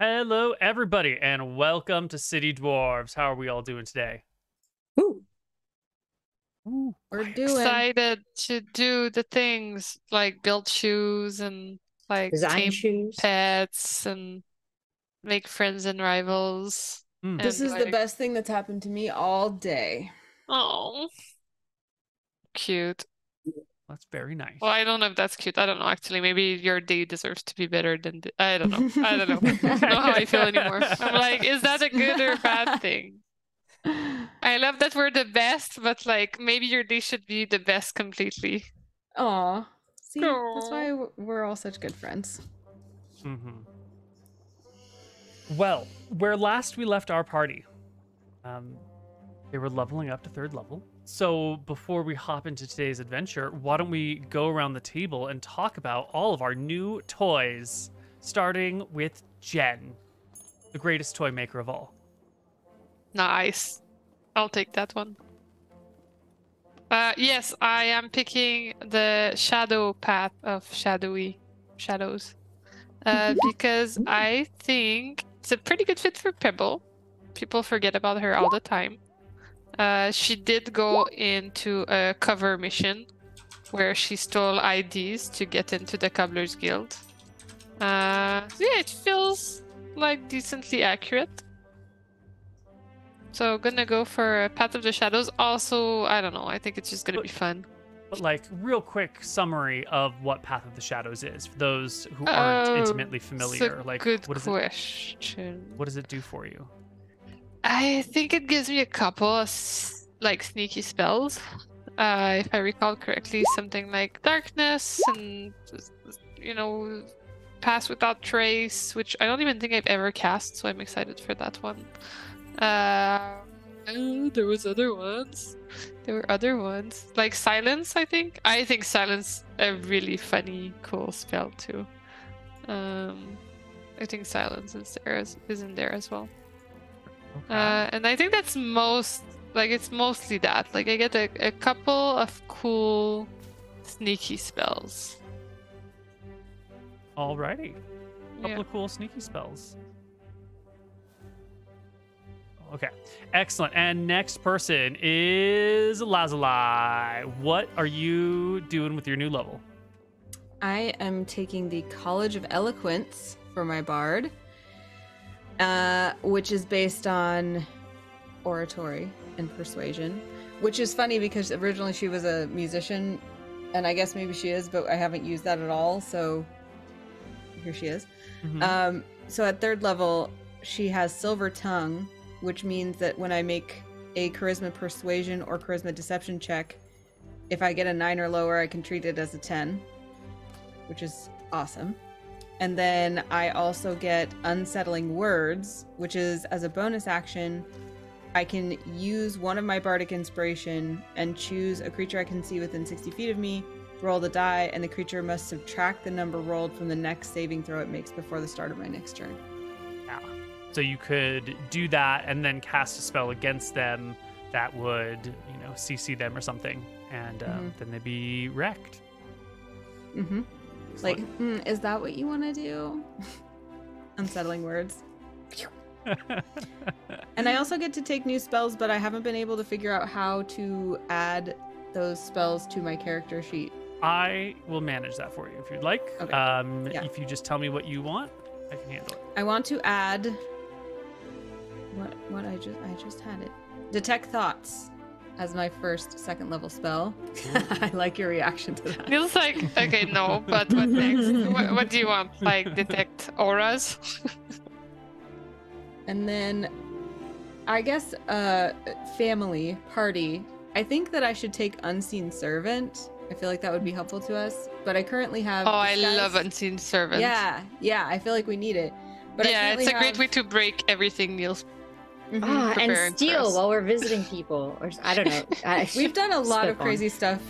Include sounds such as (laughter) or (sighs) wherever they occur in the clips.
Hello, everybody, and welcome to City Dwarves. How are we all doing today? Ooh, Ooh, We're doing Excited to do the things like build shoes and like design tame shoes. pets and make friends and rivals. Mm. This and, is the best thing that's happened to me all day. Oh, cute. That's very nice. Well, I don't know if that's cute. I don't know. Actually, maybe your day deserves to be better than th- I don't know. I don't know. I don't know how I feel anymore. I'm like, is that a good or bad thing? I love that we're the best, but like maybe your day should be the best completely. Aw. See, that's why we're all such good friends. hmm Well, where last we left our party, um, they were leveling up to third level. So before we hop into today's adventure, why don't we go around the table and talk about all of our new toys, starting with Jen, the greatest toy maker of all. Nice. I'll take that one. Uh, yes, I am picking the shadow path of shadowy shadows. Uh, (laughs) because I think it's a pretty good fit for Pebble. People forget about her all the time. Uh, she did go into a cover mission where she stole IDs to get into the Cobbler's Guild. Uh, yeah, it feels like decently accurate. So gonna go for Path of the Shadows. Also, I don't know. I think it's just gonna be fun. But like, real quick summary of what Path of the Shadows is for those who aren't Oh, intimately familiar. Like, good what does it question. what does it do for you? I think it gives me a couple of like sneaky spells. Uh, if I recall correctly, something like darkness and you know, pass without trace, which I don't even think I've ever cast, so I'm excited for that one. Uh, oh, there was other ones. There were other ones like silence. I think. I think silence a really funny, cool spell too. Um, I think silence is there as, is in there as well. Okay. Uh, and I think that's most like it's mostly that. Like I get a, a couple of cool sneaky spells. Alrighty. Couple Yeah. of cool sneaky spells. Okay, excellent. And next person is Lazuli. What are you doing with your new level? I am taking the College of Eloquence for my bard, uh, which is based on oratory and persuasion. Which is funny because originally she was a musician, and I guess maybe she is, but I haven't used that at all. So here she is. Mhm. Um, so at third level, she has Silver Tongue, which means that when I make a Charisma Persuasion or Charisma Deception check, if I get a 9 or lower, I can treat it as a 10, which is awesome. And then I also get Unsettling Words, which is as a bonus action, I can use one of my Bardic Inspiration and choose a creature I can see within 60 feet of me, roll the die, and the creature must subtract the number rolled from the next saving throw it makes before the start of my next turn. Yeah. So you could do that and then cast a spell against them that would, you know, CC them or something, and uh, Mhm. then they'd be wrecked. Mm-hmm. Like, hmm, is that what you want to do? (laughs) Unsettling words. And I also get to take new spells, but I haven't been able to figure out how to add those spells to my character sheet. I will manage that for you if you'd like. Okay. Um, Yeah. If you just tell me what you want, I can handle it. I want to add what what I just I just had it. Detect thoughts as my first second level spell. (laughs) I like your reaction to that. Feels like okay, no, but what next? (laughs) what, what do you want? Like detect auras? (laughs) And then I guess uh family party. I think that I should take unseen servant. I feel like that would be helpful to us. But I currently have oh, I disguise. love unseen servant. Yeah, yeah, I feel like we need it. But yeah, it's a great way to break everything Neil's Mhm. Ah, and steal while we're visiting people, or s- I don't know. (laughs) I, We've done a (laughs) lot of Spit on. crazy stuff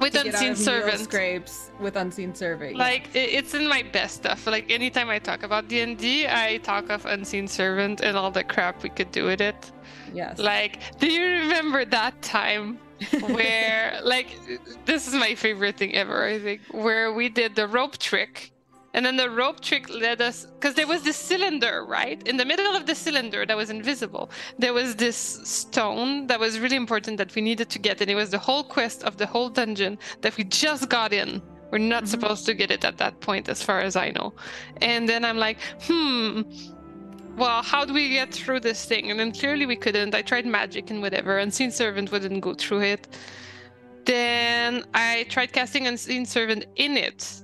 with to get out unseen of Neil's servant. scrapes with unseen servant. Like it's in my best stuff. Like anytime I talk about D and D, I talk of unseen servant and all the crap we could do with it. yes. Like, do you remember that time (laughs) where, like, this is my favorite thing ever? I think where we did the rope trick, And then the rope trick led us because there was this cylinder, right? In the middle of the cylinder that was invisible, there was this stone that was really important that we needed to get. And it was the whole quest of the whole dungeon that we just got in. We're not Mhm. supposed to get it at that point, as far as I know. And then I'm like, hmm, well, how do we get through this thing? And then clearly we couldn't. I tried magic and whatever. And Unseen Servant wouldn't go through it. Then I tried casting Unseen Servant in it,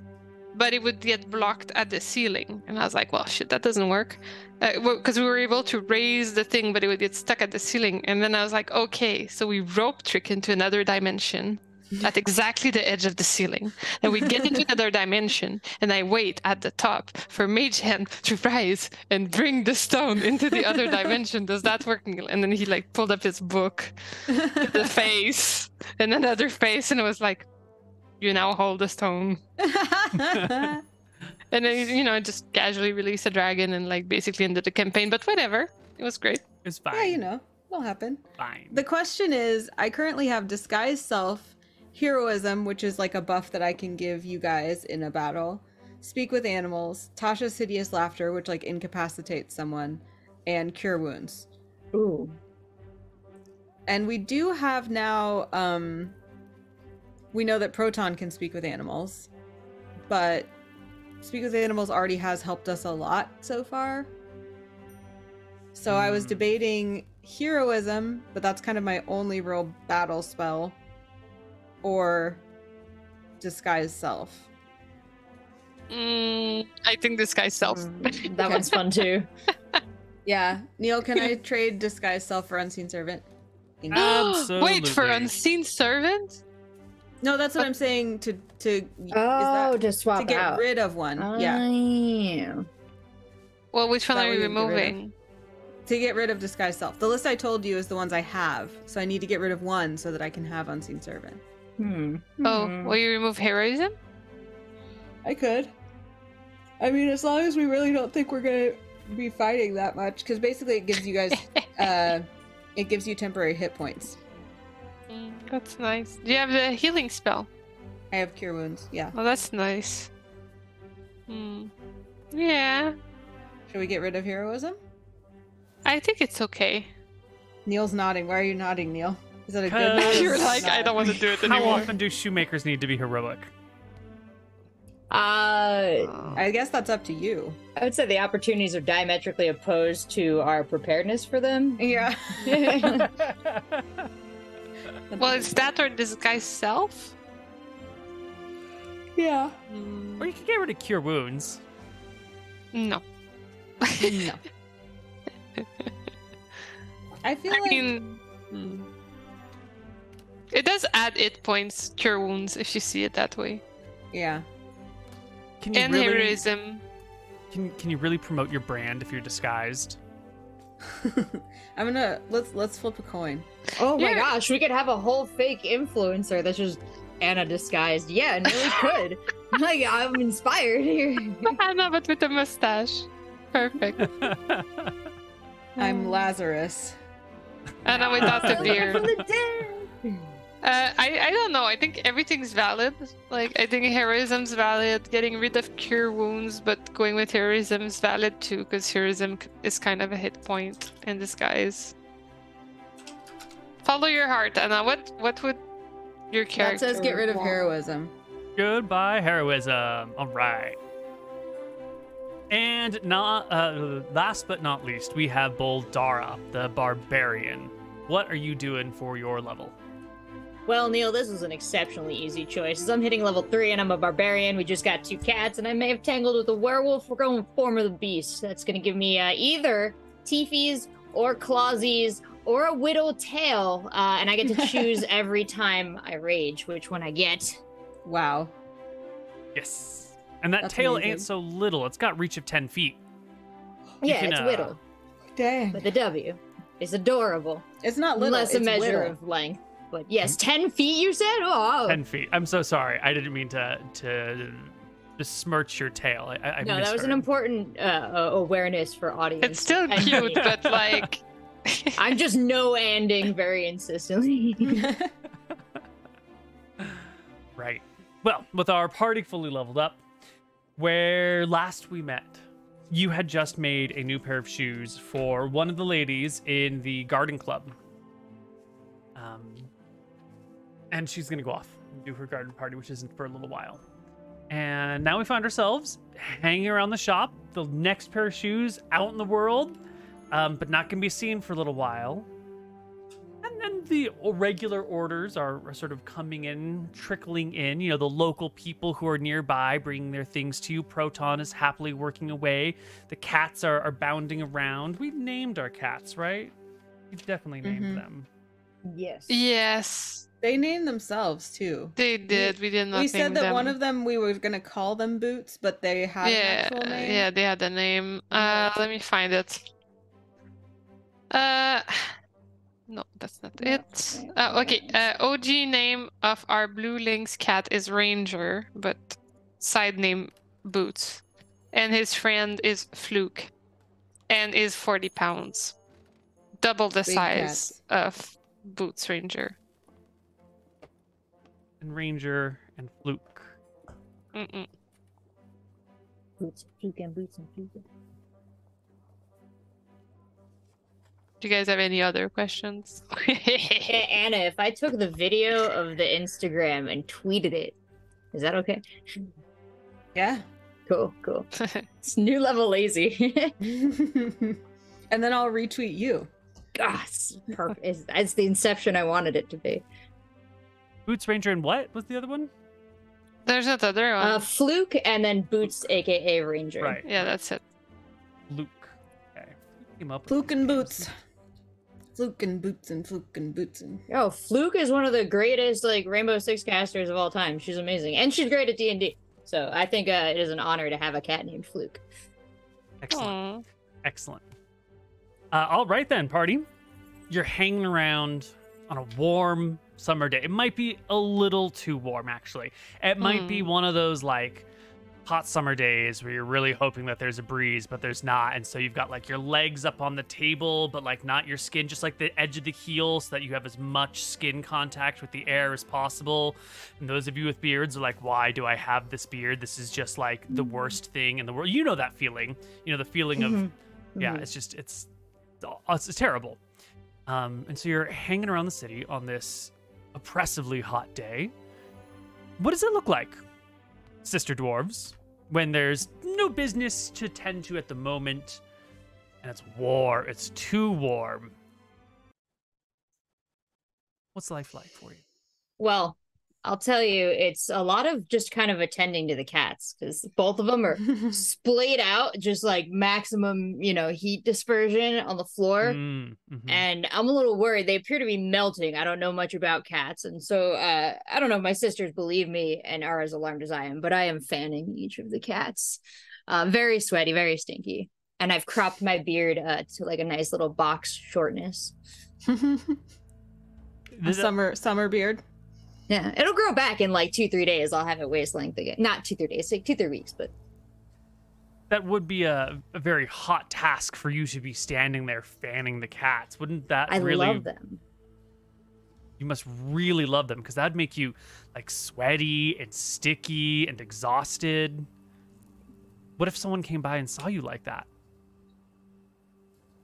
but it would get blocked at the ceiling. And I was like, well, shit, that doesn't work. Uh, because we were able to raise the thing, but it would get stuck at the ceiling. And then I was like, okay, so we rope trick into another dimension at exactly the edge of the ceiling. And we get into (laughs) another dimension, and I wait at the top for Mage Hand to rise and bring the stone into the other dimension. Does that work? And then he like pulled up his book, the (laughs) face, and another face, and it was like, "You now hold a stone." (laughs) And then you know, I just casually release a dragon and like basically ended the campaign. But whatever, it was great. It's fine. yeah, you know, it'll happen. Fine. The question is, I currently have disguise self, heroism, which is like a buff that I can give you guys in a battle. Speak with animals, Tasha's hideous laughter, which like incapacitates someone, and cure wounds. Ooh. And we do have now um we know that Proton can speak with animals, but speak with animals already has helped us a lot so far. So I was Hmm. debating heroism, but that's kind of my only real battle spell or disguise self. Mm, I think disguise self. Mm, (laughs) that one's fun too. (laughs) Yeah, Neil, can I trade disguise self for unseen servant? Thank (gasps) you. Wait for unseen servant. No, that's what I'm saying to to is Oh, that to swap to get out. rid of one. Yeah. yeah. Well, which one That are we you you get removing? To get rid of disguise self. The list I told you is the ones I have. So I need to get rid of one so that I can have unseen servant. Hmm. Oh, Hmm. will you remove heroism? I could. I mean, as long as we really don't think we're gonna be fighting that much, because basically it gives you guys, (laughs) uh, it gives you temporary hit points. Mm, that's nice. Do you have the healing spell? I have cure wounds. Yeah. Oh, that's nice. Hmm. Yeah, Should we get rid of heroism? I think it's okay. Neil's nodding. Why are you nodding, Neil? Is that a good? Cause- You're like, I don't want to do it (laughs) How often do shoemakers need to be heroic? Uh, I guess that's up to you. I would say the opportunities are diametrically opposed to our preparedness for them. Yeah. (laughs) (laughs) Well, it's that or disguise self. yeah. Hmm, or you can get rid of cure wounds. No, No. (laughs) I feel I like mean, hmm. it does add hit points, cure wounds, if you see it that way, yeah. Can you and really? heroism. Can Can you really promote your brand if you're disguised? (laughs) I'm gonna let's let's flip a coin. Oh my Yeah. gosh, we could have a whole fake influencer that's just Anna disguised. Yeah, no, we (laughs) could. (laughs) like, I'm inspired here. Anna, but with a mustache. Perfect. I'm Lazarus. Anna without the From beard. The dead. Uh, I I don't know. I think everything's valid. Like I think heroism's valid. Getting rid of cure wounds, but going with heroism is valid too, because heroism is kind of a hit point in disguise. Follow your heart, Anna. What what would your character? That says get rid of want? heroism. Goodbye, heroism. All right. And not uh, last but not least, we have Bouldara, the barbarian. What are you doing for your level? Well, Neil, this is an exceptionally easy choice. As I'm hitting level three and I'm a barbarian, we just got two cats, and I may have tangled with a werewolf. We're going form of the beast. That's gonna give me uh, either Tifies or Clawsies or a widow tail, uh, and I get to (laughs) choose every time I rage which one I get. Wow. Yes. And that That's tail amazing. ain't so little. It's got reach of 10 feet. You yeah, can, it's uh, widow Dang. But the W is adorable. It's not little. Less a measure little. of length. But yes, 10 feet you said? Oh, 10 feet. I'm so sorry. I didn't mean to to besmirch your tail. I, I no, that was an important uh, uh, awareness for audience. It's still cute, (laughs) but like. I'm just no anding very insistently. (laughs) Right. Well, with our party fully leveled up, where last we met, you had just made a new pair of shoes for one of the ladies in the garden club. Um, and she's gonna go off and do her garden party, which isn't for a little while. And now we find ourselves hanging around the shop, the next pair of shoes out in the world, um, but not gonna be seen for a little while. And then the regular orders are, are sort of coming in, trickling in. You know, the local people who are nearby bringing their things to you. Proton is happily working away. The cats are, are bounding around. We've named our cats, right? We've definitely named Mhm. them. Yes. Yes, They named themselves too. they did. We did not. we said that them. one of them we were gonna call them Boots, but they had yeah, an actual name. yeah, they had a name. Uh, let me find it. Uh, no, that's not No, it. okay, Uh, okay. Uh, OG name of our blue lynx cat is Ranger, but side name Boots, and his friend is Fluke, and is forty pounds, double the Big size of Boots Ranger. And Ranger and Fluke. Mm-mm. Boots, Fluke, and boots and Fluke. Do you guys have any other questions? Hey, (laughs) Anna, if I took the video of the Instagram and tweeted it, is that okay? Yeah. Cool, cool. (laughs) It's new level lazy. (laughs) and then I'll retweet you. Gosh, perfect. It's, it's the inception I wanted it to be. Boots, Ranger, and what was the other one? There's another one. Uh, Fluke and then Boots, aka Ranger. Right. yeah, that's it. Luke. Okay. Came up Fluke and. Boots. Fluke and Boots and Fluke and Boots and Oh, Fluke is one of the greatest like Rainbow Six casters of all time. She's amazing, and she's great at D and D. So I think uh, it is an honor to have a cat named Fluke. Excellent. Aw. Excellent. Uh, all right then, party. You're hanging around on a warm summer day. It might be a little too warm, actually. It might be Hmm. one of those like hot summer days where you're really hoping that there's a breeze, but there's not. And so you've got like your legs up on the table, but like not your skin, just like the edge of the heel so that you have as much skin contact with the air as possible. And those of you with beards are like, why do I have this beard? This is just like the worst thing in the world. You know that feeling. You know, the feeling of Mhm. yeah Mhm. it's just it's it's, it's terrible um and so you're hanging around the city on this oppressively hot day. What does it look like sister dwarves when there's no business to tend to at the moment and it's war it's too warm? What's life like for you? Well, I'll tell you, it's a lot of just kind of attending to the cats because both of them are (laughs) splayed out, just like maximum, you know, heat dispersion on the floor. Mm, mhm. and I'm a little worried. They appear to be melting. I don't know much about cats, and so uh, I don't know if my sisters believe me and are as alarmed as I am. But I am fanning each of the cats. Uh, very sweaty, very stinky, and I've cropped my beard uh, to like a nice little box shortness. (laughs) A summer summer beard. Yeah, it'll grow back in like two, three days. I'll have it waist length again. Not two, three days, like two, three weeks, but that would be a, a very hot task for you to be standing there fanning the cats wouldn't that I really love them. You must really love them because that'd make you like sweaty and sticky and exhausted. What if someone came by and saw you like that?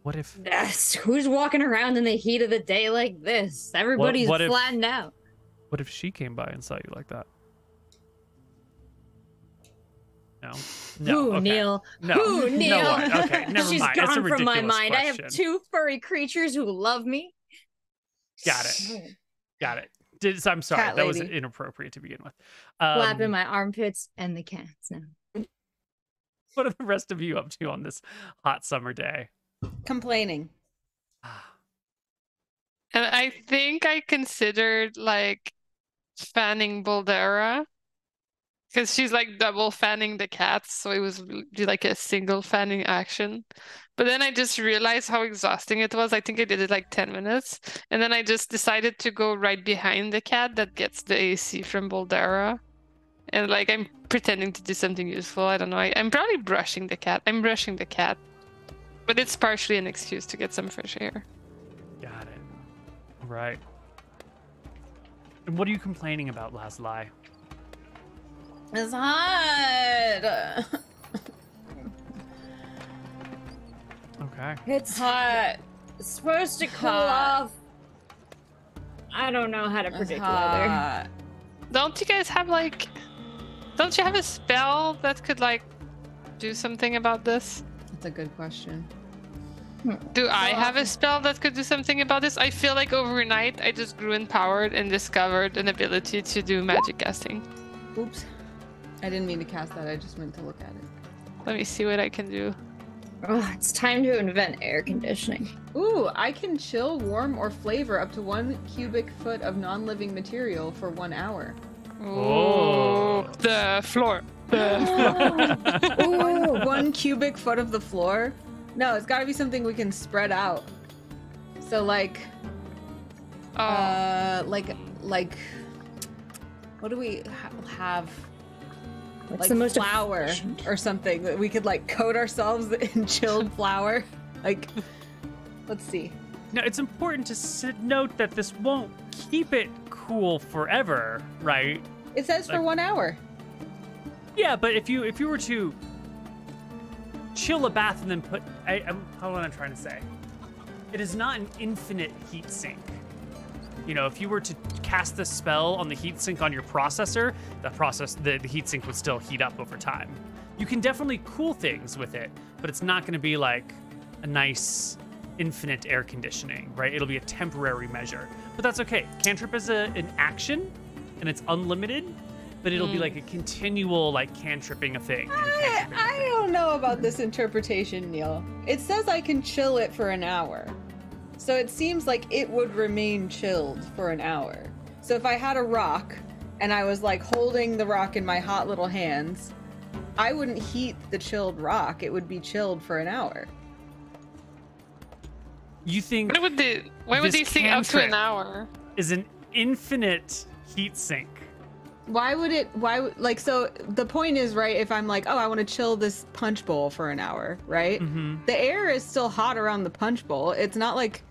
What if Yes, who's walking around in the heat of the day like this? Everybody's what if- flattened out. What if she came by and saw you like that? No. No. Who, okay. Neil? No. Who, No Neil? one. Okay, (laughs) never She's mind. That's a gone from my ridiculous mind. I have two furry creatures who love me. Got it. Got it. Did, I'm sorry. Cat that was inappropriate to begin with. Um, Flapping my armpits and the cats now. what are the rest of you up to on this hot summer day? Complaining. And I think I considered like fanning Bouldara because she's like double fanning the cats, so it was like a single fanning action. But then I just realized how exhausting it was. I think I did it like 10 minutes. And then I just decided to go right behind the cat that gets the AC from Bouldara. And like I'm pretending to do something useful. I don't know. I, I'm probably brushing the cat. I'm brushing the cat. But it's partially an excuse to get some fresh air. Got it. Right. And what are you complaining about, Lazuli? It's hot. Okay. It's hot. It's supposed to cool Hot. off. I don't know how to predict weather. hot. Don't you guys have like? Don't you have a spell that could like do something about this? That's a good question. Do I have a um, spell that could do something about this? I feel like overnight I just grew empowered and discovered an ability to do magic casting. Oops. I didn't mean to cast that. I just meant to look at it. Let me see what I can do. Oh, it's time to invent air conditioning. Ooh, I can chill, warm, or flavor up to one cubic foot of non-living material for one hour. Oh. the floor. (laughs) (laughs) The one, one cubic foot of the floor? No, it's got to be something we can spread out. So like, oh, uh, like, like, what do we ha- have? What's like the most flour efficient? or something that we could like coat ourselves (laughs) in chilled flour. Like, let's see. Now it's important to note that this won't keep it cool forever, right? It says for one hour. Yeah, but if you if you were to chill a bath and then put, I, I'm, how what I'm trying to say, it is not an infinite heat sink. You know, if you were to cast the spell on the heat sink on your processor, the process the, the heat sink would still heat up over time. You can definitely cool things with it, but it's not going to be like a nice infinite air conditioning, right? It'll be a temporary measure, but that's okay. Cantrip is a, an action, and it's unlimited, but it'll be hmm. like a continual like cantripping a thing. and I, cantripping a I thing. don't know about this interpretation, Neil. It says I can chill it for an hour. So it seems like it would remain chilled for an hour. So if I had a rock and I was like holding the rock in my hot little hands, I wouldn't heat the chilled rock. It would be chilled for an hour. You think why would they? Why would This they think up to an hour? is an infinite heat sink? Why would it why like so the point is right if I'm like, "Oh, I want to chill this punch bowl for an hour," right? Mm-hmm. The air is still hot around the punch bowl. It's not like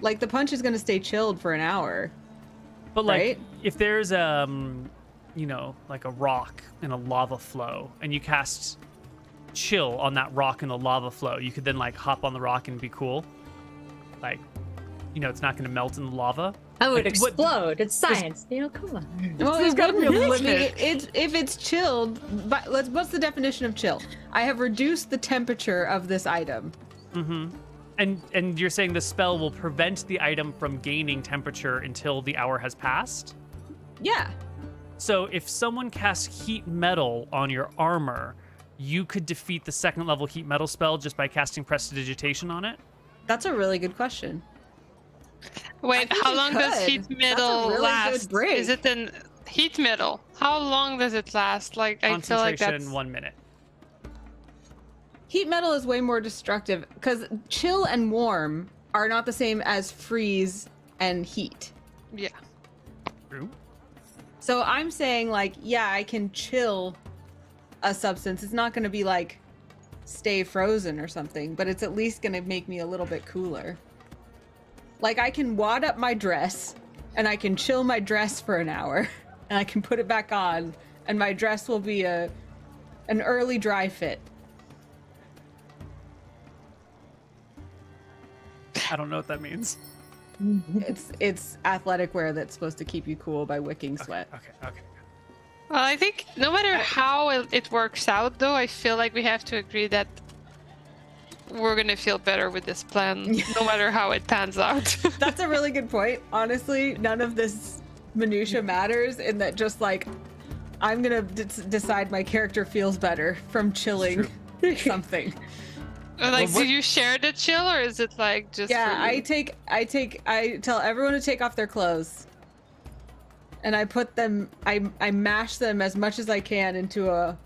like the punch is going to stay chilled for an hour. But like, Right? if there's um, you know, like a rock in a lava flow, and you cast chill on that rock in the lava flow, you could then like hop on the rock and be cool. Like, you know, it's not going to melt in the lava. I would Like, what- explode. It's science. You know, come on. Well, There's it gotta be a wouldn't. I limit. It's if it's chilled. But let's. What's the definition of chill? I have reduced the temperature of this item. Mm-hmm. And and you're saying the spell will prevent the item from gaining temperature until the hour has passed. Yeah. So if someone casts heat metal on your armor, you could defeat the second level heat metal spell just by casting prestidigitation on it. That's a really good question. Wait, how you long does could. heat That's a metal really good last? break. Is it an heat metal? How long does it last? Like I feel like Concentration that's one minute. Heat metal is way more destructive because chill and warm are not the same as freeze and heat. yeah. True. So I'm saying like, yeah, I can chill a substance. It's not going to be like stay frozen or something, but it's at least going to make me a little bit cooler. Like I can wad up my dress and I can chill my dress for an hour (laughs) and I can put it back on and my dress will be a an early Dri-FIT. I don't know what that means. It's it's athletic wear that's supposed to keep you cool by wicking sweat. Okay, okay. Well, I think no matter how it, it works out, though, I feel like we have to agree that we're gonna feel better with this plan, (laughs) no matter how it pans out. (laughs) That's a really good point. Honestly, none of this minutia matters in that just like I'm gonna d- decide my character feels better from chilling (laughs) something. Like, what- do you share the chill, or is it like just? Yeah, for I take I take I tell everyone to take off their clothes. And I put them I I mash them as much as I can into a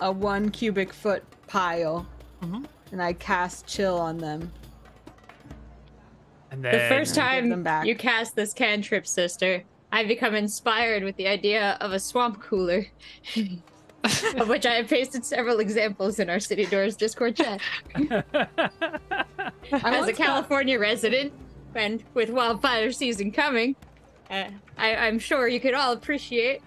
a one cubic foot pile. Mhm. And I cast chill on them. And The first Give them time back. you cast this cantrip, sister, I become inspired with the idea of a swamp cooler, (laughs) of which I have pasted several examples in our City Dwarves Discord chat. I (laughs) As a once got- California resident, and with wildfire season coming, uh, I, I'm sure you could all appreciate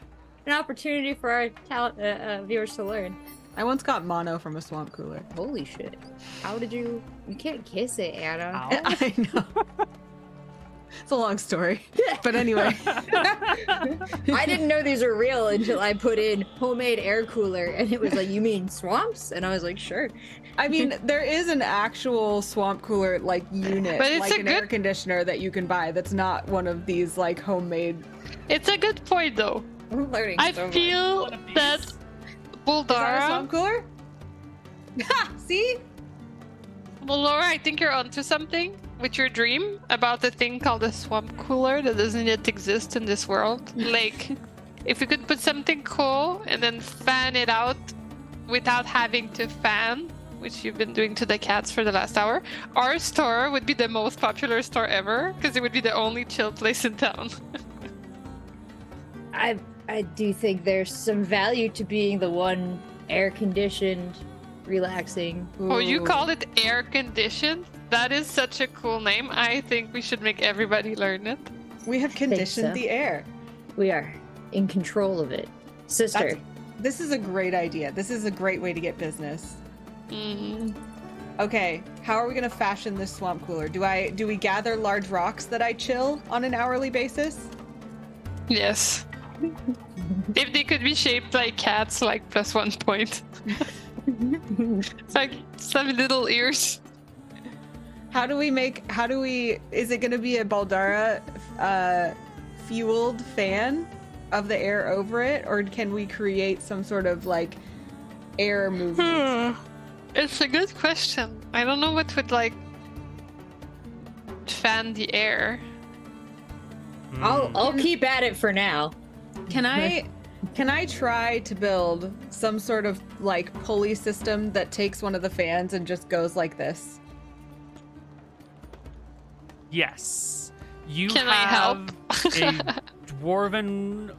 an opportunity for our talent, uh, uh, viewers to learn. I once got mono from a swamp cooler. Holy shit! How did you? You can't kiss it, Anna. Ow. (laughs) I know. it's a long story, but anyway. (laughs) I didn't know these were real until I put in homemade air cooler, and it was like, "You mean swamps?" And I was like, "Sure." I mean, (laughs) there is an actual swamp cooler like unit, But it's like a an good- air conditioner that you can buy. That's not one of these like homemade. It's a good point though. I'm learning. I so much. feel One that Is that a Bouldara. swamp cooler? Ha! (laughs) See? Well, Laura, I think you're onto something with your dream about a thing called a swamp cooler that doesn't yet exist in this world. (laughs) Like, if we could put something cool and then fan it out without having to fan, which you've been doing to the cats for the last hour, our store would be the most popular store ever because it would be the only chill place in town. (laughs) I I do think there's some value to being the one air conditioned, relaxing. Oh, you Ooh. called it air conditioned? That is such a cool name. I think we should make everybody learn it. We have conditioned so. the air. We are in control of it, sister. That's- This is a great idea. This is a great way to get business. Mm. Okay, how are we gonna fashion this swamp cooler? Do I do we gather large rocks that I chill on an hourly basis? Yes. If they could be shaped like cats, like plus one point. like some little ears. How do we make? How do we? Is it gonna be a Bouldara uh, fueled fan of the air over it, or can we create some sort of like air movement? Hmm. It's a good question. I don't know what would like fan the air. I'll Mm. I'll keep at it for now. Can I? (laughs) Can I try to build some sort of like pulley system that takes one of the fans and just goes like this? Yes. You Can I have help? a (laughs) dwarven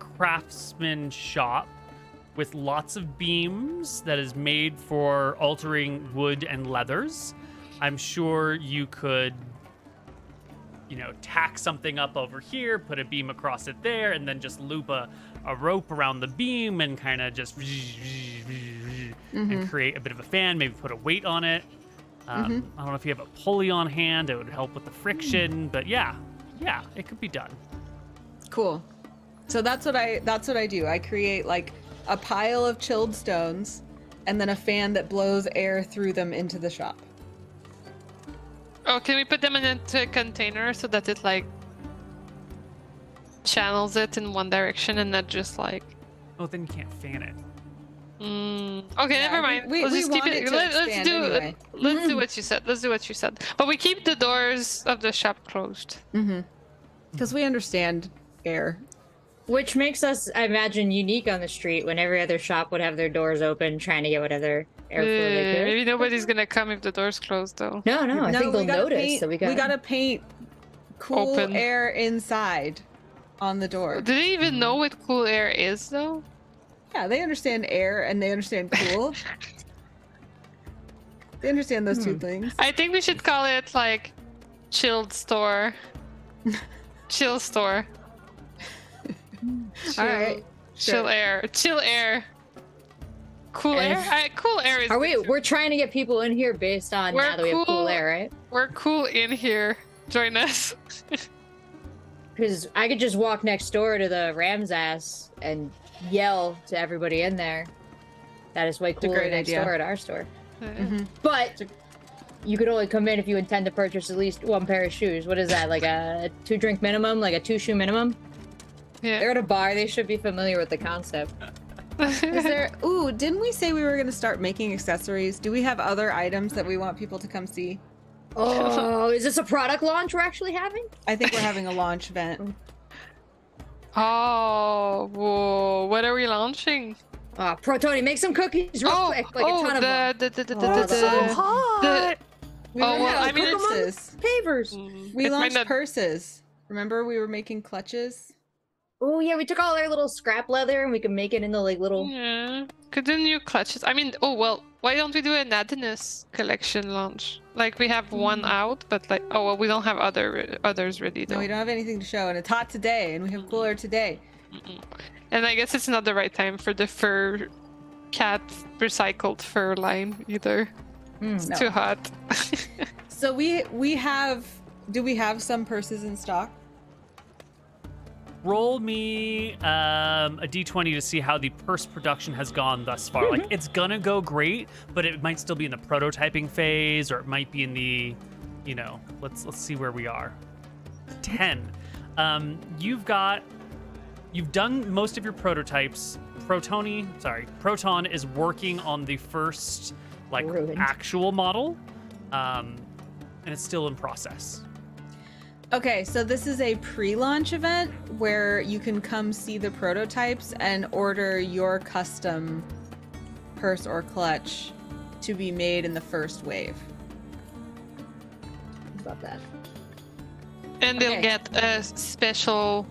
craftsman shop with lots of beams that is made for altering wood and leathers. I'm sure you could, you know, tack something up over here, put a beam across it there, and then just loop a, a rope around the beam and kind of just and mm-hmm. create a bit of a fan, maybe put a weight on it. Um, mm-hmm. I don't know if you have a pulley on hand, it would help with the friction, hmm. but yeah, yeah, it could be done. Cool. So that's what I that's what I do. I create like a pile of chilled stones and then a fan that blows air through them into the shop. Oh, can we put them into a container so that it like channels it in one direction and not just like Oh, then you can't fan it. Mm, okay, Yeah, never we- mind. we- let's we just keep want it. it to let, us do. anyway. Let's do what you said. Let's do what you said. But we keep the doors of the shop closed. Mm-hmm. Because we understand air. Which makes us, I imagine, unique on the street when every other shop would have their doors open, trying to get whatever airflow they maybe nobody's gonna come if the door's closed, though. No, no, I think they'll notice paint, that we got. we gotta paint cool Open. air inside on the door. Do they even know what cool air is, though? Yeah, they understand air and they understand cool. (laughs) they understand those two hmm. things. I think we should call it like chilled store. (laughs) Chill store. Chill, All right. Chill sure. air. Chill air. Cool And air. I, cool air is. Are we? We're trying to get people in here based on We're now that we have cool cool. air, right? We're cool in here. Join us. (laughs) Because I could just walk next door to the Ram's ass and yell to everybody in there. That is way a cooler great next idea. door at our store. Mhm. But you could only come in if you intend to purchase at least one pair of shoes. What is that? Like a two drink minimum? Like a two shoe minimum? Yeah. They're at a bar. They should be familiar with the concept. Is there? (laughs) Ooh, didn't we say we were gonna start making accessories? Do we have other items that we want people to come see? Oh, is this a product launch we're actually having? I think we're having a launch event. (laughs) oh, whoa. What are we launching? Uh, Pro Tony, make some cookies real oh, quick, like oh, a ton of them. the, the, the, the, Oh, the, the, so hot. the- We Oh, well, making I mean, it's- purses. Pavers. Mm, We it launched not- purses. Remember, we were making clutches. Oh yeah, we took all our little scrap leather and we could make it into like little. Yeah. Couldn't you clutches? I mean, oh well. Why don't we do an Adonis collection launch? Like we have one out, but like, oh well, we don't have other others ready though. No, we don't have anything to show, and it's hot today, and we have cooler today. Mm-mm. And I guess it's not the right time for the fur cat recycled fur line either. Hmm. It's No. too hot. (laughs) So we we have do we have some purses in stock? Roll me um, a d20 to see how the purse production has gone thus far. Like, it's gonna go great, but it might still be in the prototyping phase, or it might be in the, you know, let's let's see where we are. Ten. Um, you've got, you've done most of your prototypes. Protoni, sorry, Proton is working on the first, like, Ruined. actual model, um, and it's still in process. Okay, so this is a pre-launch event where you can come see the prototypes and order your custom purse or clutch to be made in the first wave. About that. and they'll get a special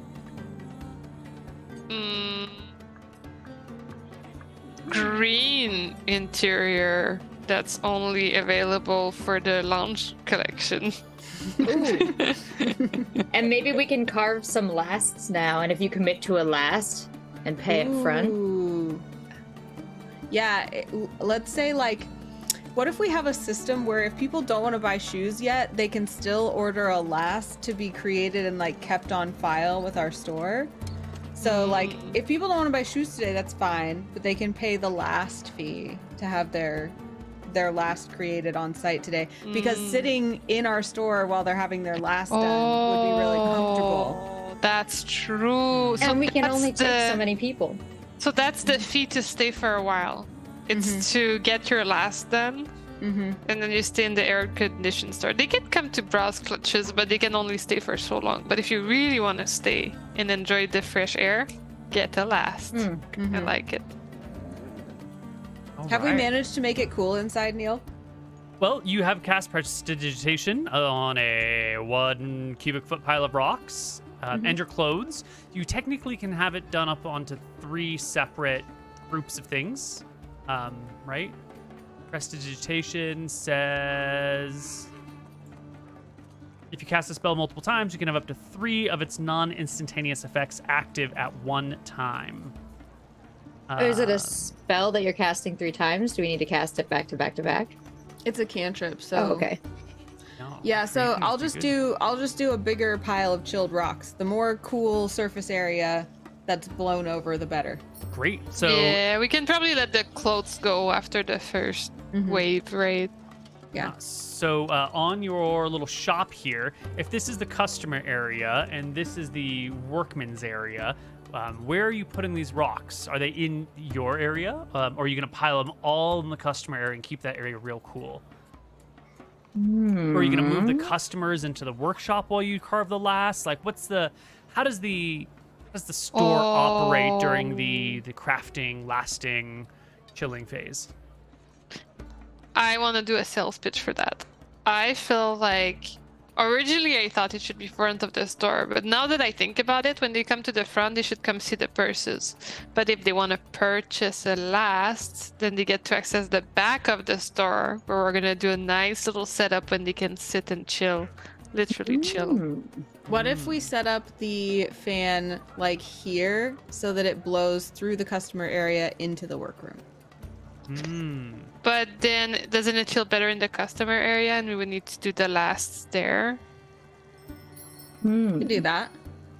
mm, green interior that's only available for the launch collection. (laughs) Ooh. (laughs) and maybe we can carve some lasts now, and if you commit to a last and pay up front. Yeah, it- let's say like what if we have a system where if people don't want to buy shoes yet, they can still order a last to be created and like kept on file with our store? So like Mm. if people don't want to buy shoes today, that's fine, but they can pay the last fee to have their their last created on site today because Mm. sitting in our store while they're having their last done would be really comfortable. Oh, That's true. So and we can that's only take so many people. So that's the fee to stay for a while. It's Mhm. to get your last done, Mhm. and then you stay in the air conditioned store. They can come to browse clutches, but they can only stay for so long. But if you really want to stay and enjoy the fresh air, get a last. Hmm. I Mhm. like it. Have we managed to make it cool inside, Neil? Well, you have cast prestidigitation on a one cubic foot pile of rocks uh, and your clothes. You technically can have it done up onto three separate groups of things, um, right? Prestidigitation says if you cast a spell multiple times, you can have up to three of its non instantaneous effects active at one time. Or is it Uh, a spell that you're casting three times? Do we need to cast it back to back to back? It's a cantrip, so Oh, okay. no, Yeah, so I'll just good. do I'll just do a bigger pile of chilled rocks. The more cool surface area that's blown over, the better. great. So yeah, we can probably let the clothes go after the 1st Mhm. wave, right? Yeah. Uh, So uh, on your little shop here, if this is the customer area and this is the workman's area, um, where are you putting these rocks? Are they in your area, um, or are you going to pile them all in the customer area and keep that area real cool? Or are you going to move the customers into the workshop while you carve the last? Like, what's the? How does the? How does the store operate during the the crafting, lasting, chilling phase? I want to do a sales pitch for that. I feel like originally I thought it should be front of the store, but now that I think about it, when they come to the front, they should come see the purses. But if they want to purchase a last, then they get to access the back of the store, where we're gonna do a nice little setup when they can sit and chill, literally chill. Hmm. What if we set up the fan like here so that it blows through the customer area into the workroom? Hmm. But then doesn't it feel better in the customer area, and we would need to do the last there? Hmm. We could do that,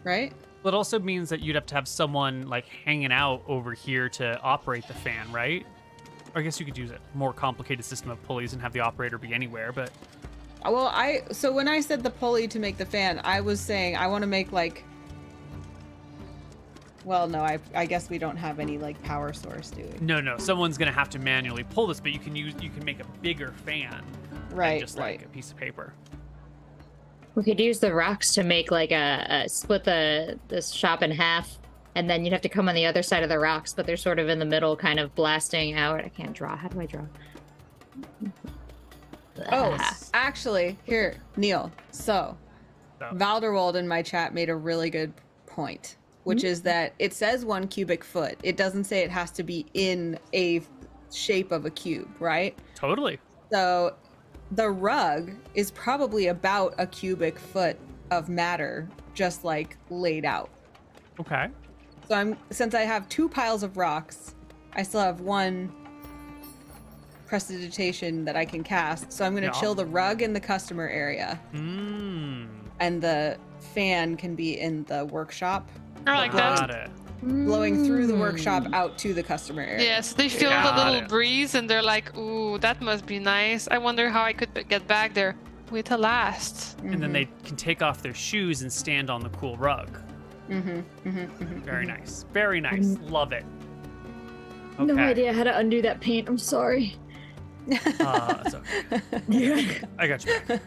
right? Well, it also means that you'd have to have someone like hanging out over here to operate the fan, right? Or I guess you could use a more complicated system of pulleys and have the operator be anywhere, but Well, I so when I said the pulley to make the fan, I was saying I want to make like. Well, no, I I guess we don't have any like power source, do we? no, no, someone's gonna have to manually pull this, but you can use you can make a bigger fan, than Right, just right. like a piece of paper. We could use the rocks to make like a, a split the this shop in half, and then you'd have to come on the other side of the rocks, but they're sort of in the middle, kind of blasting out. I can't draw. How do I draw? Oh, (laughs) actually, here, Neil. So, So, Valderwald in my chat made a really good point, which mm-hmm. is that it says one cubic foot. It doesn't say it has to be in a shape of a cube, right? totally. So the rug is probably about a cubic foot of matter, just like laid out. Okay. So I'm since I have two piles of rocks, I still have one prestidigitation that I can cast. So I'm gonna Yeah. chill the rug in the customer area, Mmm. and the fan can be in the workshop, Or like Got that. it. blowing through the workshop Mm. out to the customer area. Yeah, so they feel Got the little it. breeze and they're like, ooh, that must be nice. I wonder how I could get back there. with a last. And then they can take off their shoes and stand on the cool rug. Mm-hmm. Mm-hmm. mm-hmm Very nice. Very nice. Love it. No idea how to undo that paint. I'm sorry. (laughs) Uh, it's okay. I got you. back.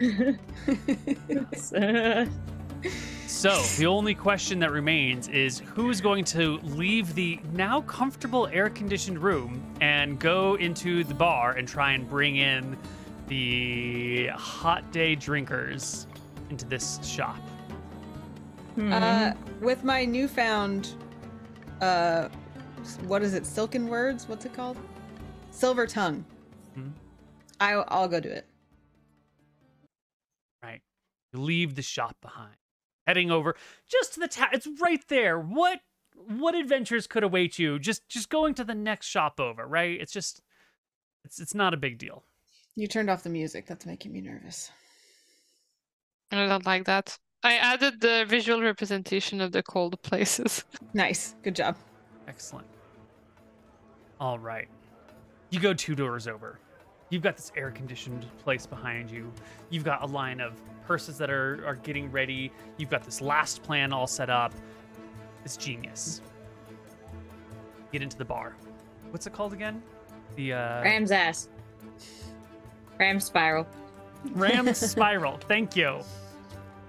(laughs) (laughs) So the only question that remains is who's going to leave the now comfortable air-conditioned room and go into the bar and try and bring in the hot day drinkers into this shop. Uh, with my newfound, uh, what is it? Silken words? What's it called? Silver tongue. Hmm. I, I'll go do it. Right. You leave the shop behind. Heading over just to the town. It's right there. What what adventures could await you? Just just going to the next shop over, right? It's just it's it's not a big deal. You turned off the music. That's making me nervous. I don't like that. I added the visual representation of the cold places. (laughs) Nice. Good job. Excellent. All right. You go two doors over. You've got this air conditioned place behind you. You've got a line of purses that are, are getting ready. You've got this last plan all set up. It's genius. Get into the bar. What's it called again? The uh, Ram's ass. Ram spiral. Ram (laughs) Spiral. Thank you.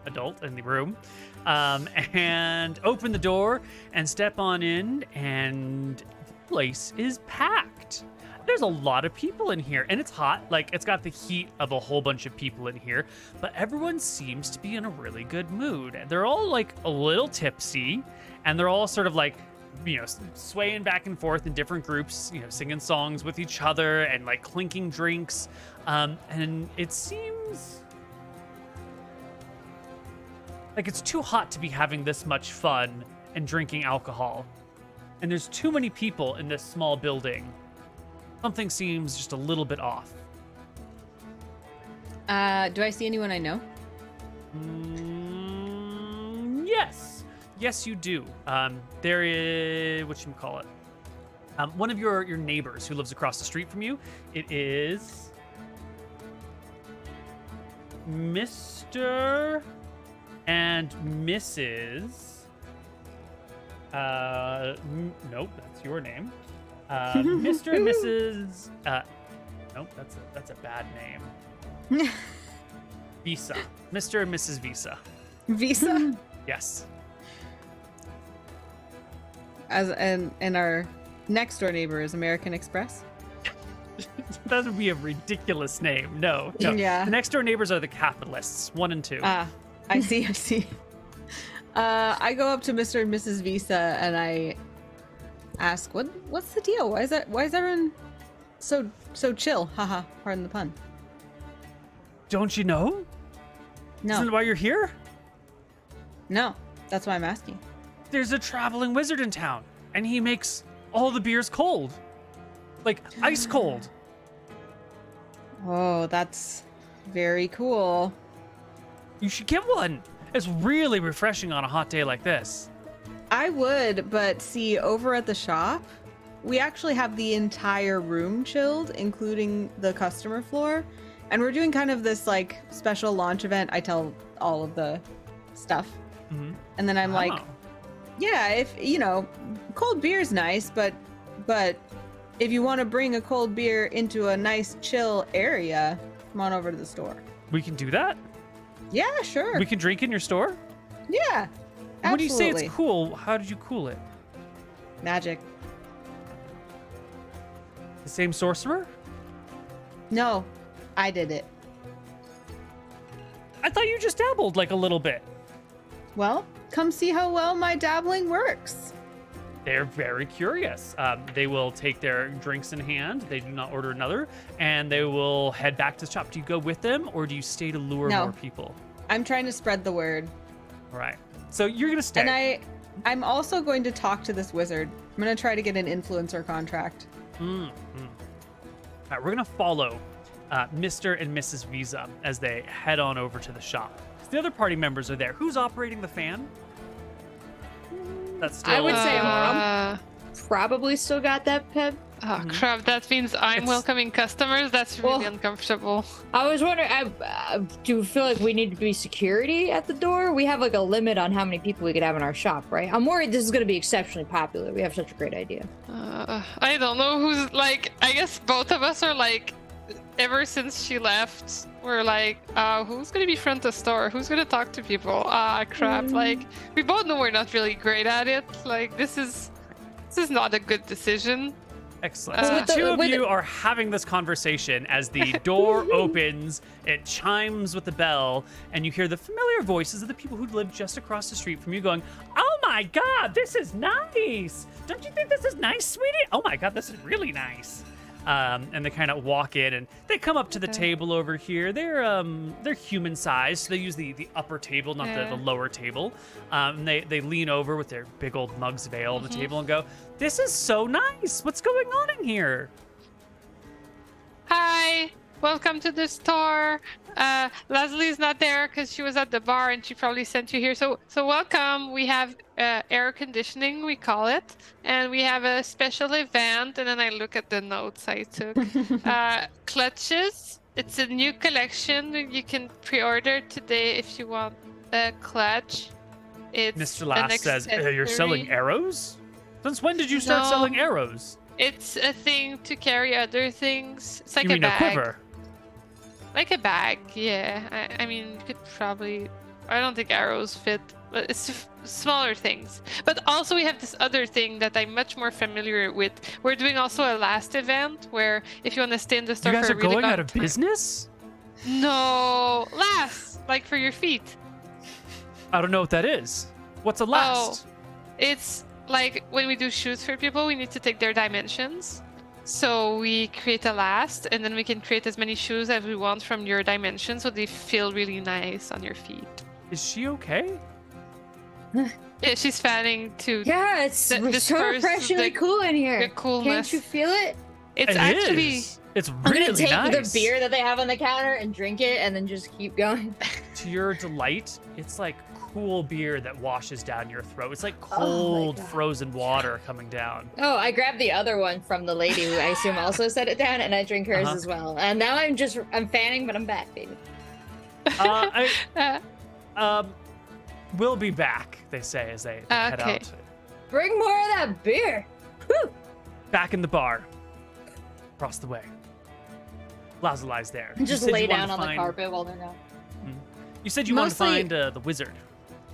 Adult in the room. Um, and open the door and step on in, and the place is packed. There's a lot of people in here, and it's hot. Like, it's got the heat of a whole bunch of people in here, but everyone seems to be in a really good mood. They're all like a little tipsy, and they're all sort of like you know, swaying back and forth in different groups, you know, singing songs with each other and like clinking drinks. Um, and it seems like it's too hot to be having this much fun and drinking alcohol. And there's too many people in this small building. Something seems just a little bit off. Uh, do I see anyone I know? Mm, yes, yes, you do. Um, there is what you call it. Um, one of your your neighbors who lives across the street from you. It is Mister and Mrs. Uh, nope, that's your name. Uh, Mr. and Mrs. Uh, nope, that's a, that's a bad name. Visa, Mr. and Mrs. Visa. Visa, (laughs) Yes. as and and our next door neighbor is American Express. (laughs) that would be a ridiculous name. No, no. Yeah. The next door neighbors are the capitalists, one and two. Ah, I see. I see. (laughs) Uh, I go up to Mr. and Mrs. Visa and I ask, "What? What's the deal? Why is that? Why is everyone so so chill?" Haha. Pardon the pun. Don't you know? No, Isn't that why you're here? no. That's why I'm asking. There's a traveling wizard in town, and he makes all the beers cold. Like ice (gasps) cold. Oh, that's very cool. You should get one. It's really refreshing on a hot day like this. I would, but see, over at the shop, we actually have the entire room chilled, including the customer floor. And we're doing kind of this like special launch event. I tell all of the stuff. Mhm. And then I'm like, yeah, if you know, cold beer's nice, but but if you want to bring a cold beer into a nice chill area, come on over to the store. we can do that. Yeah, sure. We can drink in your store. yeah. When you say it's cool, how did you cool it? Magic. The same sorcerer? No, I did it. I thought you just dabbled like a little bit. Well, come see how well my dabbling works. They're very curious. Um, they will take their drinks in hand. They do not order another, and they will head back to the shop. Do you go with them, or do you stay to lure No. more people? I'm trying to spread the word. All right. So you're gonna stay. And I I'm also going to talk to this wizard. I'm going to try to get an influencer contract. Mm, mm. All right, we're gonna follow uh, Mr. and Mrs. Visa as they head on over to the shop. The other party members are there. Who's operating the fan? That's still. I would say Uh, Probably still got that pep. Oh Mhm. crap! That means I'm It's- welcoming customers. That's really Well- uncomfortable. I was wondering, I, uh, do you feel like we need to be security at the door? We have like a limit on how many people we could have in our shop, right? I'm worried this is going to be exceptionally popular. We have such a great idea. Uh, I don't know who's like. I guess both of us are like. Ever since she left, we're like, uh, who's gonna be front of the store? Who's gonna talk to people? Ah, crap! Mm. Like, we both know we're not really great at it. Like, this is, this is not a good decision. Excellent. Uh, so with the the- two of you the- are having this conversation as the (laughs) door opens, it chimes with the bell, and you hear the familiar voices of the people who live just across the street from you going, Oh my god, this is nice! Don't you think this is nice, sweetie? Oh my god, this is really nice. Um, and they kind of walk in and they come up to the Okay. table over here. They're um, they're human sized, so they use the, the upper table, not Yeah. the, the lower table. Um, and they, they lean over with their big old mugs of ale on the table and go, This is so nice. What's going on in here? Hi, welcome to the store. Uh, Leslie's not there because she was at the bar and she probably sent you here. So, so welcome. We have uh, air conditioning, we call it, and we have a special event. And then I look at the notes I took. (laughs) uh, clutches. It's a new collection. You can pre-order today if you want a clutch. It's Mr. Last says, "Uh, You're selling arrows? Since when did you start No. selling arrows? It's a thing to carry other things. It's like you a mean a bag. quiver? Like a bag, yeah. I, I mean, you could probably. I don't think arrows fit, but it's (laughs) smaller things. But also, we have this other thing that I'm much more familiar with. We're doing also a last event where if you want to stay in the you guys for are really going out of time- business? No, last, like for your feet. I don't know what that is. What's a last? Oh, It's like when we do shoes for people, we need to take their dimensions. So we create a last, and then we can create as many shoes as we want from your dimensions, so they feel really nice on your feet. Is she okay? (laughs) Yeah, she's fanning to Yeah, it's Th- so disperse refreshingly the- cool in here. the here. coolness. Can't you feel it? It's It actually is. It's I'm really gonna take nice. the beer that they have on the counter and drink it, and then just keep going. To your delight, it's like cool beer that washes down your throat. It's like Oh cold God. frozen water coming down. Oh, I grabbed the other one from the lady who I assume also set it down, and I drink hers Uh-huh. as well. And now I'm just I'm fanning, but I'm back, baby. Uh, I, (laughs) uh, um, we'll be back, they say as they head Okay. out. Bring more of that beer. Whew. Back in the bar. Across the way. Lazuli's there. Just lay down on the carpet while they're gone. You said you Mostly- wanted to find uh, the wizard.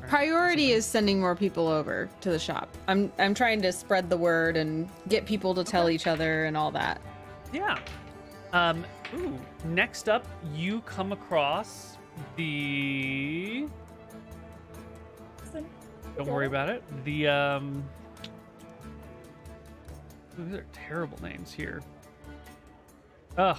Right? Priority is sending more people over to the shop. I'm I'm trying to spread the word and get people to tell each other and all that. Yeah. Um, ooh, next up, you come across the. Don't worry about it. The um. These are terrible names here. Ugh.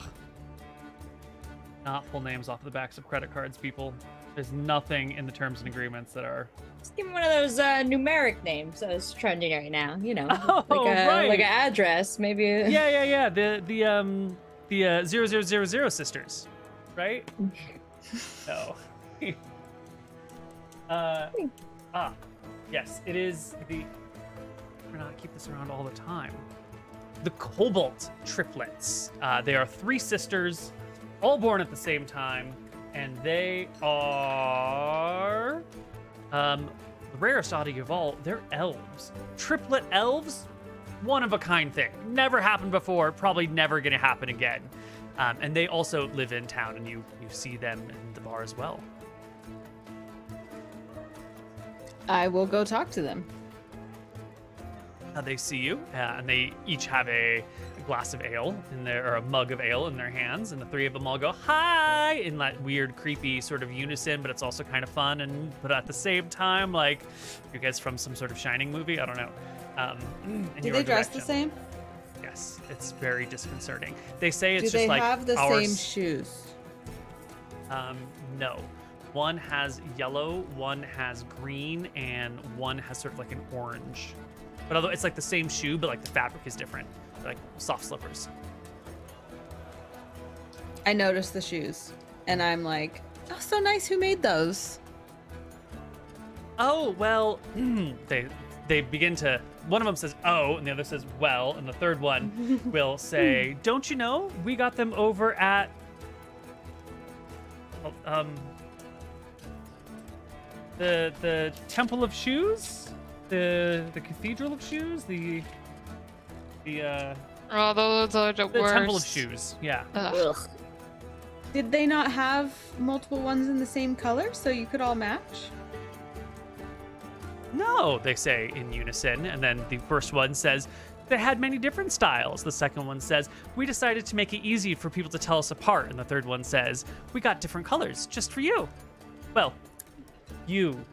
Not full names off the backs of credit cards, people. There's nothing in the terms and agreements that are. Just give me one of those uh, numeric names that's trending right now. You know, (laughs) Oh, like a right. like an address, maybe. Yeah, yeah, yeah. The the um the uh, zero zero zero zero sisters, right? (laughs) no. (laughs) uh ah, yes, it is the. We're not keep this around all the time. The Cobalt triplets. Uh, they are three sisters, all born at the same time, and they are um, the rarest oddity of all. They're elves, triplet elves one of a kind thing. Never happened before, probably never gonna happen again. Um, and they also live in town, and you you see them in the bar as well. I will go talk to them. Uh, they see you, uh, and they each have a glass of ale in their or a mug of ale in their hands, and the three of them all go hi in that weird, creepy sort of unison, but it's also kind of fun. And but at the same time, like you guys from some sort of Shining movie, I don't know. Um, Do they dress the same? Yes, it's very disconcerting. They say it's Do just they like have the our same shoes? Um, no. One has yellow, one has green, and one has sort of like an orange. But although it's like the same shoe, but like the fabric is different. They're like soft slippers. I noticed the shoes, and I'm like, oh, so nice. Who made those? Oh well, they they begin to. One of them says "oh," and the other says "well," and the third one (laughs) will say, "Don't you know? We got them over at um the the Temple of Shoes, the the Cathedral of Shoes, the the uh Oh, those are the, the worst. Temple of Shoes. Yeah. Ugh. Ugh. Did they not have multiple ones in the same color so you could all match? No, they say in unison, and then the first one says they had many different styles. The second one says we decided to make it easy for people to tell us apart, and the third one says we got different colors just for you. Well, you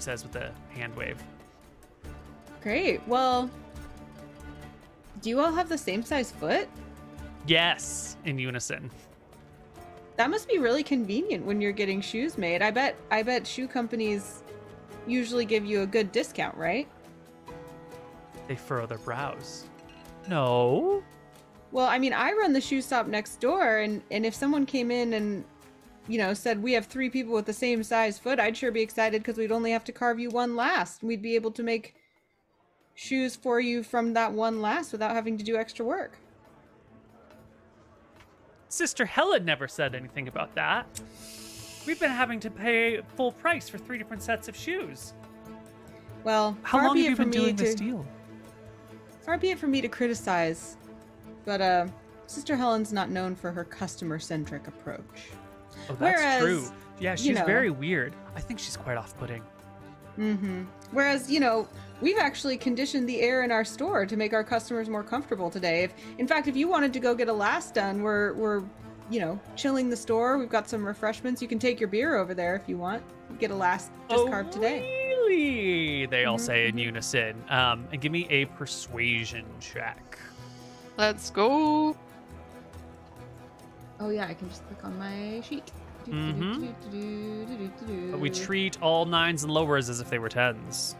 says with a hand wave. Great. Well, do you all have the same size foot? Yes, in unison. That must be really convenient when you're getting shoes made. I bet I bet shoe companies usually give you a good discount, right? They furrow their brows. No. Well, I mean, I run the shoe shop next door and and if someone came in and you know, said we have three people with the same size foot, I'd sure be excited because we'd only have to carve you one last. We'd be able to make shoes for you from that one last without having to do extra work. Sister Helen never said anything about that. We've been having to pay full price for three different sets of shoes. Well, How long be have you been doing to, this deal? Far be it for me to criticize, but uh, Sister Helen's not known for her customer-centric approach. Oh, that's Whereas, true. Yeah, you she's know- very weird. I think she's quite off-putting. Mm-hmm. Whereas, you know, we've actually conditioned the air in our store to make our customers more comfortable today. If, in fact, if you wanted to go get a last done, we're we're, you know, chilling the store. We've got some refreshments. You can take your beer over there if you want. Get a last just oh, carved today. Really? They all say Mm-hmm. in unison. Um, and give me a persuasion check. Let's go. Oh yeah, I can just click on my sheet. Mhm. Mm-hmm. But we treat all nines and lowers as if they were tens.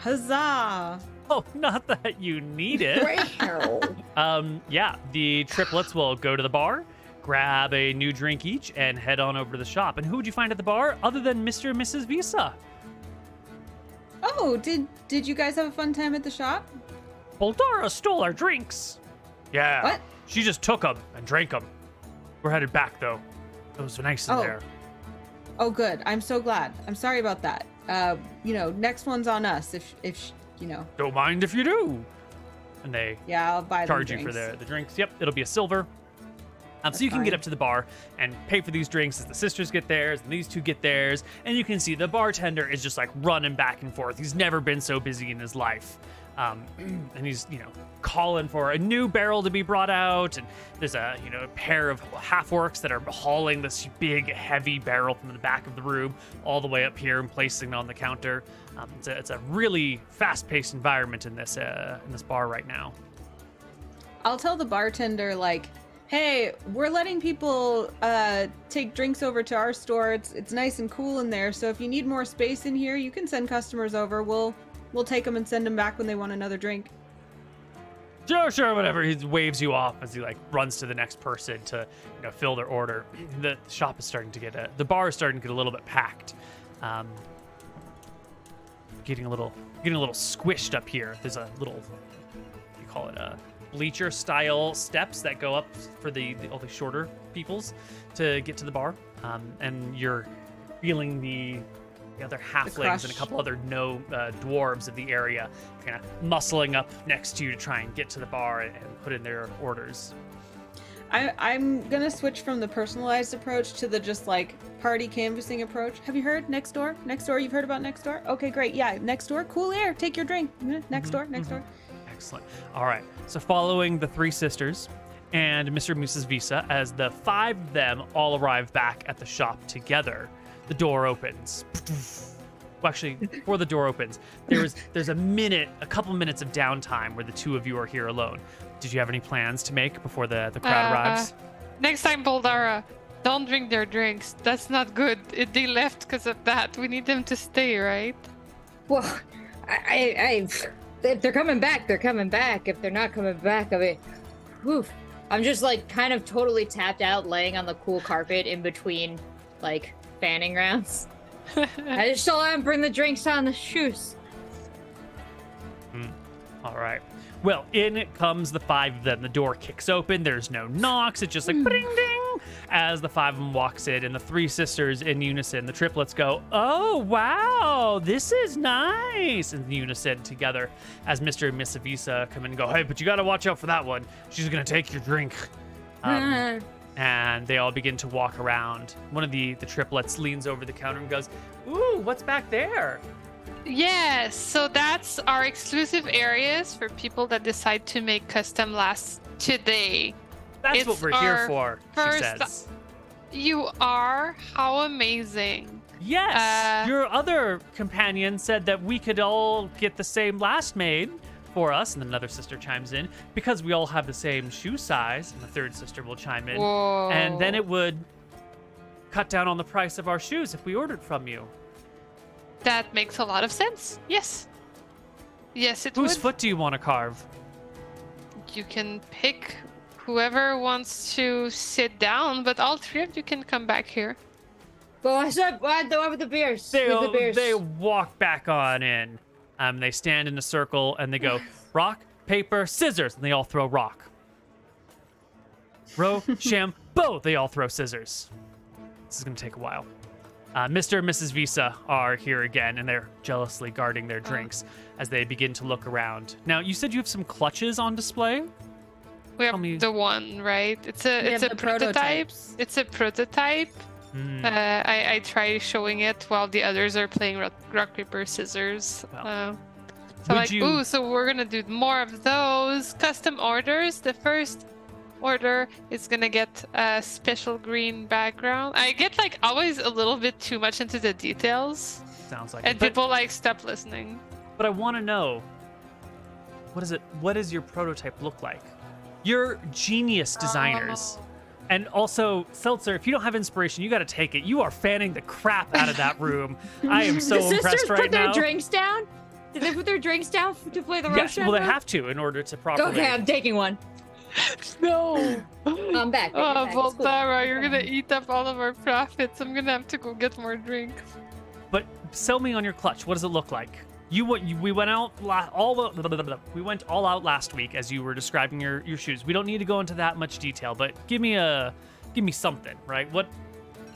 Huzzah! Oh, not that you need it. Wow. um, yeah, the triplets will go to the bar, grab a new drink each, and head on over to the shop. And who would you find at the bar other than Mr. and Mrs. Visa? Oh, did did you guys have a fun time at the shop? Bouldara stole our drinks. Yeah. What? She just took them and drank them. We're headed back though. It was nice in Oh. there. Oh, good. I'm so glad. I'm sorry about that. Uh, you know, next one's on us. If if you know, Don't mind if you do. And they yeah, I'll buy charge you for the, the drinks. Yep, it'll be a silver. Um, so you can get up to the bar and pay for these drinks as the sisters get theirs and these two get theirs. And you can see the bartender is just like running back and forth. He's never been so busy in his life. Um, (clears throat) and he's, you know, calling for a new barrel to be brought out. And there's a, you know, a pair of half orcs that are hauling this big, heavy barrel from the back of the room all the way up here and placing it on the counter. Um, it's, a, it's a really fast-paced environment in this uh, in this bar right now. I'll tell the bartender like, "Hey, we're letting people uh, take drinks over to our store. It's it's nice and cool in there. So if you need more space in here, you can send customers over. We'll we'll take them and send them back when they want another drink." Sure, sure, whatever. He waves you off as he like runs to the next person to, you know, fill their order. (clears throat) The shop is starting to get a, the bar is starting to get a little bit packed. Um, getting a little, getting a little squished up here. There's a little, you call it, a bleacher style steps that go up for the, the all the shorter peoples to get to the bar. Um, and you're feeling the the other halflings and a couple other no uh, dwarves of the area kind of muscling up next to you to try and get to the bar and, and put in their orders. I, I'm gonna switch from the personalized approach to the just like party canvassing approach. Have you heard next door? Next door, you've heard about next door? Okay, great. Yeah, next door, cool air. Take your drink. Mm, Next Mhm, door, next mhm. door. Excellent. All right. So following the three sisters and Mr. and Mrs. Visa, as the five of them all arrive back at the shop together, the door opens. Well, actually, before the door opens, there is there's a minute, a couple minutes of downtime where the two of you are here alone. Did you have any plans to make before the the crowd Uh, arrives? Next time, Bouldara, Don't drink their drinks. That's not good. If they left because of that, we need them to stay, right? Well, I, I, I, if they're coming back, they're coming back. If they're not coming back, I mean, whew. I'm just like kind of totally tapped out, laying on the cool carpet in between, like fanning rounds. (laughs) I just saw them bring the drinks on the shoes. Hmm. All right. Well, in comes the five of them. The door kicks open. There's no knocks. It's just like hmm. ding ding as the five of them walks in, and the three sisters in unison, the triplets go, "Oh wow, this is nice!" in unison together as Mr. and Miss Avisa come in and go, "Hey, but you got to watch out for that one. She's gonna take your drink." Um, (laughs) hmm. And they all begin to walk around. One of the the triplets leans over the counter and goes, "Ooh, what's back there?" Yes, so that's our exclusive areas for people that decide to make custom lasts today. That's It's what we're here for, she first- says. You are? How amazing. Yes, Uh, your other companion said that we could all get the same last made for us, and another sister chimes in because we all have the same shoe size, and the third sister will chime in, Whoa. and then it would cut down on the price of our shoes if we ordered from you. That makes a lot of sense. Yes. Yes, it Whose would. foot do you want to carve? You can pick whoever wants to sit down, but all three of you can come back here. But what's up? What the what with the beers? They with the beers. they walk back on in. Um, they stand in a circle and they go rock, paper, scissors, and they all throw rock. Ro, (laughs) sham, bo. They all throw scissors. This is gonna take a while. Uh, Mr. and Mrs. Visa are here again, and they're jealously guarding their drinks as they begin to look around. Now, you said you have some clutches on display. We have me- the one, right? It's a We it's a the prototype. It's a prototype. Hmm. Uh, I, I try showing it while the others are playing rock, rock paper scissors. Well, uh, so like, you- ooh, so we're gonna do more of those custom orders. The first order is gonna get a special green background. I get like always a little bit too much into the details, Sounds like and it. People like stop listening. but I want to know what is it? What does your prototype look like? You're genius designers. Oh. And also, Seltzer, if you don't have inspiration, you got to take it. You are fanning the crap out of that room. I am (laughs) so the sisters put their drinks down. Did they put their drinks down to play the Yes, Roshan? well, they have to in order to properly. Okay, I'm taking one. (laughs) No. I'm back. Oh, back, it's cool. You're gonna eat up all of our profits. I'm gonna have to go get more drinks. But sell me on your clutch. What does it look like? You we went out all. We went all out last week as you were describing your your shoes. We don't need to go into that much detail, but give me a, give me something, right? What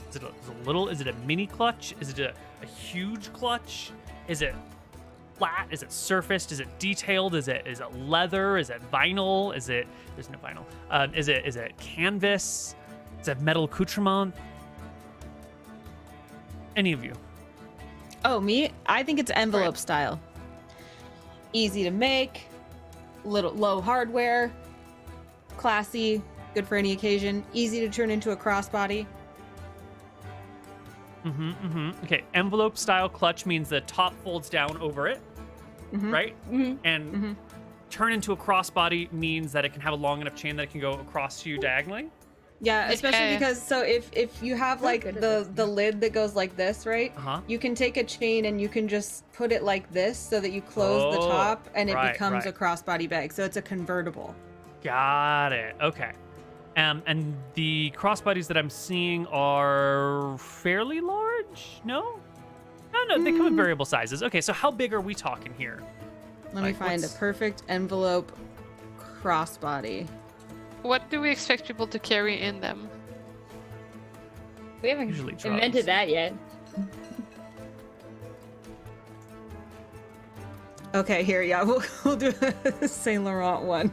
is it? A, is a little? Is it a mini clutch? Is it a, a huge clutch? Is it flat? Is it surfaced? Is it detailed? Is it is it leather? Is it vinyl? Is it there's no vinyl? Um, is it is it canvas? Is it metal accoutrement? Any of you? Oh, me? I think it's envelope style. Easy to make, little low hardware, classy, good for any occasion, easy to turn into a crossbody. Mm-hmm, mm-hmm. Okay, envelope style clutch means the top folds down over it, Mhm. right? Mhm. And Mhm. turn into a crossbody means that it can have a long enough chain that it can go across to you diagonally. Yeah, especially Okay. because so if if you have like the the lid that goes like this, right? Uh-huh. You can take a chain and you can just put it like this so that you close the Oh, top and it right, becomes right. a crossbody bag. So it's a convertible. Got it. Okay. Um, and the crossbodies that I'm seeing are fairly large. No, no, no. They come in Mm. variable sizes. Okay, so how big are we talking here? Let Like, me find what's- a perfect envelope crossbody. What do we expect people to carry in them? We haven't Usually drugs. invented that yet. Okay, here, yeah, (laughs) we'll, we'll do a Saint Laurent one.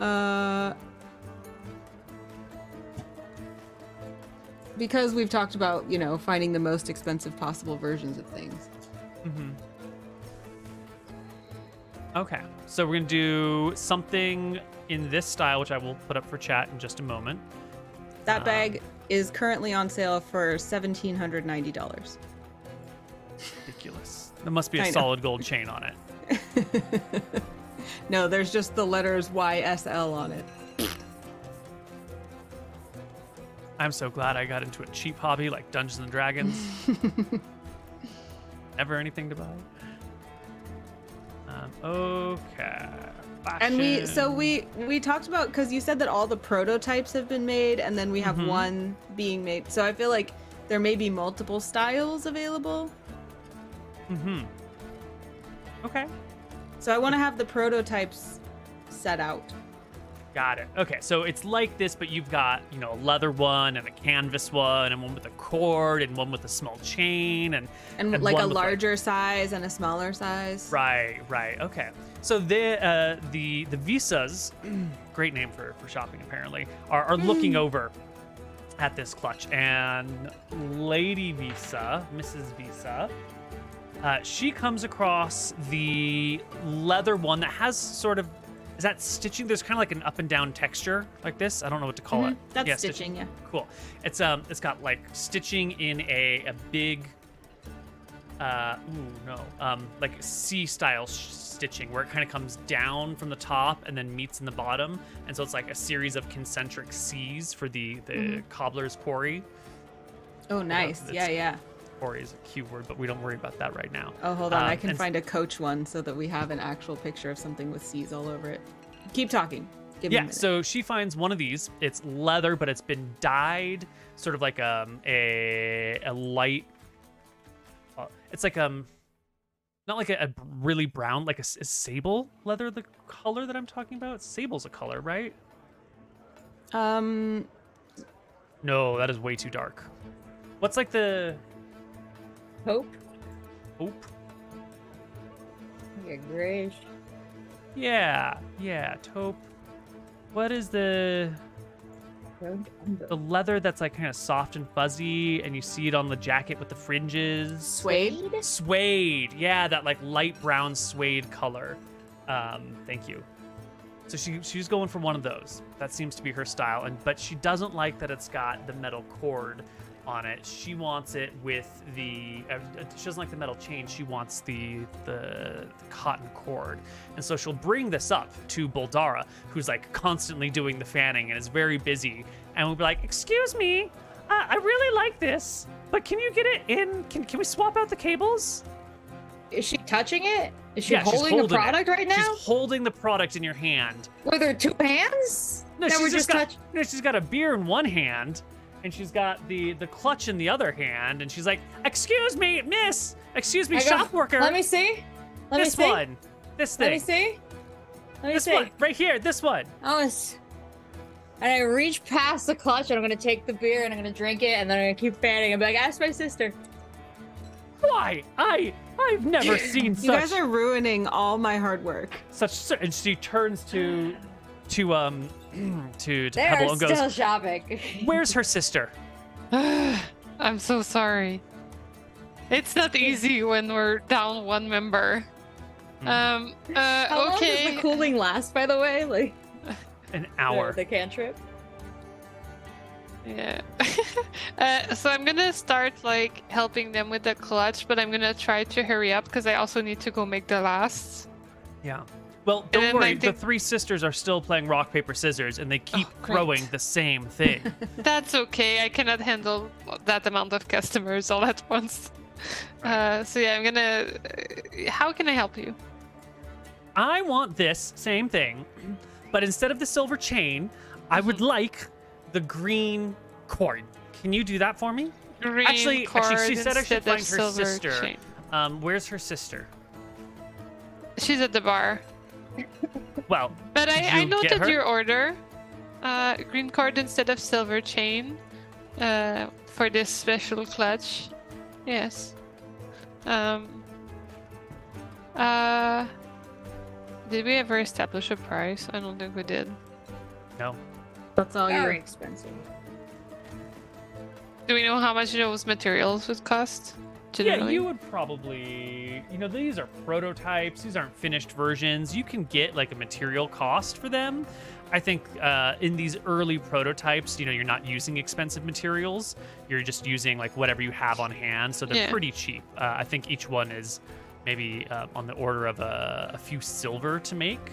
(laughs) uh, because we've talked about, you know, finding the most expensive possible versions of things. Mm-hmm. Okay, so we're gonna do something in this style, which I will put up for chat in just a moment. That Um, bag is currently on sale for $1,790. Ridiculous. There must be a solid gold chain on it. (laughs) no, there's just the letters YSL on it. I'm so glad I got into a cheap hobby like Dungeons and Dragons. (laughs) Never anything to buy. Um, okay. And we so we we talked about because you said that all the prototypes have been made and then we have Mhm. one being made. So I feel like there may be multiple styles available. Mm-hmm. Okay. So I want to have the prototypes set out. Got it. Okay, so it's like this, but you've got, you know, a leather one and a canvas one, and one with a cord, and one with a small chain, and And, And like a with, like- larger size and a smaller size. right, right. Okay, so the uh, the the visas, (clears throat) great name for for shopping apparently, are, are looking over at this clutch, and Lady Visa, Mrs. Visa. Uh, she comes across the leather one that has sort of is that stitching there's kind of like an up and down texture like this i don't know what to call Mhm, it That's Yeah, stitching, yeah. cool it's um it's got like stitching in a a big uh ooh no um like c style sh- stitching where it kind of comes down from the top and then meets in the bottom and so it's like a series of concentric c's for the the Mhm. cobbler's quarry Oh, nice. Yeah, yeah. quarry is a keyword but we don't worry about that right now Oh, hold on. I Um, can find a coach one so that we have an actual picture of something with C's all over it. Keep talking. Give yeah so she finds one of these it's leather but it's been dyed sort of like um a a light it's like um not like a, a really brown like a, is sable leather the color that i'm talking about? Sable's a color right? Um, no that is way too dark. What's like the Hope. hope? You're grayish. yeah yeah taupe. What is the the leather that's like kind of soft and fuzzy and you see it on the jacket with the fringes suede. Suede, yeah, that like light brown suede color. Um, thank you. So she she's going for one of those. That seems to be her style, and but she doesn't like that it's got the metal cord on it. She wants it with the. Uh, she doesn't like the metal chain. She wants the, the the cotton cord, and so she'll bring this up to Bouldara, who's like constantly doing the fanning and is very busy, and we'll be like, "Excuse me, uh, I really like this, but can you get it in? Can can we swap out the cables?" Is she touching it? Is she Yeah, holding, holding the it. product right now? She's holding the product in your hand. With her two hands? No, That she's just just got. touch- No, she's got a beer in one hand, and she's got the the clutch in the other hand, and she's like, "Excuse me, miss. Excuse me, I go, shop worker. Let me see. Let this me see. one. This thing. Let me see. Let me This see. one right here. This one. Oh, it's... And I reach past the clutch and I'm gonna take the beer and I'm gonna drink it and then I'm gonna keep fanning I'm like, ask my sister. Why? I I've never (clears throat) seen such. You guys are ruining all my hard work. such. And she turns to to um (clears throat) to to They're Pebble and still goes, shopping. (laughs) "Where's her sister?" (sighs) I'm so sorry. It's not easy when we're down one member. Mhm. Um. Uh. How long okay. does the cooling last, by the way? (laughs) Like An the- hour. The, cantrip. Yeah. (laughs) uh, so I'm gonna start like helping them with the clutch, but I'm gonna try to hurry up because I also need to go make the last. Yeah. Well, don't then I worry. think- The three sisters are still playing rock paper scissors, and they keep Oh, throwing the same thing. (laughs) That's okay. I cannot handle that amount of customers all at once. (laughs) Uh, so yeah, I'm gonna. uh, How can I help you? I want this same thing, but instead of the silver chain, I would like the green cord. Can you do that for me? Green Actually- actually, she said I should find her sister. Um, where's her sister? She's at the bar. Well, But I, I you get noted your order. Uh, green cord instead of silver chain. Uh, for this special clutch. Yes. Um. Uh. Did we ever establish a price? I don't think we did. no. That's all Very you. expensive. Do we know how much those materials would cost? Yeah, you would probably, you know, these are prototypes. These aren't finished versions. You can get like a material cost for them. I think uh, in these early prototypes, you know, you're not using expensive materials. You're just using like whatever you have on hand, so they're Yeah. pretty cheap. Uh, I think each one is maybe uh, on the order of a, a few silver to make.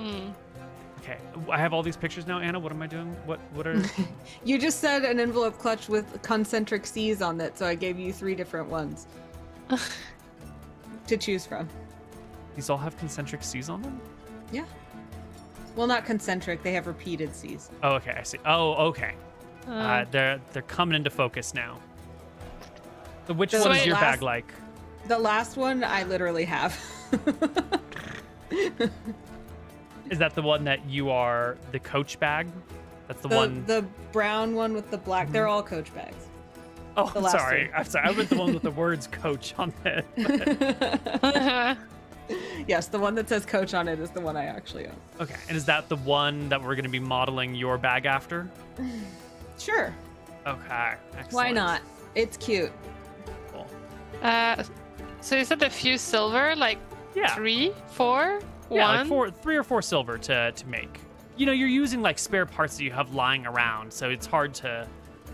Mm. Okay, I have all these pictures now. Anna, what am I doing? What what are? (laughs) You just said an envelope clutch with concentric C's on it, so I gave you three different ones (laughs) to choose from. these all have concentric C's on them. Yeah. Well, not concentric. They have repeated C's. Oh, okay, I see. Oh, okay. Uh, Uh, they're they're coming into focus now. So which one is your last- bag like? The last one I literally have. (laughs) Is that the one that you are the coach bag? That's the, the, one the brown one with the black. They're all Coach bags. Oh, the last sorry. two. I'm sorry. I meant the one with the words coach on it. (laughs) yes, the one that says Coach on it is the one I actually own. okay. And is that the one that we're going to be modeling your bag after? (sighs) Sure. Okay. Why not? It's cute. Cool. uh, so you said a few silver, like Yeah. three, four, Yeah, like four, three or four silver to to make. You know, you're using like spare parts that you have lying around, so it's hard to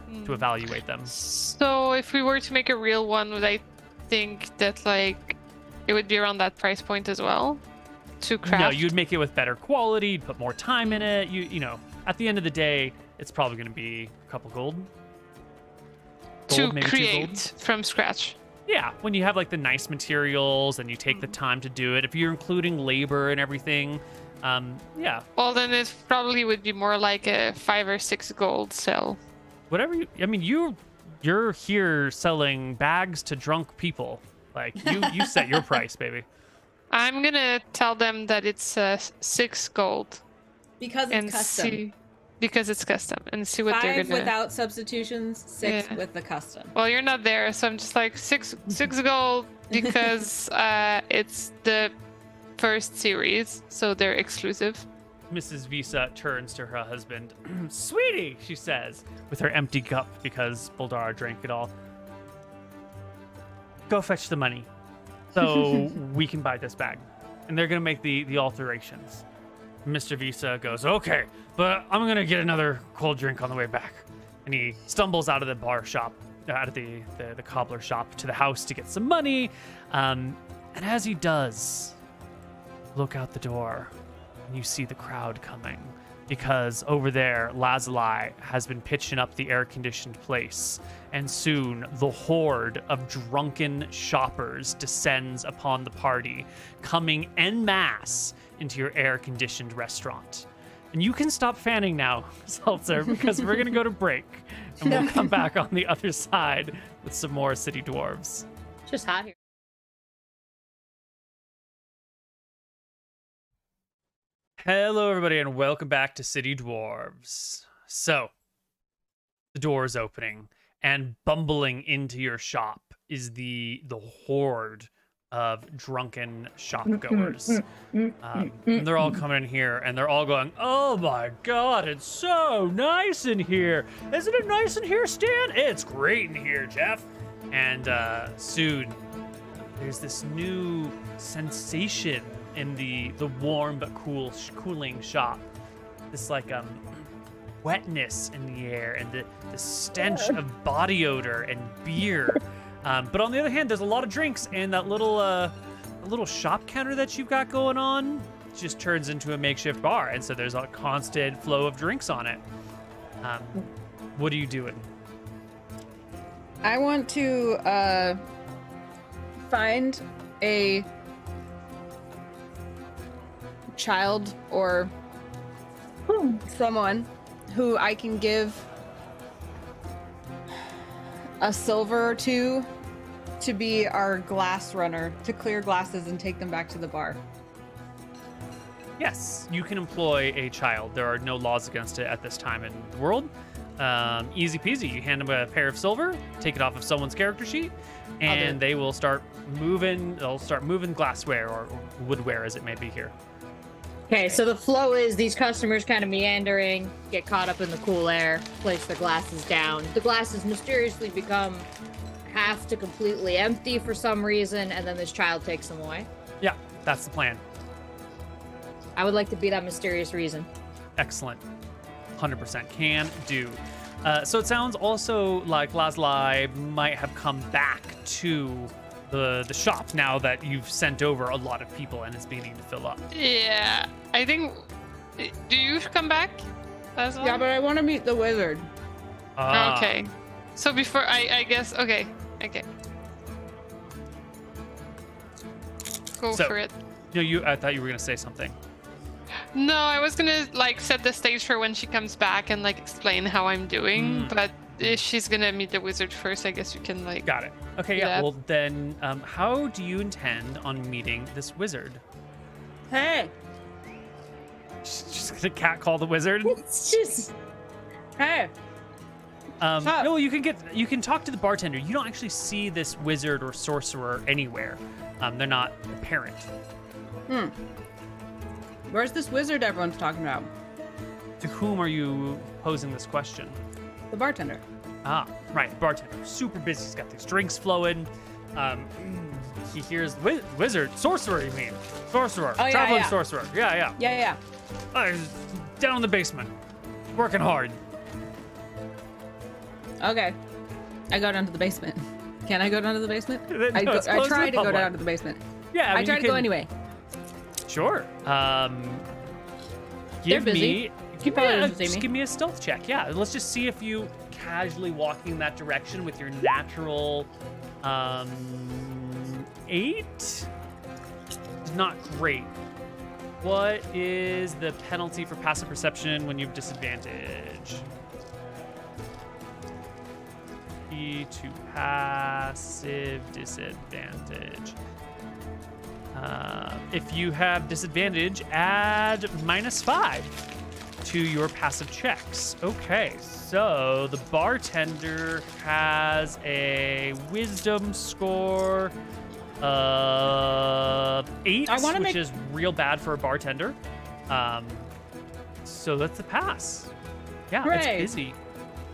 Hmm. to evaluate them. So if we were to make a real one, would I think that like it would be around that price point as well to craft? No, you'd make it with better quality, you'd put more time in it. You you know, at the end of the day, it's probably going to be a couple gold. to Gold, gold. create from scratch. Yeah, when you have like the nice materials and you take the time to do it, if you're including labor and everything, um, yeah, Well, then it probably would be more like a five or six gold sell. whatever you. I mean, you you're here selling bags to drunk people. Like you you set your (laughs) price, baby. I'm gonna tell them that it's uh, six gold Because it's and custom. see because it's custom and see what they're Five gonna. without substitutions, six Yeah. with the custom. Well, you're not there, so I'm just like six six gold (laughs) because uh, it's the first series, so they're exclusive. Mrs. Visa turns to her husband. (clears throat) Sweetie, she says, with her empty cup because Bouldara drank it all. Go fetch the money so (laughs) we can buy this bag. And they're going to make the, the alterations. Mr. Visa goes, okay, but I'm to get another cold drink on the way back. And he stumbles out of the bar shop, uh, out of the, the, the cobbler shop to the house to get some money. Um, and as he does, look out the door and you see the crowd coming because over there lazuli has been pitching up the air-conditioned place and soon the horde of drunken shoppers descends upon the party coming en masse into your air-conditioned restaurant. and you can stop fanning now (laughs) seltzer because we're going to go to break and we'll come (laughs) back on the other side with some more city dwarves Just hot here. Hello, everybody, and welcome back to City Dwarves. So, the door is opening, and bumbling into your shop is the the horde of drunken shopgoers. Um, they're all coming in here, and they're all going, "Oh my God, it's so nice in here! Isn't it nice in here, Stan? It's great in here, Jeff." And uh, soon there's this new sensation in the the warm but cool cooling shop this like um wetness in the air and the, the stench of body odor and beer (laughs) um, but on the other hand there's a lot of drinks and that little uh little shop counter that you've got going on just turns into a makeshift bar and so there's a constant flow of drinks on it. Um, what are you doing? I want to uh, find a child or someone who I can give a silver or two to be our glass runner to clear glasses and take them back to the bar. Yes, you can employ a child. There are no laws against it at this time in the world. Um, easy peasy. You hand them a pair of silver, take it off of someone's character sheet, and they will start moving. They'll start moving glassware or woodware, as it may be here. Okay, so the flow is these customers kind of meandering, get caught up in the cool air, place their glasses down. The glasses mysteriously become half to completely empty for some reason, and then this child takes them away. Yeah, that's the plan. I would like to be that mysterious reason. Excellent. 100% can do. Uh, so it sounds also like Lazuli might have come back to the the shop now that you've sent over a lot of people and it's beginning to fill up. Yeah, I think Do you come back? As well? Yeah, but I want to meet the wizard. Ah, Okay. So before I, I guess okay, okay. Go So- for it. No, you. I thought you were gonna say something. No, I was gonna like set the stage for when she comes back and like explain how I'm doing, Mm. but if she's gonna meet the wizard first, I guess you can like. Got it. Okay. Yeah. Yeah. Well, then, um, how do you intend on meeting this wizard? Hey, Just gonna cat call the wizard. (laughs) It's just hey. Um, Huh. no, you can get you can talk to the bartender. You don't actually see this wizard or sorcerer anywhere. Um, they're not apparent. Hmm. Where's this wizard everyone's talking about? To whom are you posing this question? The bartender. Ah, right, bartender. Super busy. He's got these drinks flowing. Um, (clears throat) he hears wi- wizard, sorcerer. You mean sorcerer? Oh, yeah, traveling yeah. sorcerer. Yeah, yeah. Yeah, yeah. Uh, he's down in the basement, working hard. Okay. I go down to the basement. Can I go down to the basement? (laughs) No, I, go, I closed to try to go down to the basement. Yeah, I, mean, try you to go anyway. Sure. Um, They're give busy. me. Give me, a, just give me a stealth check. Yeah, let's just see if you casually walking that direction with your natural um, eight. Not great. What is the penalty for passive perception when you have disadvantage? E to passive disadvantage. Uh, if you have disadvantage, add minus five to your passive checks. Okay, so the bartender has a wisdom score of eight, I which make- is real bad for a bartender. Um, so that's a pass. Yeah, Hooray. it's busy.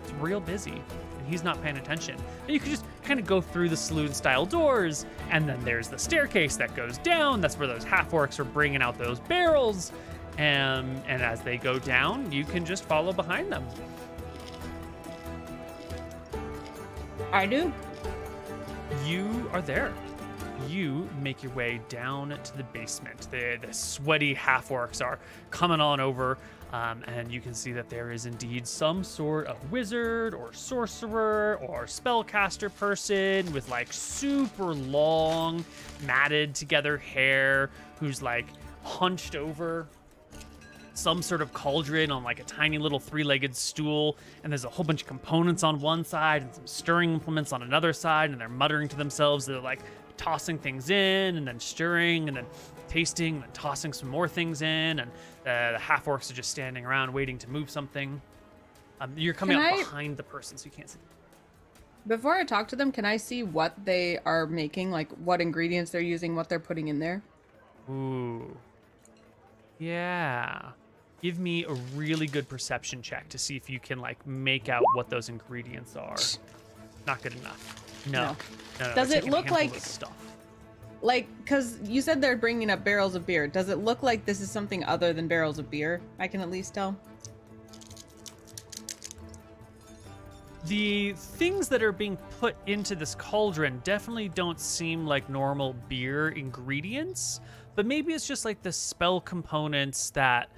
It's real busy, and he's not paying attention. And you can just kind of go through the saloon-style doors, and then there's the staircase that goes down. That's where those half orcs are bringing out those barrels, and and as they go down, you can just follow behind them. I do. You are there. You make your way down to the basement. The, the sweaty half orcs are coming on over, um, and you can see that there is indeed some sort of wizard or sorcerer or spellcaster person with like super long, matted together hair who's like hunched over some sort of cauldron on like a tiny little three-legged stool and there's a whole bunch of components on one side and some stirring implements on another side and they're muttering to themselves they're like tossing things in and then stirring and then tasting and then tossing some more things in and uh, the half orcs are just standing around waiting to move something um, you're coming Can up I- behind the person so you can't see Before I talk to them, can I see what they are making? Like what ingredients they're using, what they're putting in there? Ooh. Yeah. Give me a really good perception check to see if you can like make out what those ingredients are. Not good enough. No. No. no, Does it look like- stuff? Like, because you said they're bringing up barrels of beer. Does it look like this is something other than barrels of beer? I can at least tell. The things that are being put into this cauldron definitely don't seem like normal beer ingredients, but maybe it's just like the spell components that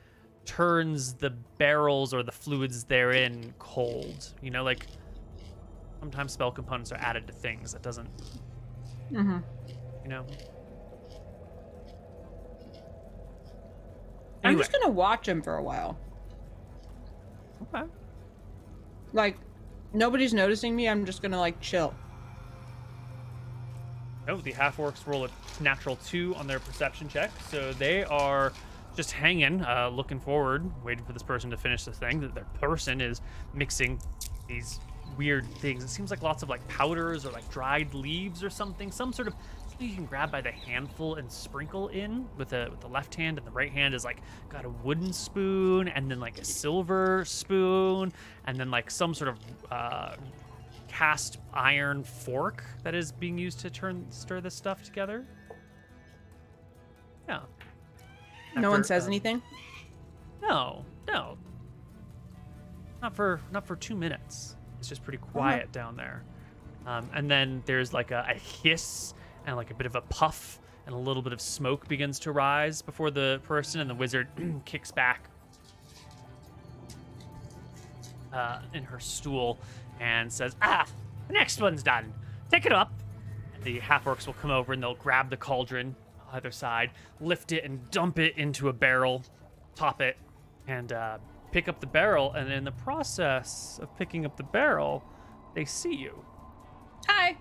turns the barrels or the fluids therein cold. You know, like sometimes spell components are added to things that doesn't, Mm-hmm. you know. I'm just gonna watch him for a while. okay. Like, nobody's noticing me. I'm just gonna like chill. Oh, the half orcs roll a natural two on their perception check, so they are just hanging, uh, looking forward, waiting for this person to finish the thing. That their person is mixing these weird things. It seems like lots of like powders or like dried leaves or something, some sort of something you can grab by the handful and sprinkle in with the with the left hand, and the right hand is like got a wooden spoon and then like a silver spoon and then like some sort of uh, cast iron fork that is being used to turn stir this stuff together. Yeah. No one says um, anything. No, no. Not for not for two minutes. It's just pretty Uh-huh. quiet down there. Um, and then there's like a, a hiss and like a bit of a puff, and a little bit of smoke begins to rise before the person, and the wizard (clears throat) kicks back uh, in her stool and says, "Ah, the next one's done. Take it up." The half orcs will come over and they'll grab the cauldron either side, lift it and dump it into a barrel, top it, and uh, pick up the barrel. And in the process of picking up the barrel, they see you. Hi.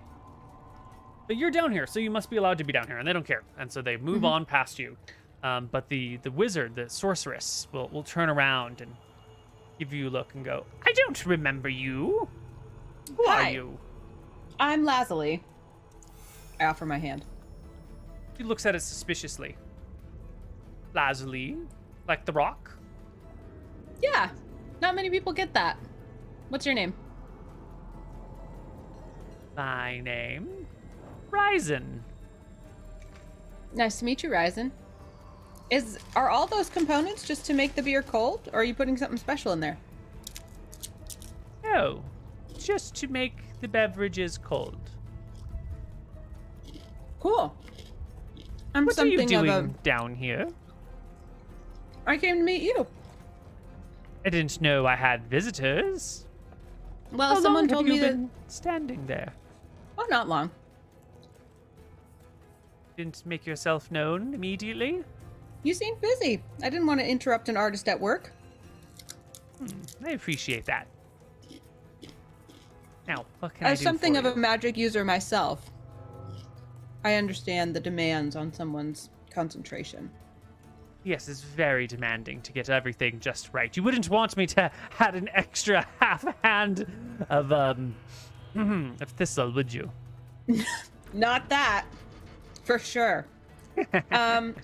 But you're down here, so you must be allowed to be down here, and they don't care. And so they move on past you. Um, but the the wizard, the sorceress, will will turn around and give you a look and go, "I don't remember you. Who Hi. are you?" I'm Lazuli. I offer my hand. He looks at it suspiciously. Lazuli, like the rock. Yeah. Not many people get that. What's your name? My name, Ryzen. Nice to meet you, Ryzen. Is are all those components just to make the beer cold, or are you putting something special in there? No, just to make the beverages cold. Cool. I'm What are you doing a. down here? I came to meet you. I didn't know I had visitors. Well, How someone told me you that. standing there? Oh, not long. Didn't make yourself known immediately? You seemed busy. I didn't want to interrupt an artist at work. Hmm, I appreciate that. Now, what can I As do something of you? a magic user myself, I understand the demands on someone's concentration. Yes, it's very demanding to get everything just right. You wouldn't want me to add an extra half hand of um of thistle, would you? (laughs) Not that, for sure. (laughs) um,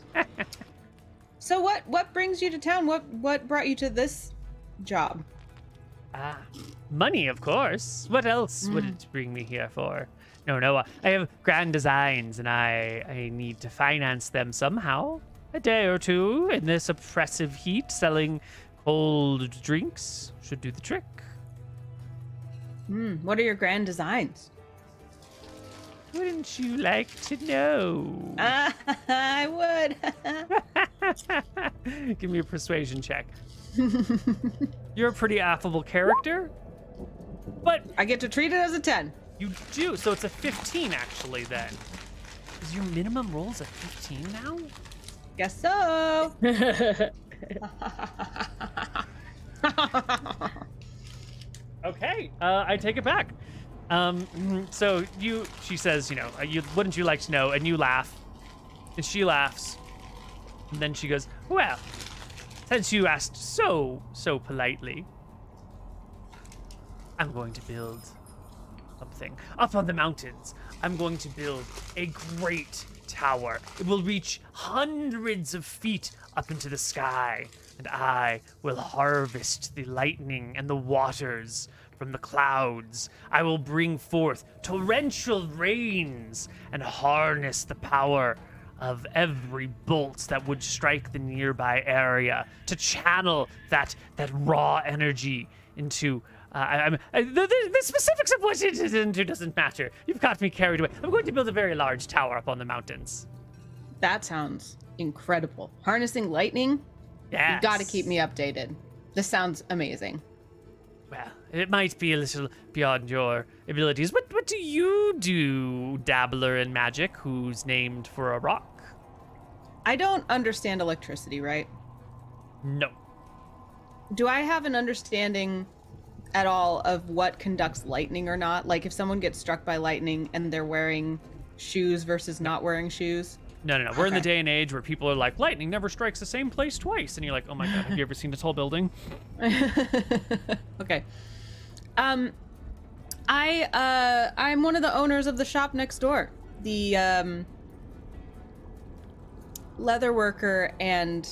so what what brings you to town? What what brought you to this job? Ah, money, of course. What else would it bring me here for? No, no, I have grand designs, and I I need to finance them somehow. A day or two in this oppressive heat, selling cold drinks should do the trick. Hmm, what are your grand designs? Wouldn't you like to know? Ah, (laughs) I would. (laughs) Give me a persuasion check. (laughs) You're a pretty affable character, but I get to treat it as a 10. You do. So it's a 15 actually. Then is your minimum rolls a 15 now? Guess so. (laughs) Okay, uh, I take it back. Um, so you, she says, you know, uh, you wouldn't you like to know? And you laugh, and she laughs, and then she goes, well, since you asked so so politely, I'm going to build something up on the mountains. I'm going to build a great tower. It will reach hundreds of feet up into the sky, and I will harvest the lightning and the waters from the clouds. I will bring forth torrential rains and harness the power of every bolt that would strike the nearby area to channel that that raw energy into uh, I, I'm, I, the, the, the specifics of what it is into doesn't matter. You've got me carried away. I'm going to build a very large tower up on the mountains. That sounds incredible. Harnessing lightning? Yeah. You've gotta keep me updated. This sounds amazing. Well, it might be a little beyond your abilities. What what do you do, dabbler in magic, who's named for a rock? I don't understand electricity, right? No. Do I have an understanding at all of what conducts lightning or not? Like if someone gets struck by lightning and they're wearing shoes versus not wearing shoes? No, no, no. We're in the day and age where people are like, lightning never strikes the same place twice. And you're like, oh my god, have you ever seen a tall building? (laughs) okay. Um I uh I'm one of the owners of the shop next door. The um leather worker and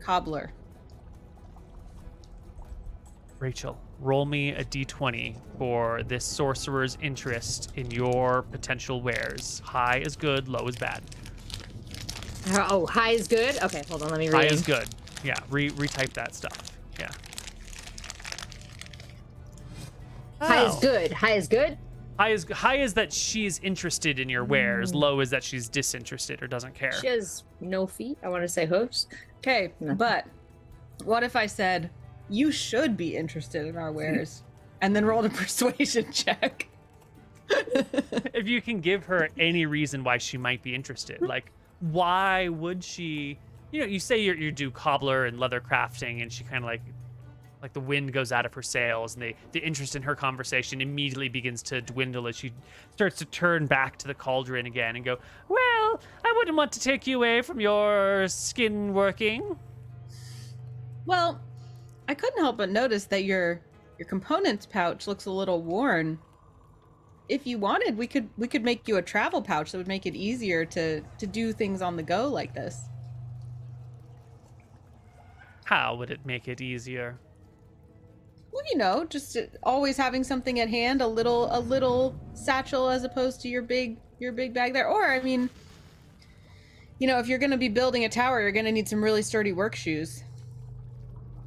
cobbler. Rachel, roll me a d20 for this sorcerer's interest in your potential wares. High is good, low is bad. (laughs) oh, high is good. Okay, hold on. Let me read. High is good. Yeah, re retype that stuff. Yeah. High is Oh. good. High is good. High is high is that she's interested in your wares. Hmm. Low is that she's disinterested or doesn't care. She has no feet. I want to say hooves. Okay, Nothing. but what if I said you should be interested in our wares. (laughs) and then roll a (laughs) persuasion check. (laughs) if you can give her any reason why she might be interested, like why would she? You know, you say you're you do cobbler and leather crafting, and she kind of like like the wind goes out of her sails, and the the interest in her conversation immediately begins to dwindle as she starts to turn back to the cauldron again and go, "Well, I wouldn't want to take you away from your skin working." Well, I couldn't help but notice that your your components pouch looks a little worn. If you wanted, we could we could make you a travel pouch that would make it easier to to do things on the go like this. How would it make it easier? Well, you know, just uh, always having something at hand, a little a little satchel as opposed to your big your big bag there. Or I mean, you know, if you're going to be building a tower, you're going to need some really sturdy work shoes.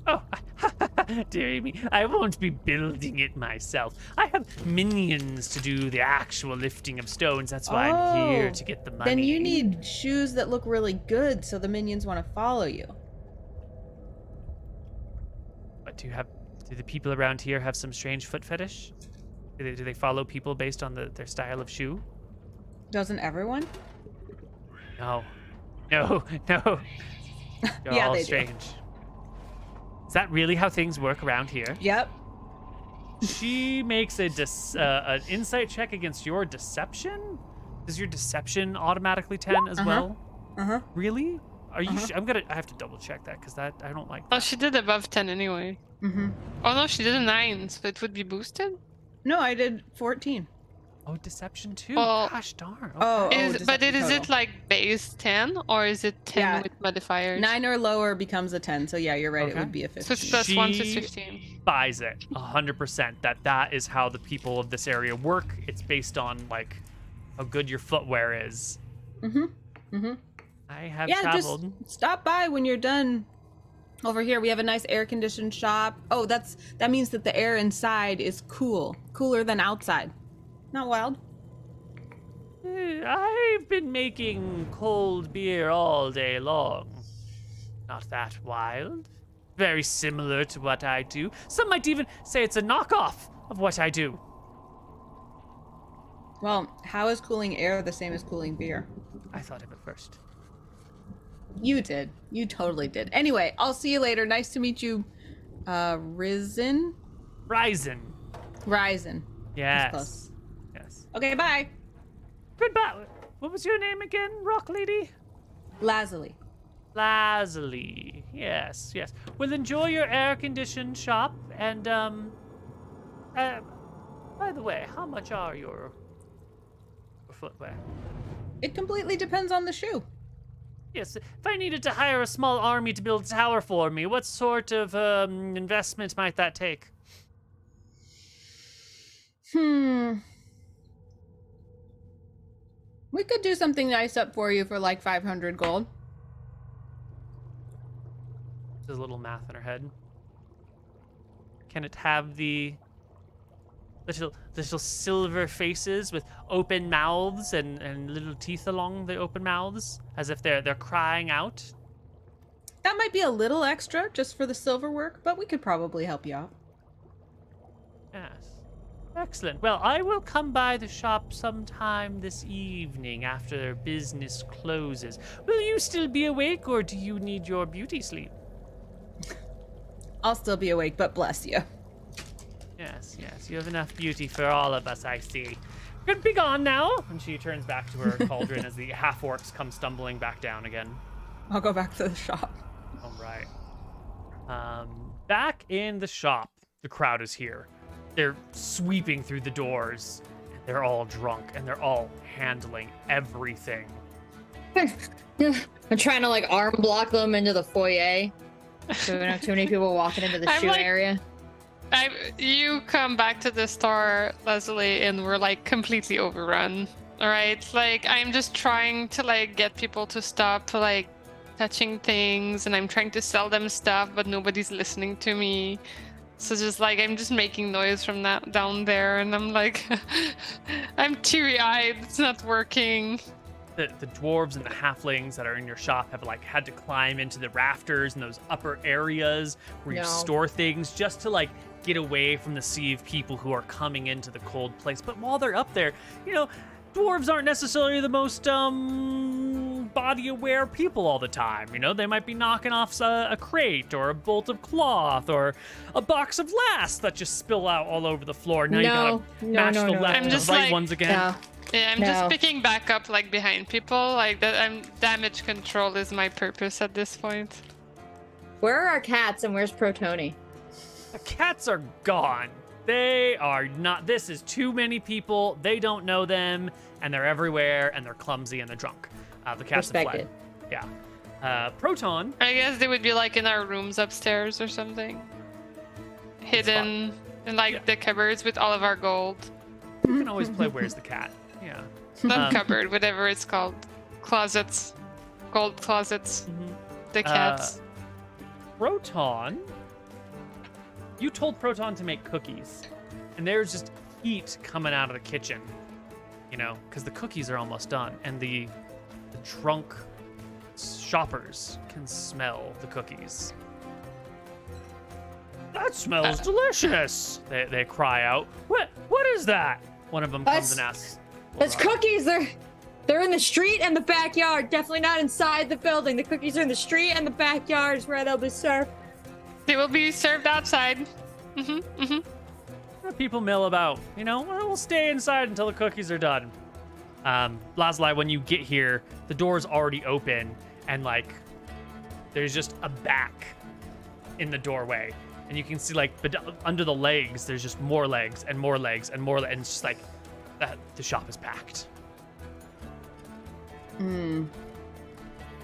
Oh, (laughs) dear me, I won't be building it myself. I have minions to do the actual lifting of stones. That's why I'm here Oh, to get the money. Then you need shoes that look really good so the minions want to follow you. What do you have? Do the people around here have some strange foot fetish? Do they, do they follow people based on the, their style of shoe? Doesn't everyone? No, no, (laughs) no. You're Yeah, all they do. Strange. Is that really how things work around here? Yep. she makes a dis- uh, an insight check against your deception. Does your deception automatically ten as Uh-huh. well? Uh huh. Really? Are you? Uh-huh. Sh- I'm gonna. I have to double check that because that I don't like. Oh, she did above 10 anyway. Mm-hmm. Oh no, she did a 9, so it would be boosted? No, I did 14. Oh, deception too. Well- Gosh darn. Oh, okay. Is, but it, it like base 10 or is it 10 Yeah. with modifiers? Nine or lower becomes a 10. So yeah, you're right. It would be a So 15. it's plus 1 to She- 15. buys it a hundred percent that that is how the people of this area work. It's based on like how good your footwear is. Mm-hmm. Mm-hmm. I have Yeah, traveled. just stop by when you're done. Over here, we have a nice air-conditioned shop. Oh, that's that means that the air inside is cool, cooler than outside. Not wild. Eh, I've been making cold beer all day long. Not that wild. Very similar to what I do. Some might even say it's a knockoff of what I do. Well, how is cooling air the same as cooling beer? I thought of it first. You did. You totally did. Anyway, I'll see you later. Nice to meet you, uh, Risen, Risen. Ryzen. Yes. Okay, bye. Goodbye. What was your name again, Rock Lady? Lazuli. Lazuli. Yes, yes. Well, enjoy your air-conditioned shop, and um, uh, by the way, how much are your, your footwear? It completely depends on the shoe. Yes, if I needed to hire a small army to build a tower for me, what sort of um, investment might that take? Hmm. We could do something nice up for you for like 500 gold. There's a little math in her head. Can it have the little little silver faces with open mouths and, and little teeth along the open mouths, as if they're they're crying out? That might be a little extra just for the silver work, but we could probably help you out. Yes. Excellent. Well, I will come by the shop sometime this evening after their business closes. Will you still be awake, or do you need your beauty sleep? (laughs) I'll still be awake, but bless you. Yes, yes. You have enough beauty for all of us, I see. Good, be gone now. And she turns back to her (laughs) cauldron as the half orcs come stumbling back down again. I'll go back to the shop. All right. Um, back in the shop, the crowd is here. They're sweeping through the doors. And they're all drunk and they're all handling everything. (laughs) I'm trying to like arm block them into the foyer. So we don't have too many people walking into the (laughs) I'm shoe like- area. I, you come back to the store, Leslie, and we're like completely overrun. All right, like I'm just trying to like get people to stop like touching things, and I'm trying to sell them stuff, but nobody's listening to me. So just like I'm just making noise from that down there, and I'm like, (laughs) I'm teary-eyed. It's not working. the, the dwarves and the halflings that are in your shop have like had to climb into the rafters and those upper areas where you No. store things just to like get away from the sea of people who are coming into the cold place. But while they're up there, you know, dwarves aren't necessarily the most um body aware people all the time. You know, they might be knocking off a, a crate or a bolt of cloth or a box of last that just spill out all over the floor. Now you No, gotta no, match no, the no, left no, and I'm the just right like- ones again. No. Yeah, I'm No. just picking back up like behind people. Like that I'm damage control is my purpose at this point. Where are our cats and where's Protoni? The cats are gone. They are not. This is too many people. They don't know them, and they're everywhere, and they're clumsy and they're drunk. Uh, the cats have Respected. fled. Yeah. Uh, Proton. I guess they would be like in our rooms upstairs or something. Hidden in like Yeah. the cupboards with all of our gold. You can always play Where's the Cat. Yeah. Not Um, cupboard, whatever it's called. Closets. Gold closets. The Uh, cats. Proton. You told Proton to make cookies, and there's just heat coming out of the kitchen. You know, because the cookies are almost done, and the, the drunk shoppers can smell the cookies. That smells uh. delicious! They, they cry out. What? What is that? One of them comes That's- and asks. That's Laura. cookies. They're they're in the street and the backyard. Definitely not inside the building. The cookies are in the street and the backyard is where they'll be served. They will be served outside. Mm-hmm. Mm-hmm. People mill about. You know, well, we'll stay inside until the cookies are done. Um, Lazuli, when you get here, the door's already open, and like, there's just a back in the doorway, and you can see like bed- under the legs, there's just more legs and more legs and more, le- and it's just like that. The shop is packed Hmm.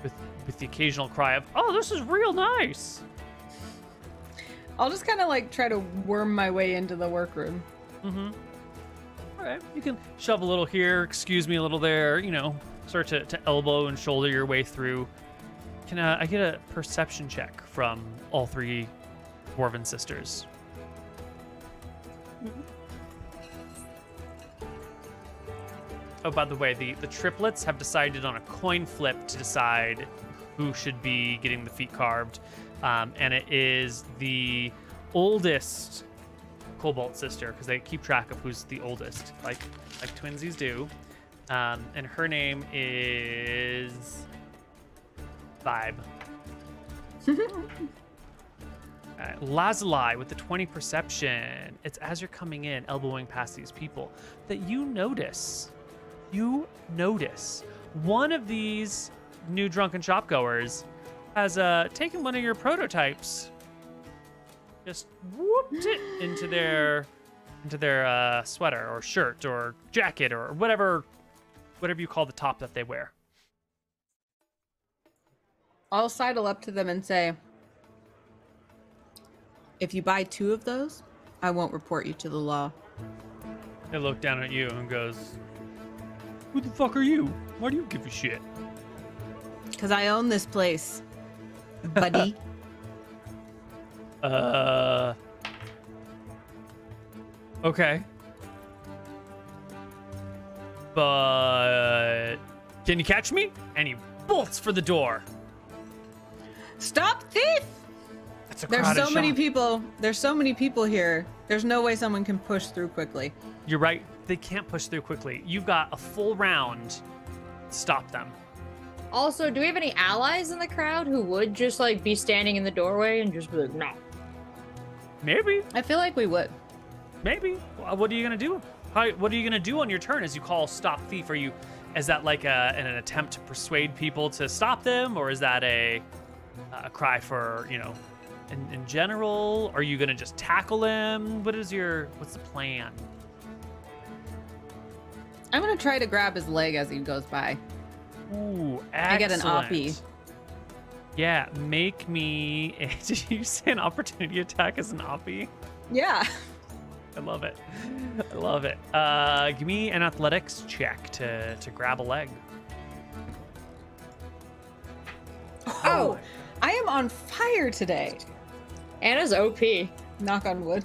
with with the occasional cry of, "Oh, this is real nice." I'll just kind of like try to worm my way into the workroom. Mm-hmm. All right, you can shove a little here, excuse me a little there, you know, start to, to elbow and shoulder your way through. Can uh, I get a perception check from all three dwarven sisters? Oh, by the way, the, the triplets have decided on a coin flip to decide who should be getting the feet carved. Um, and it is the oldest Cobalt sister because they keep track of who's the oldest, like like twinsies do. Um, and her name is Vibe. (laughs) Uh, Lazuli with the 20 perception. It's as you're coming in, elbowing past these people, that you notice, you notice one of these new drunken shopgoers has uh, taken one of your prototypes just whooped it into their into their uh, sweater or shirt or jacket or whatever whatever you call the top that they wear. I'll sidle up to them and say, if you buy two of those, I won't report you to the law. They look down at you and goes, "Who the fuck are you? Why do you give a shit?" Because I own this place, buddy. (laughs) Uh. Okay. But can you catch me? And he bolts for the door. Stop thief! That's a There's so many people. There's so many people here. There's no way someone can push through quickly. You're right. They can't push through quickly. You've got a full round. Stop them. Also, do we have any allies in the crowd who would just like be standing in the doorway and just be like, no? Maybe. I feel like we would. Maybe. What are you gonna do? How, what are you gonna do on your turn as you call stop thief? Are you, is that like a, an, an attempt to persuade people to stop them, or is that a, a cry for you know, in, in general? Are you gonna just tackle him? What is your what's the plan? I'm gonna try to grab his leg as he goes by. Ooh, I get an excellent. oppie. Yeah, make me. A, (laughs) did you say an opportunity attack as an oppie? Yeah. I love it. I love it. Uh, give me an athletics check to to grab a leg. Oh, I am on fire today. Anna's OP. Knock on wood.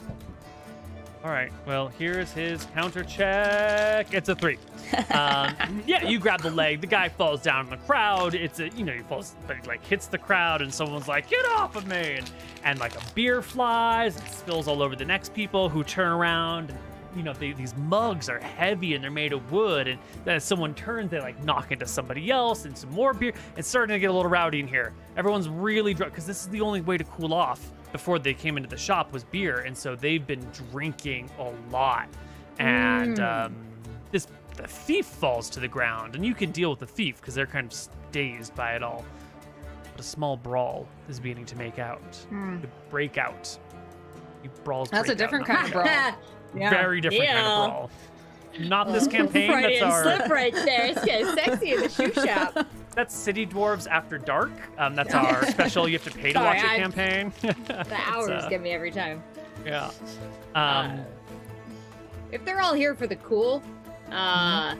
All right. Well, here's his counter check. It's a three. (laughs) Um, yeah, you grab the leg. The guy falls down in the crowd. It's a, you know, he falls, but he like hits the crowd, and someone's like, "Get off of me!" And, and like a beer flies and spills all over the next people who turn around. And, you know, they, these mugs are heavy and they're made of wood. And then as someone turns, they like knock into somebody else and some more beer. It's starting to get a little rowdy in here. Everyone's really drunk because this is the only way to cool off before they came into the shop was beer, and so they've been drinking a lot. And Mm. um, this the thief falls to the ground, and you can deal with the thief because they're kind of dazed by it all. But a small brawl is beginning to make out, Hmm. to break out. You brawls. That's a break out, different kind of brawl. (laughs) Yeah. Very different kind of brawl. Not this (laughs) campaign. Freudian That's our slip right there. It's getting sexy in the shoe shop. (laughs) that's City Dwarves After Dark. Um, that's our (laughs) special. You have to pay to Sorry, watch it I- campaign. (laughs) The hours uh, get me every time. yeah. Um, Uh, if they're all here for the cool, uh,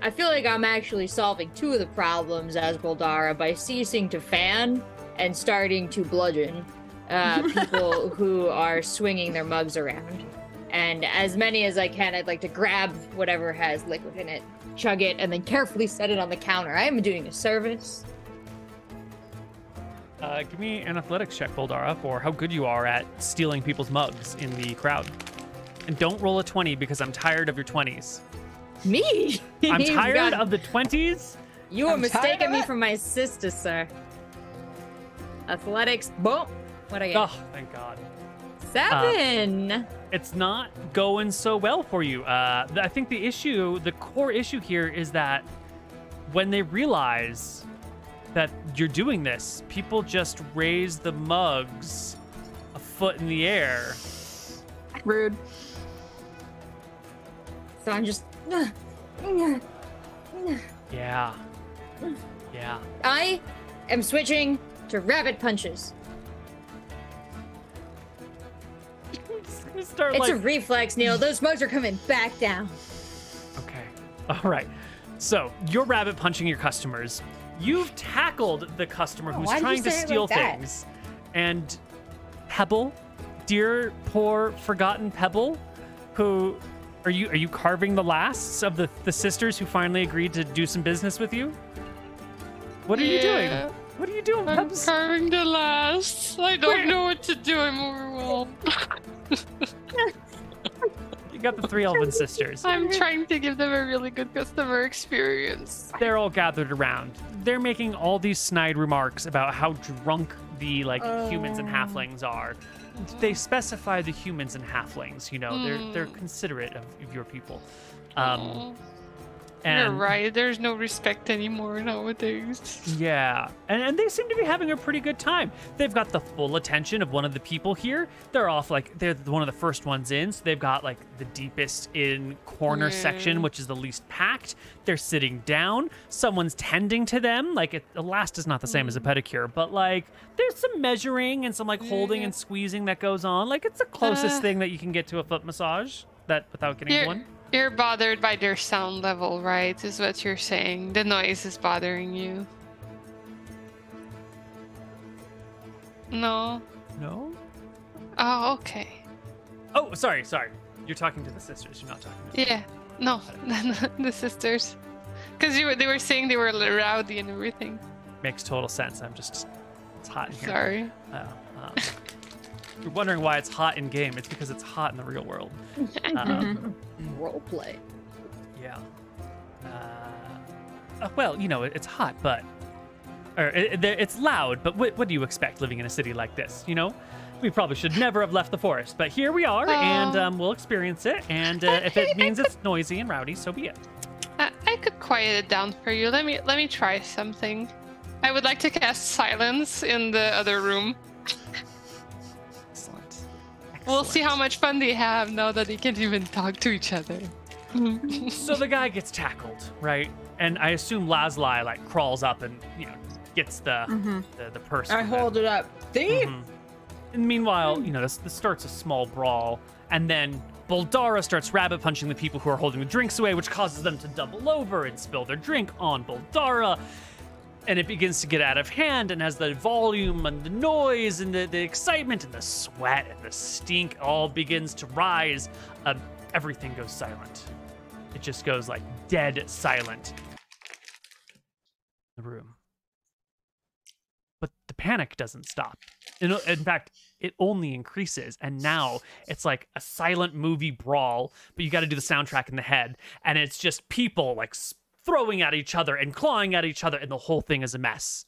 I feel like I'm actually solving two of the problems as Bouldara by ceasing to fan and starting to bludgeon uh, (laughs) people who are swinging their mugs around. And as many as I can, I'd like to grab whatever has liquid in it, chug it, and then carefully set it on the counter. I am doing a service. Uh, give me an athletics check, Bouldara, for how good you are at stealing people's mugs in the crowd. And don't roll a 20 because I'm tired of your 20s. Me? I'm (laughs) tired got- of the 20s. You are I'm mistaking me for my sister, sir. Athletics, boom. What I get? Oh, thank God. Seven. It's not going so well for you. Uh, I think the issue, the core issue here is that when they realize that you're doing this, people just raise the mugs a foot in the air. Rude. so I'm just. Yeah. Yeah. I am switching to rabbit punches. Just start It's like a reflex, Neil. (laughs) Those mugs are coming back down. Okay. All right. So you're rabbit punching your customers. You've tackled the customer who's trying to steal like things. And Pebble, dear poor forgotten Pebble, who are you are you carving the lasts of the, the sisters who finally agreed to do some business with you? What are you doing? What are you doing, I'm Pebs? carving the last. I don't know what to do. I'm overwhelmed. (laughs) (laughs) You got the three elven sisters. I'm trying to give them a really good customer experience. they're all gathered around. They're making all these snide remarks about how drunk the like humans and halflings are. They specify the humans and halflings. You know, they're they're Mm. considerate of, of your people. Um, Oh, and You're right. There's no respect anymore nowadays. Yeah, and, and they seem to be having a pretty good time. They've got the full attention of one of the people here. They're off like they're one of the first ones in, so they've got like the deepest in corner section, which is the least packed. They're sitting down. Someone's tending to them. Like it, the last is not the same as a pedicure, but like there's some measuring and some like holding and squeezing that goes on. Like it's the closest Uh. thing that you can get to a foot massage. That without getting one. You're bothered by their sound level, right? Is what you're saying. The noise is bothering you. No. No. Oh, okay. Oh, sorry, sorry. You're talking to the sisters. You're not talking to. Yeah. (laughs) No. the sisters. Because you were, they were saying they were rowdy and everything. Makes total sense. I'm just. It's hot in here. Sorry. Oh, um, (laughs) you're wondering why it's hot in game. It's because it's hot in the real world. (laughs) Um, Role play. yeah. Uh, uh, well, you know, it, it's hot, but or it, it- it's loud. But what, what do you expect living in a city like this? You know, we probably should never have left the forest, but here we are, and um, we'll experience it. And uh, if it (laughs) means it's noisy and rowdy, so be it. I, I could quiet it down for you. Let me let me try something. I would like to cast silence in the other room. Excellent. We'll see how much fun they have now that they can't even talk to each other. (laughs) So the guy gets tackled, right? And I assume Lazuli like crawls up and you know gets the Mhm. the, the purse. I from them. hold it up. Thief! Mhm. And meanwhile, you know, this, this starts a small brawl, and then Bouldara starts rabbit punching the people who are holding the drinks away, which causes them to double over and spill their drink on Bouldara. And it begins to get out of hand and as the volume and the noise and the, the excitement and the sweat and the stink all begins to rise. Um, everything goes silent. It just goes like dead silent. The room. But the panic doesn't stop. In, in fact it only increases and now it's like a silent movie brawl but you got to do the soundtrack in the head and it's just people like throwing at each other and clawing at each other and the whole thing is a mess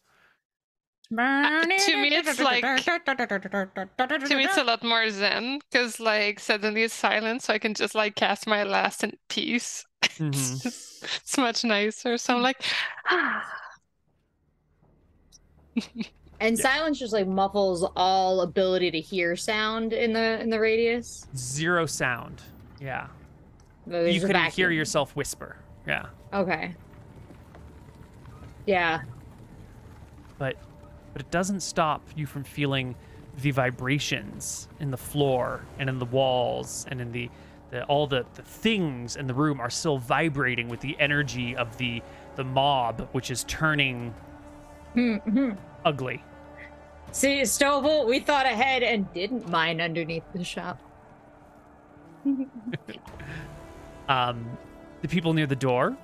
to me, it's like- To me, it's a (laughs) lot more zen because, like, suddenly it's silent, so I can just like cast my last in peace. (laughs) Mhm. It's, just- it's much nicer. So I'm like, ah. (sighs) And Yeah. silence just like muffles all ability to hear sound in the in the radius. zero sound yeah There's you a couldn't hear yourself whisper yeah Okay. Yeah. but but it doesn't stop you from feeling the vibrations in the floor and in the walls and in the, the all the, the things in the room are still vibrating with the energy of the the mob which is turning Mhm. ugly See, Stovall, we thought ahead and didn't mine underneath the shop. (laughs) um, the people near the door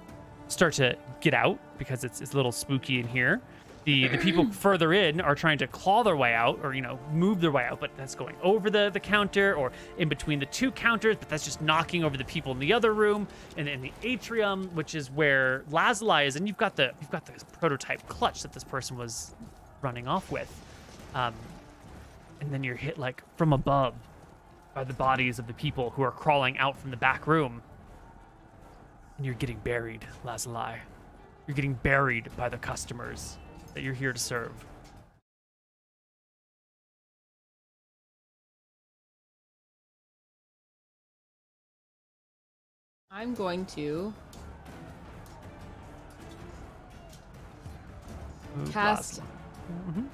start to get out because it's, it's a little spooky in here. The the people (clears throat) further in are trying to claw their way out or you know move their way out, but that's going over the, the counter or in between the two counters, but that's just knocking over the people in the other room and in the atrium, which is where Lazuli is, and you've got the you've got the prototype clutch that this person was running off with. Um, and then you're hit like from above by the bodies of the people who are crawling out from the back room. And you're getting buried, Lazuli. You're getting buried by the customers that you're here to serve. I'm going to Move Cast- Lazuli. Mhm.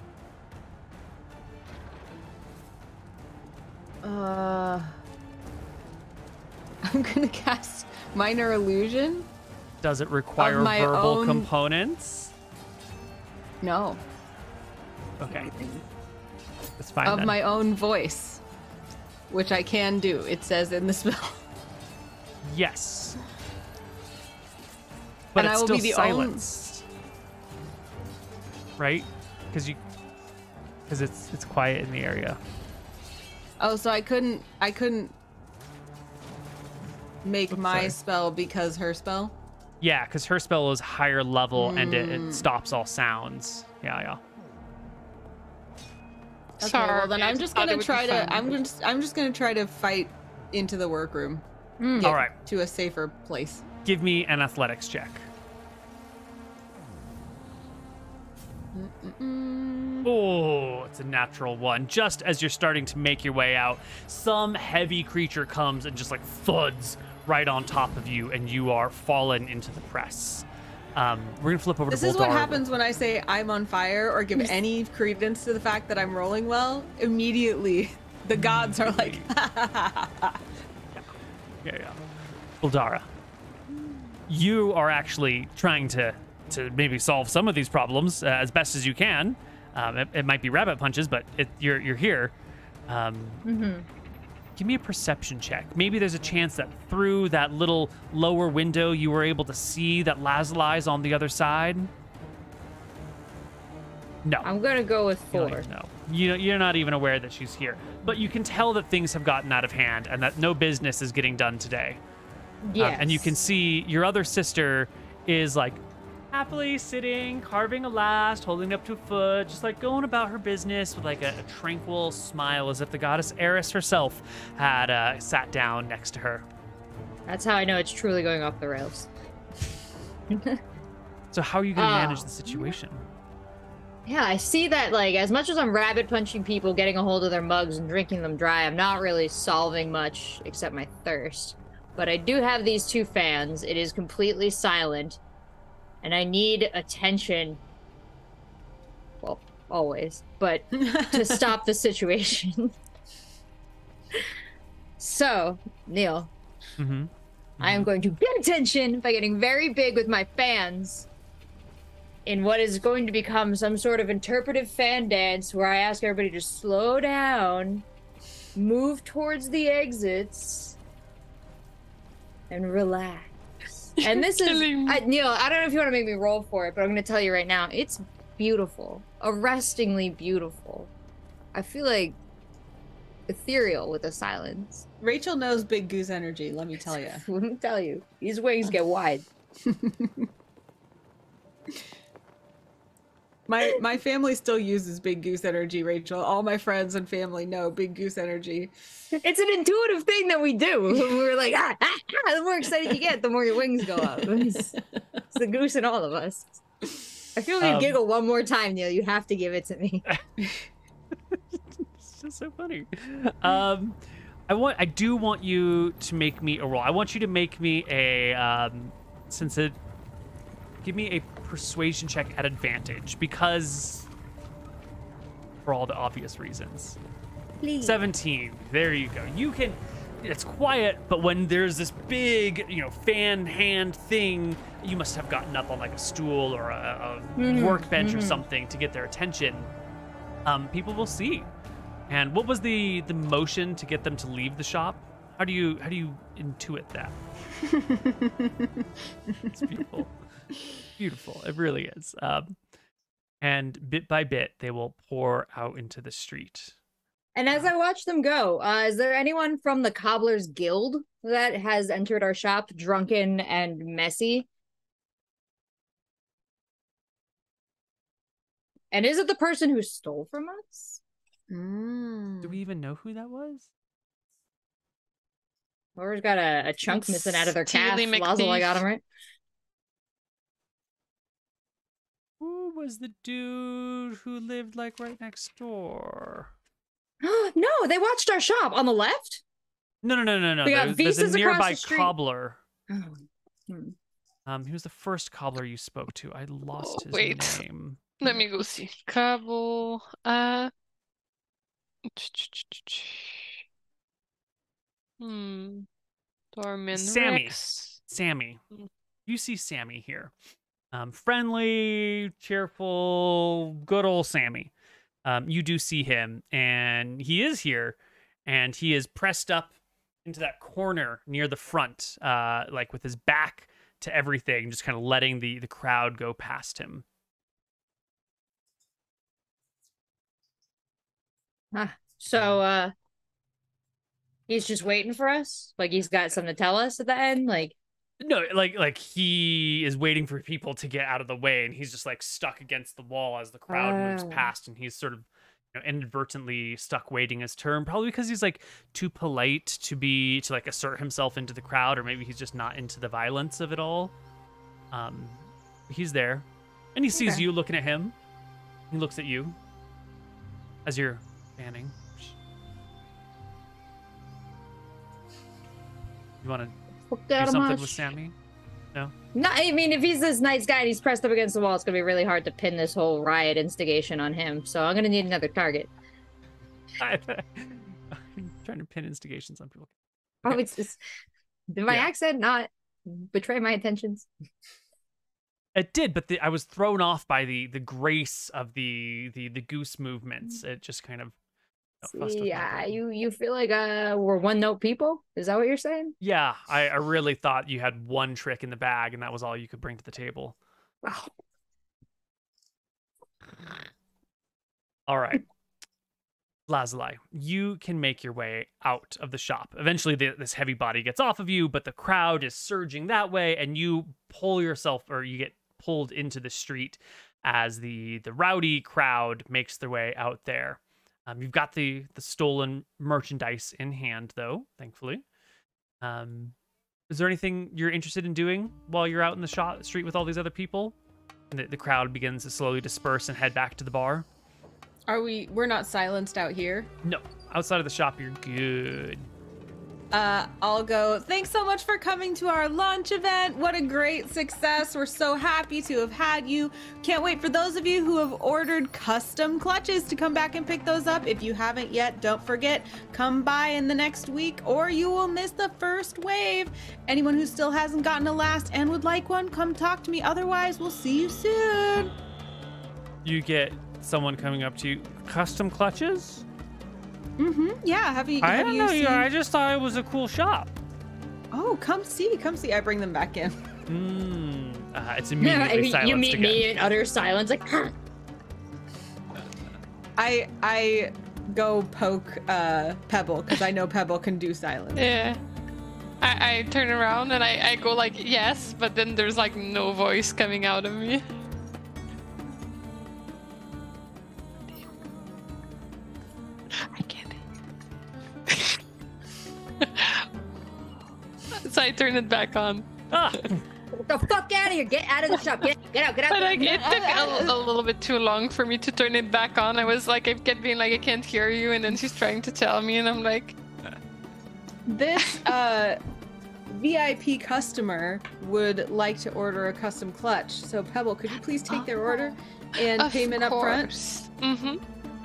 uh I'm gonna cast minor illusion. Does it require my verbal own- components? No. Okay, that's fine. of then. my own voice. Which I can do. It says in the (laughs) spell. Yes. But And it's I will still be the silenced. Right? Because you because it's it's quiet in the area. Oh, so I couldn't I couldn't make Oops, my sorry. spell because her spell? Yeah, because her spell is higher level and it, Mm. it stops all sounds. Yeah, yeah. Okay, Sorry, well then I I'm just gonna try to I'm just I'm just gonna try to fight into the workroom. Mm. All right. To a safer place. Give me an athletics check. Mm, Oh, it's a natural one. Just as you're starting to make your way out, some heavy creature comes and just like thuds right on top of you, and you are fallen into the press. Um, we're gonna flip over This to is what happens when I say I'm on fire or give any credence to the fact that I'm rolling well. Immediately, the gods are like, (laughs) Yeah, yeah. Bouldara, you are actually trying to to maybe solve some of these problems uh, as best as you can. Um, it, it might be rabbit punches, but it, you're you're here. Um, Mhm. Give me a perception check. Maybe there's a chance that through that little lower window you were able to see that Lazuli's on the other side. No. I'm gonna go with You four. even know. You, you're not even aware that she's here. But you can tell that things have gotten out of hand and that no business is getting done today. Um, and you can see your other sister is like happily sitting, carving a last, holding up to a foot, just like going about her business with like a, a tranquil smile as if the goddess Eris herself had uh, sat down next to her. That's how I know it's truly going off the rails. So, how are you going to Ah. manage the situation? Yeah, I see that. Like, as much as I'm rabbit punching people, getting a hold of their mugs and drinking them dry, I'm not really solving much except my thirst. But I do have these two fans. It is completely silent, and I need attention. Well, always, but to (laughs) stop the situation. (laughs) so, Neil, Mm-hmm. I am going to get attention by getting very big with my fans in what is going to become some sort of interpretive fan dance where I ask everybody to slow down, move towards the exits, and relax. (laughs) And this is. I, Neil. I don't know if you want to make me roll for it, but I'm going to tell you right now. It's beautiful, arrestingly beautiful. I feel like ethereal with the silence. Rachel knows Big Goose energy. Let me tell you. (laughs) Let me tell you, these wings get wide. (laughs) My my family still uses Big Goose energy. Rachel, all my friends and family know Big Goose energy. It's an intuitive thing that we do. (laughs) We're like, ah, ah, ah, the more excited you get, the more your wings go up. It's, (laughs) it's the goose in all of us. I feel like Um, giggle one more time, Neil. You have to give it to me. (laughs) it's just so funny. Um, I want, I do want you to make me a roll. I want you to make me a, um, since it, give me a persuasion check at advantage because, for all the obvious reasons. Please. 17. There you go. You can. It's quiet, but when there's this big, you know, fan hand thing, you must have gotten up on like a stool or a, a Mhm, workbench or mhm. something to get their attention. Um, people will see. And what was the the motion to get them to leave the shop? How do you how do you intuit that? (laughs) It's beautiful, (laughs) beautiful. It really is. Um, and bit by bit, they will pour out into the street. And as I watch them go, uh, is there anyone from the Cobbler's Guild that has entered our shop drunken and messy? And is it the person who stole from us? Mm. Do we even know who that was? Whoever's got a, a chunk missing out of their calf. Steely I got him right. Who was the dude who lived like right next door? (gasps) no, they watched our shop on the left. No, no, no, no, no. We got There's, there's a nearby the cobbler. Oh, hmm. Um, he was the first cobbler you spoke to. I lost Oh, his wait. name. (laughs) Let me go see. Cabo. Uh. (tsk) Hmm. Dorman Sammy. Rex. Sammy. Mm. You see Sammy here. Um, friendly, cheerful, good old Sammy. Um, you do see him, and he is here, and he is pressed up into that corner near the front, uh, like with his back to everything, just kind of letting the the crowd go past him. Ah, so uh he's just waiting for us? Like he's got something to tell us at the end? Like No, like like he is waiting for people to get out of the way, and he's just like stuck against the wall as the crowd moves Oh. past, and he's sort of you know, inadvertently stuck waiting his turn. Probably because he's like too polite to be to like assert himself into the crowd, or maybe he's just not into the violence of it all. Um, he's there, and he sees Okay. you looking at him. He looks at you as you're fanning. You want to fuck do something much. with Sammy? No, No, I mean if he's this nice guy and he's pressed up against the wall, it's gonna be really hard to pin this whole riot instigation on him. So I'm gonna need another target. (laughs) I'm trying to pin instigations on people. Oh, it's just did my Yeah. accent not betray my intentions? It did, but the, I was thrown off by the the grace of the the the goose movements. Mm. It just kind of Yeah, you you feel like uh we're one note people? Is that what you're saying? Yeah, I, I really thought you had one trick in the bag, and that was all you could bring to the table. Wow. All right. (laughs) Lazuli, you can make your way out of the shop. Eventually, the, this heavy body gets off of you, but the crowd is surging that way, and you pull yourself, or you get pulled into the street as the the rowdy crowd makes their way out there. Um, you've got the the stolen merchandise in hand, though, thankfully. Um, is there anything you're interested in doing while you're out in the shop street with all these other people? And the, the crowd begins to slowly disperse and head back to the bar. Are we? We're not silenced out here. No, outside of the shop, you're good. Uh, I'll go. Thanks so much for coming to our launch event. What a great success. We're so happy to have had you. Can't wait for those of you who have ordered custom clutches to come back and pick those up. If you haven't yet, don't forget, come by in the next week or you will miss the first wave. Anyone who still hasn't gotten a last and would like one, come talk to me. Otherwise, we'll see you soon. You get someone coming up to you. Custom clutches? Mm-hmm. Yeah. Have you? I have don't you know. seen? you. I just thought it was a cool shop. Oh, come see, come see. I bring them back in. Mm. Uh, it's Yeah, (laughs) immediately you meet again. me in utter silence, like, huh. I I go poke uh Pebble because I know Pebble can do silence. Yeah. I, I turn around and I, I go like yes, but then there's like no voice coming out of me. So I turn it back on. Ah, Get the fuck out of here! Get out of the shop! Get, get out! Get out! But like it took a, (laughs) a little bit too long for me to turn it back on. I was like, I kept being like, I can't hear you, and then she's trying to tell me, and I'm like, This (laughs) uh VIP customer would like to order a custom clutch. So Pebble, could you please take their order and of payment up front? course. Mm-hmm.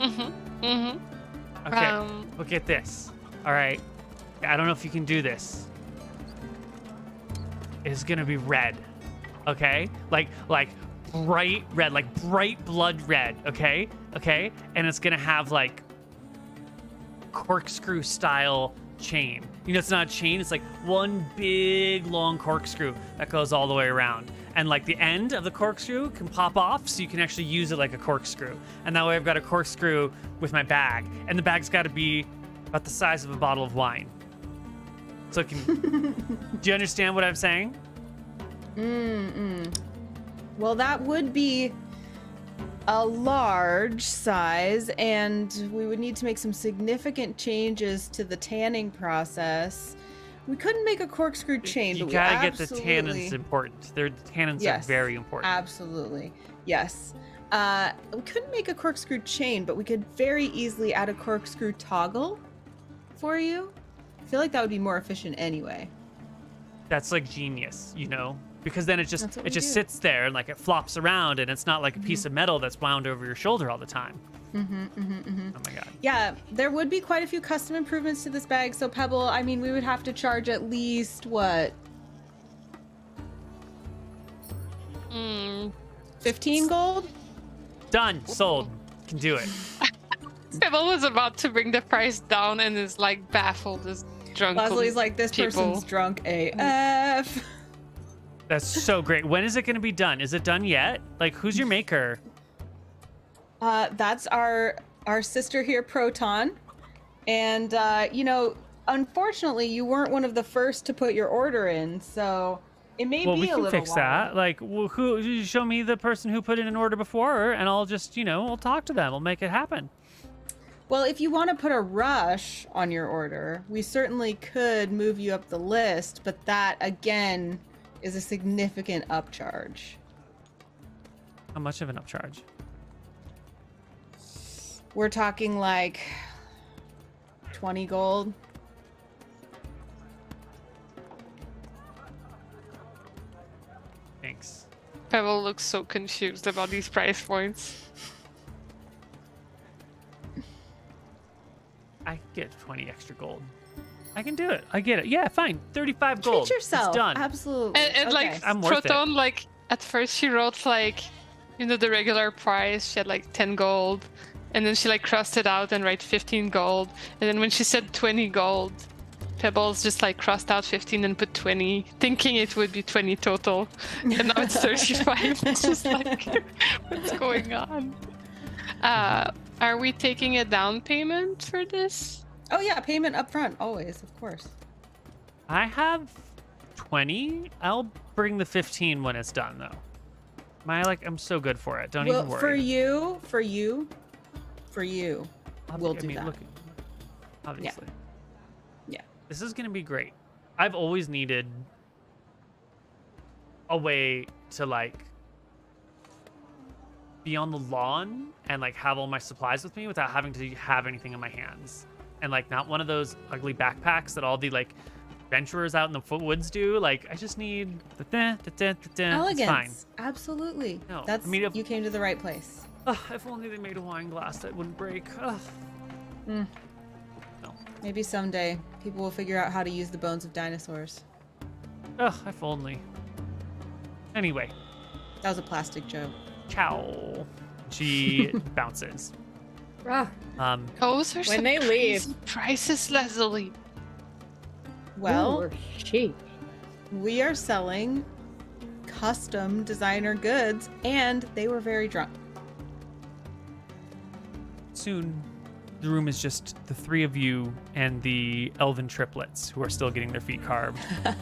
Mm-hmm. Mm-hmm. okay. Um, Look at this. All right. I don't know if you can do this. It's gonna be red. Okay? Like like bright red, like bright blood red, okay? Okay? And it's gonna have like corkscrew style chain. You know, it's not a chain, it's like one big long corkscrew that goes all the way around. And like the end of the corkscrew can pop off so you can actually use it like a corkscrew. And that way I've got a corkscrew with my bag. And the bag's got to be about the size of a bottle of wine. So can. (laughs) do you understand what I'm saying? Mm-mm. Well, that would be a large size, and we would need to make some significant changes to the tanning process. We couldn't make a corkscrew chain, you but gotta get the tannins important. Their tannins Yes, are very important. Absolutely. Yes. Uh, we couldn't make a corkscrew chain, but we could very easily add a corkscrew toggle for you. I feel like that would be more efficient anyway. That's like genius, you know? Because then it just it just do. sits there and like it flops around and it's not like a piece of metal that's wound over your shoulder all the time. Mm-hmm, mm-hmm, mm-hmm. Oh my god. Yeah, there would be quite a few custom improvements to this bag. So Pebble, I mean, we would have to charge at least what, mm, 15 gold? Done. Sold. Can do it. (laughs) Pebble was about to bring the price down and is like baffled as drunk. Leslie's like, this people. person's drunk (laughs) AF. That's so great. When is it going to be done? Is it done yet? Like, who's your maker? Uh, that's our our sister here, Proton, and uh, you know, unfortunately, you weren't one of the first to put your order in, so it may Well, be we a can little fix while. that. Like, wh- who? Show me the person who put in an order before, and I'll just, you know, I'll talk to them. We'll make it happen. Well, if you want to put a rush on your order, we certainly could move you up the list, but that again is a significant upcharge. How much of an upcharge? We're talking like 20 gold. Thanks. Pebble looks so confused about these price points. I get 20 extra gold. I can do it. I get it. Yeah, fine. 35 gold. Treat yourself. It's done. Absolutely. And, and Okay. like I'm worth it. Proton, like at first she wrote like, you know, the regular price. She had like 10 gold, and then she like crossed it out and write 15 gold. And then when she said 20 gold, Pebbles just like crossed out 15 and put 20, thinking it would be 20 total. And now it's (laughs) 35. (laughs) it's just like, (laughs) what's going on? Uh, are we taking a down payment for this? Oh yeah, payment up front always, of course. I have 20. I'll bring the 15 when it's done, though. My like, I'm so good for it. Don't well, even worry. for you, for you, for you, I'll- we'll I do mean, that. Look, obviously. Yeah. This is gonna be great. I've always needed a way to like be on the lawn and like have all my supplies with me without having to have anything in my hands. and like not one of those ugly backpacks that all the like adventurers out in the woods do. Like I just need the da, da, da. Elegance. Absolutely. No, I That's mean, if- you came to the right place. Ugh, if only they made a wine glass that wouldn't break. Ugh. Hmm. Maybe someday people will figure out how to use the bones of dinosaurs. Ugh, if only. Anyway, That was a plastic joke. Ciao. She (laughs) bounces. Ah, Um, Those are When some they crazy leave. prices, Leslie. Well, ooh, she. we are selling custom designer goods, and they were very drunk. soon, the room is just the three of you and the elven triplets who are still getting their feet carved. (laughs)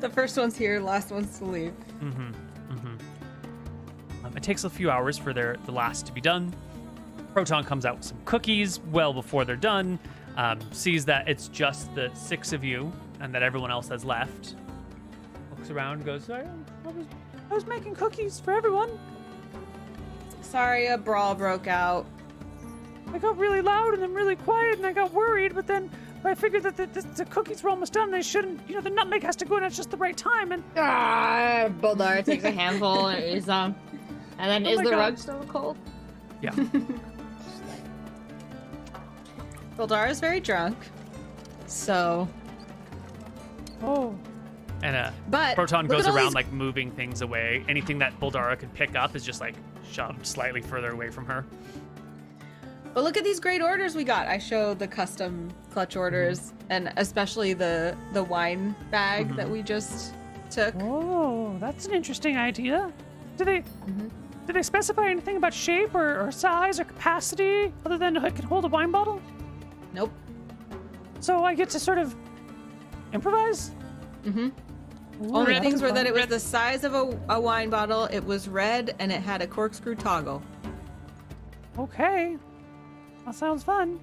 The first one's here, last one's to leave. Mm-hmm. It takes a few hours for their the last to be done. Proton comes out with some cookies well before they're done. Um, sees that it's just the six of you and that everyone else has left. Looks around, goes, I, I was, I was making cookies for everyone. Sorry, a brawl broke out. I got really loud and then really quiet, and I got worried. But then I figured that the, the, the cookies were almost done. They shouldn't, you know, the nutmeg has to go in at just the right time. And Ah, Boldar takes a handful and is um, and then Oh is the God. rug still cold? yeah, (laughs) Bildar is very drunk. So, oh, and uh, but Proton goes around these- like moving things away. Anything that Bouldara could pick up is just like shoved slightly further away from her. But look at these great orders we got. I showed the custom clutch orders, and especially the the wine bag Mhm. that we just took. Oh, that's an interesting idea. Do they Mhm. Do they specify anything about shape or, or size or capacity other than it can hold a wine bottle? Nope. So I get to sort of improvise. Mm-hmm. Ooh, Only things were that it was the size of a, a wine bottle. It was red, and it had a corkscrew toggle. Okay, that sounds fun.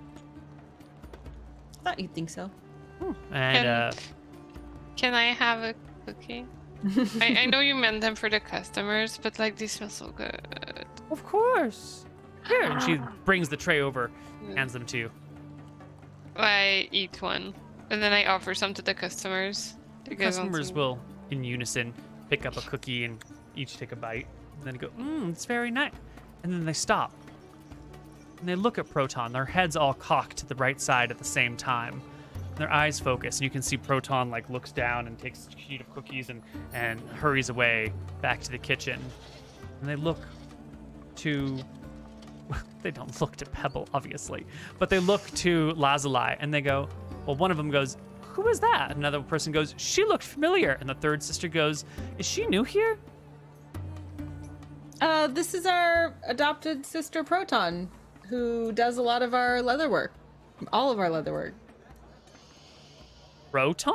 I Thought you'd think so. And Can- uh, Can I have a cookie? I, I know you meant them for the customers, but like these smell so good. of course. Here, and she brings the tray over, mm. hands them to you. I eat one, and then I offer some to the customers. The You guys want customers will, in unison, pick up a cookie and each take a bite, and then go, mmm, it's very nice. And then they stop. And they look at Proton, their heads all cocked to the right side at the same time. Their eyes focus, and you can see Proton like looks down and takes a sheet of cookies and, and hurries away back to the kitchen. And they look to (laughs) they don't look to Pebble, obviously, but they look to Lazuli and they go, well, one of them goes, who is that? Another person goes, she looked familiar. And the third sister goes, is she new here? Uh, this is our adopted sister Proton, who does a lot of our leather work, all of our leather work. Proton?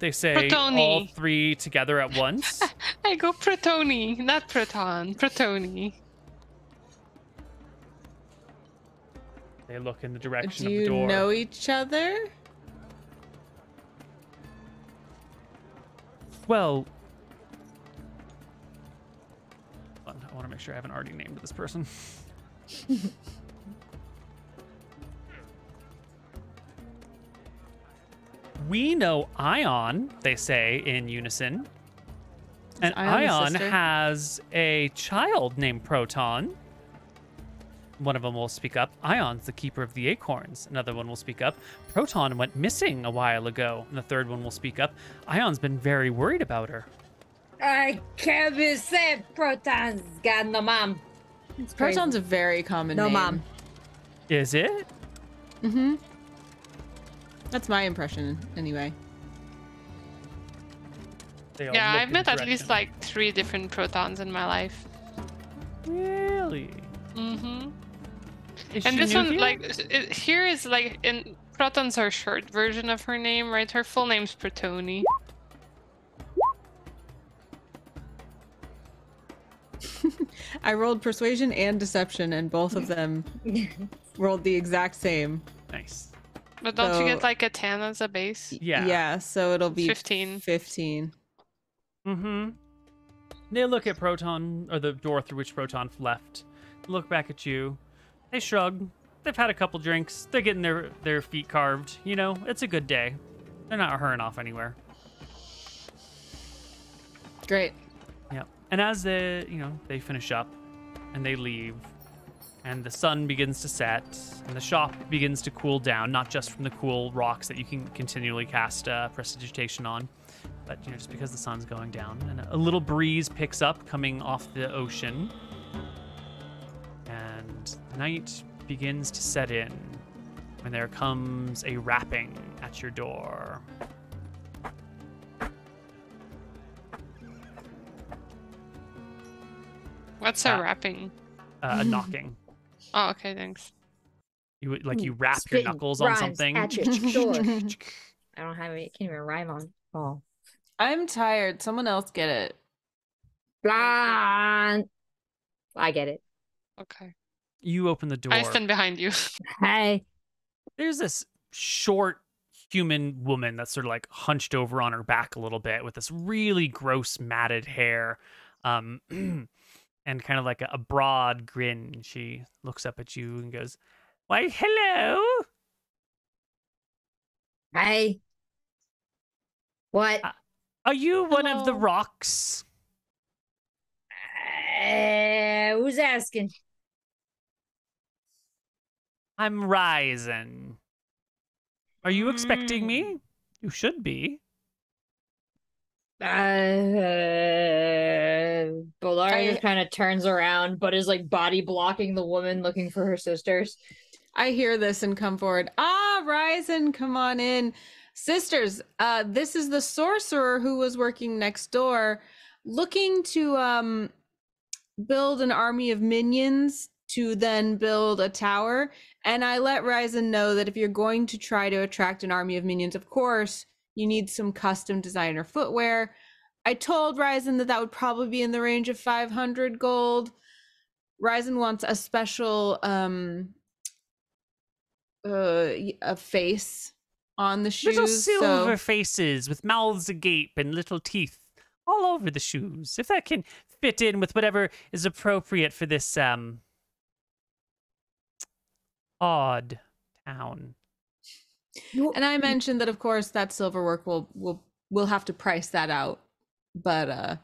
They say Protoni. all three together at once. (laughs) I go Protoni, not Proton. Protoni. they look in the direction Do of the door. Do you door. know each other? Well, I want to make sure I haven't already named this person. (laughs) we know Ion, they say in unison. And Ion Ion has a child named Proton. One of them will speak up. Ion's the keeper of the acorns. Another one will speak up. Proton went missing a while ago. And the third one will speak up. Ion's been very worried about her. I can't be said. Proton's got no mom. It's crazy. Proton's a very common no name. mom. Is it? Mm-hmm. That's my impression, anyway. They Yeah, I've met at least like three different Protons in my life. Really? Mm-hmm. And this new one, here? like, it, here is like in Protons are short version of her name, right? Her full name's Protoni. (laughs) I rolled persuasion and deception, and both of them (laughs) rolled the exact same. nice. But don't you get like a 10 as a base? Yeah. Yeah, so it'll be 15. 15. Mm-hmm. They look at Proton or the door through which Proton left. Look back at you. They shrug. they've had a couple drinks. They're getting their their feet carved. You know, it's a good day. They're not hurrying off anywhere. Great. Yeah. And as they, you know, they finish up and they leave, and the sun begins to set, and the shop begins to cool down, not just from the cool rocks that you can continually cast uh, prestidigitation on, but you know, just because the sun's going down, and a little breeze picks up coming off the ocean, and night begins to set in, when there comes a rapping at your door. What's Ah. a wrapping? Uh, a knocking. Oh, okay, thanks. You would- like you wrap your knuckles on rhymes something. At your (laughs) door. (laughs) I don't have it. Can't even rhyme on. Oh. I'm tired. Someone else get it. Blonde. I get it. Okay. You open the door. I stand behind you. (laughs) Hey. There's this short human woman that's sort of like hunched over on her back a little bit with this really gross matted hair. Um (clears throat) and kind of like a, a broad grin. She looks up at you and goes, Why hello. Hey. What? Uh, Are you one of the rocks? Uh, who's asking? I'm Ryzen. Are you expecting Mm. me? You should be. Uh, Bolar I- just kind of turns around, but is like body blocking the woman looking for her sisters. I hear this and come forward. Ah, Ryzen, come on in. Sisters, uh, this is the sorcerer who was working next door, looking to um build an army of minions to then build a tower. And I let Ryzen know that if you're going to try to attract an army of minions, of course, you need some custom designer footwear. I told Ryzen that that would probably be in the range of 500 gold. Ryzen wants a special um uh a face on the shoes. Little silver so faces with mouths agape and little teeth all over the shoes. If that can fit in with whatever is appropriate for this um odd town. And I mentioned that of course that silver work will will we'll have to price that out. But uh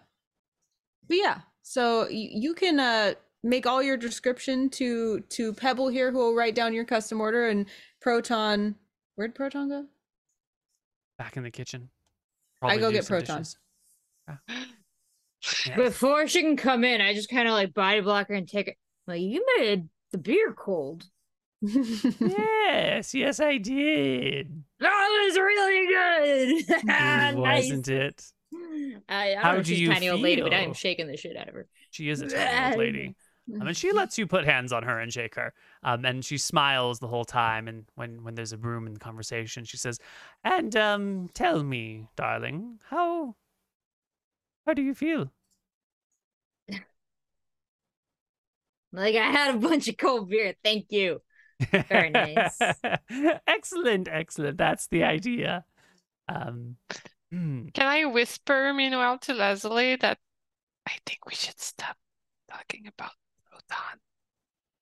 but yeah, so you, you can uh make all your description to to Pebble here who will write down your custom order and Proton where'd Proton go? Back in the kitchen. I go get some Proton. dishes. (gasps) Yeah. Before she can come in, I just kind of like body block her and take it. Well, you made the beer cold. Yes, yes, I did. That was really good. (laughs) Wasn't it? I, I How know do she's you a tiny old lady, but I am shaking the shit out of her. She is a tiny old lady. I mean, she lets you put hands on her and shake her, um, and she smiles the whole time. And when when there's a room in the conversation, she says, "And um, tell me, darling, how how do you feel?" (laughs) Like I had a bunch of cold beer. Thank you. Very nice. (laughs) excellent, excellent. That's the idea. Um, hmm. Can I whisper meanwhile to Leslie that I think we should stop talking about Proton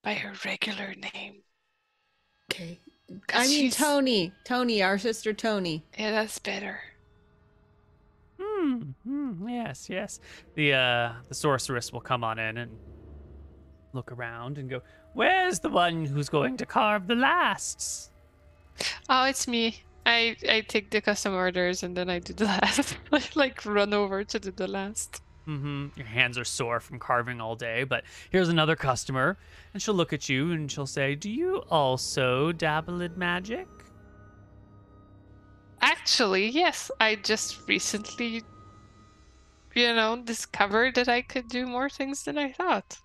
by her regular name? okay. I mean she's- Tony. Tony, our sister Tony. Yeah, that's better. Hmm, hmm, yes, yes. The uh the sorceress will come on in and look around and go, "Where's the one who's going to carve the lasts?" Oh, it's me. I I take the custom orders and then I do the (laughs) last. I like run over to do the last. Mm-hmm. Your hands are sore from carving all day, but here's another customer, and she'll look at you and she'll say, "Do you also dabble in magic?" Actually, yes, I just recently, you know, discovered that I could do more things than I thought.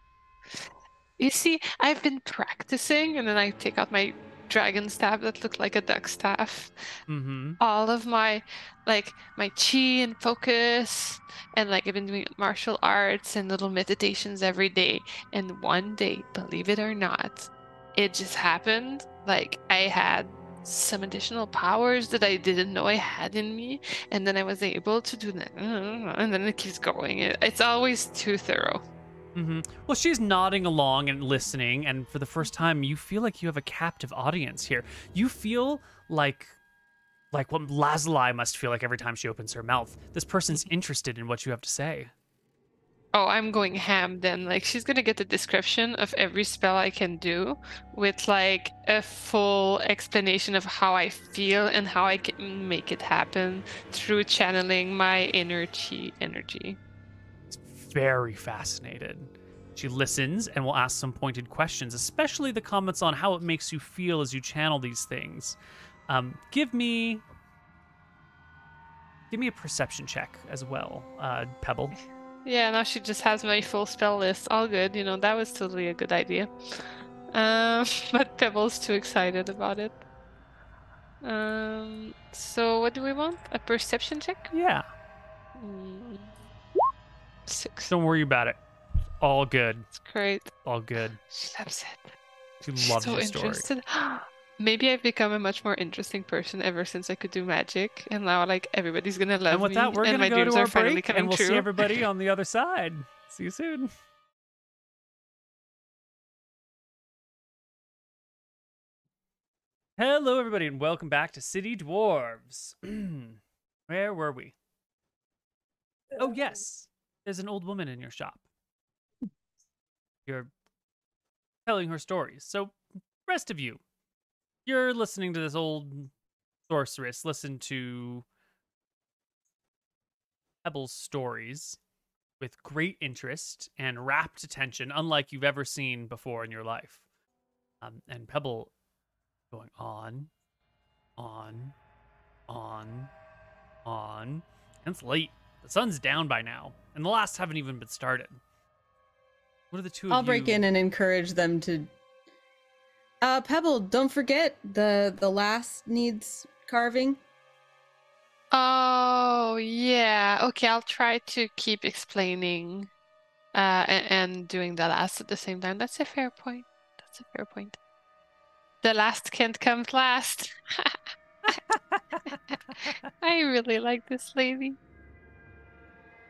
You see, I've been practicing, and then I take out my dragon staff that looked like a duck staff. Mm-hmm. All of my, like, my chi and focus, and like I've been doing martial arts and little meditations every day. And one day, believe it or not, it just happened. Like, I had some additional powers that I didn't know I had in me, and then I was able to do that, and then it keeps going. It's always too thorough. Hmm Well, she's nodding along and listening, and for the first time, you feel like you have a captive audience here. You feel like, like what Lazuli must feel like every time she opens her mouth. This person's interested in what you have to say. Oh, I'm going ham then. Like she's gonna get the description of every spell I can do with like a full explanation of how I feel and how I can make it happen through channeling my inner chi energy. Very fascinated. She listens and will ask some pointed questions, especially the comments on how it makes you feel as you channel these things. Um, give me, give me a perception check as well, uh, Pebble. Yeah, now she just has my full spell list. All good, you know, that was totally a good idea. Um, (laughs) but Pebble's too excited about it. Um, so what do we want? A perception check? Yeah. Mm, six. Don't worry about it. All good. It's great. All good. She loves it. She loves so your story. interested. (gasps) Maybe I've become a much more interesting person ever since I could do magic, and now like everybody's gonna love me. And with that, we're gonna go to our break, and we'll true. see everybody (laughs) on the other side. See you soon. Hello, everybody, and welcome back to City Dwarves. (clears throat) Where were we? Oh, yes. There's an old woman in your shop. You're telling her stories. So, rest of you, you're listening to this old sorceress listen to Pebble's stories with great interest and rapt attention, unlike you've ever seen before in your life. Um, and Pebble going on, on, on, on. And it's late. The sun's down by now, and the last haven't even been started. What are the two I'll of break you? in and encourage them to. Uh, Pebble, don't forget the the last needs carving. Oh yeah. Okay, I'll try to keep explaining, uh, and, and doing the last at the same time. That's a fair point. That's a fair point. The last can't come last. (laughs) (laughs) I really like this lady.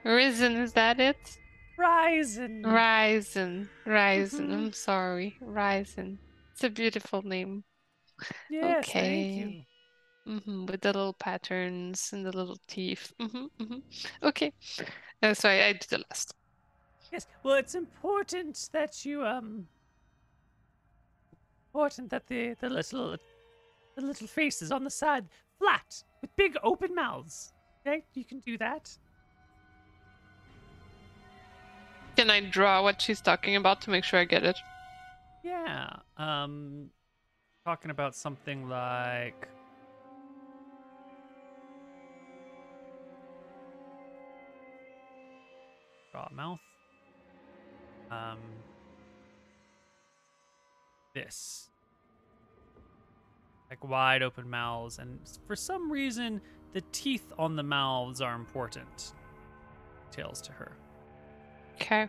Risen, is that it? Risen. Risen. Ryzen. Mhm. I'm sorry, Risen. It's a beautiful name. Yes, okay. thank you. hmm with the little patterns and the little teeth. hmm hmm Okay. Uh, so I, I did the last. Yes. Well, it's important that you um. Important that the the little the little faces on the side flat with big open mouths. Okay, you can do that. Can I draw what she's talking about to make sure I get it? Yeah. Um, talking about something like. Draw a mouth. Um. This. Like wide open mouths, and for some reason, the teeth on the mouths are important. Tales to her. Okay.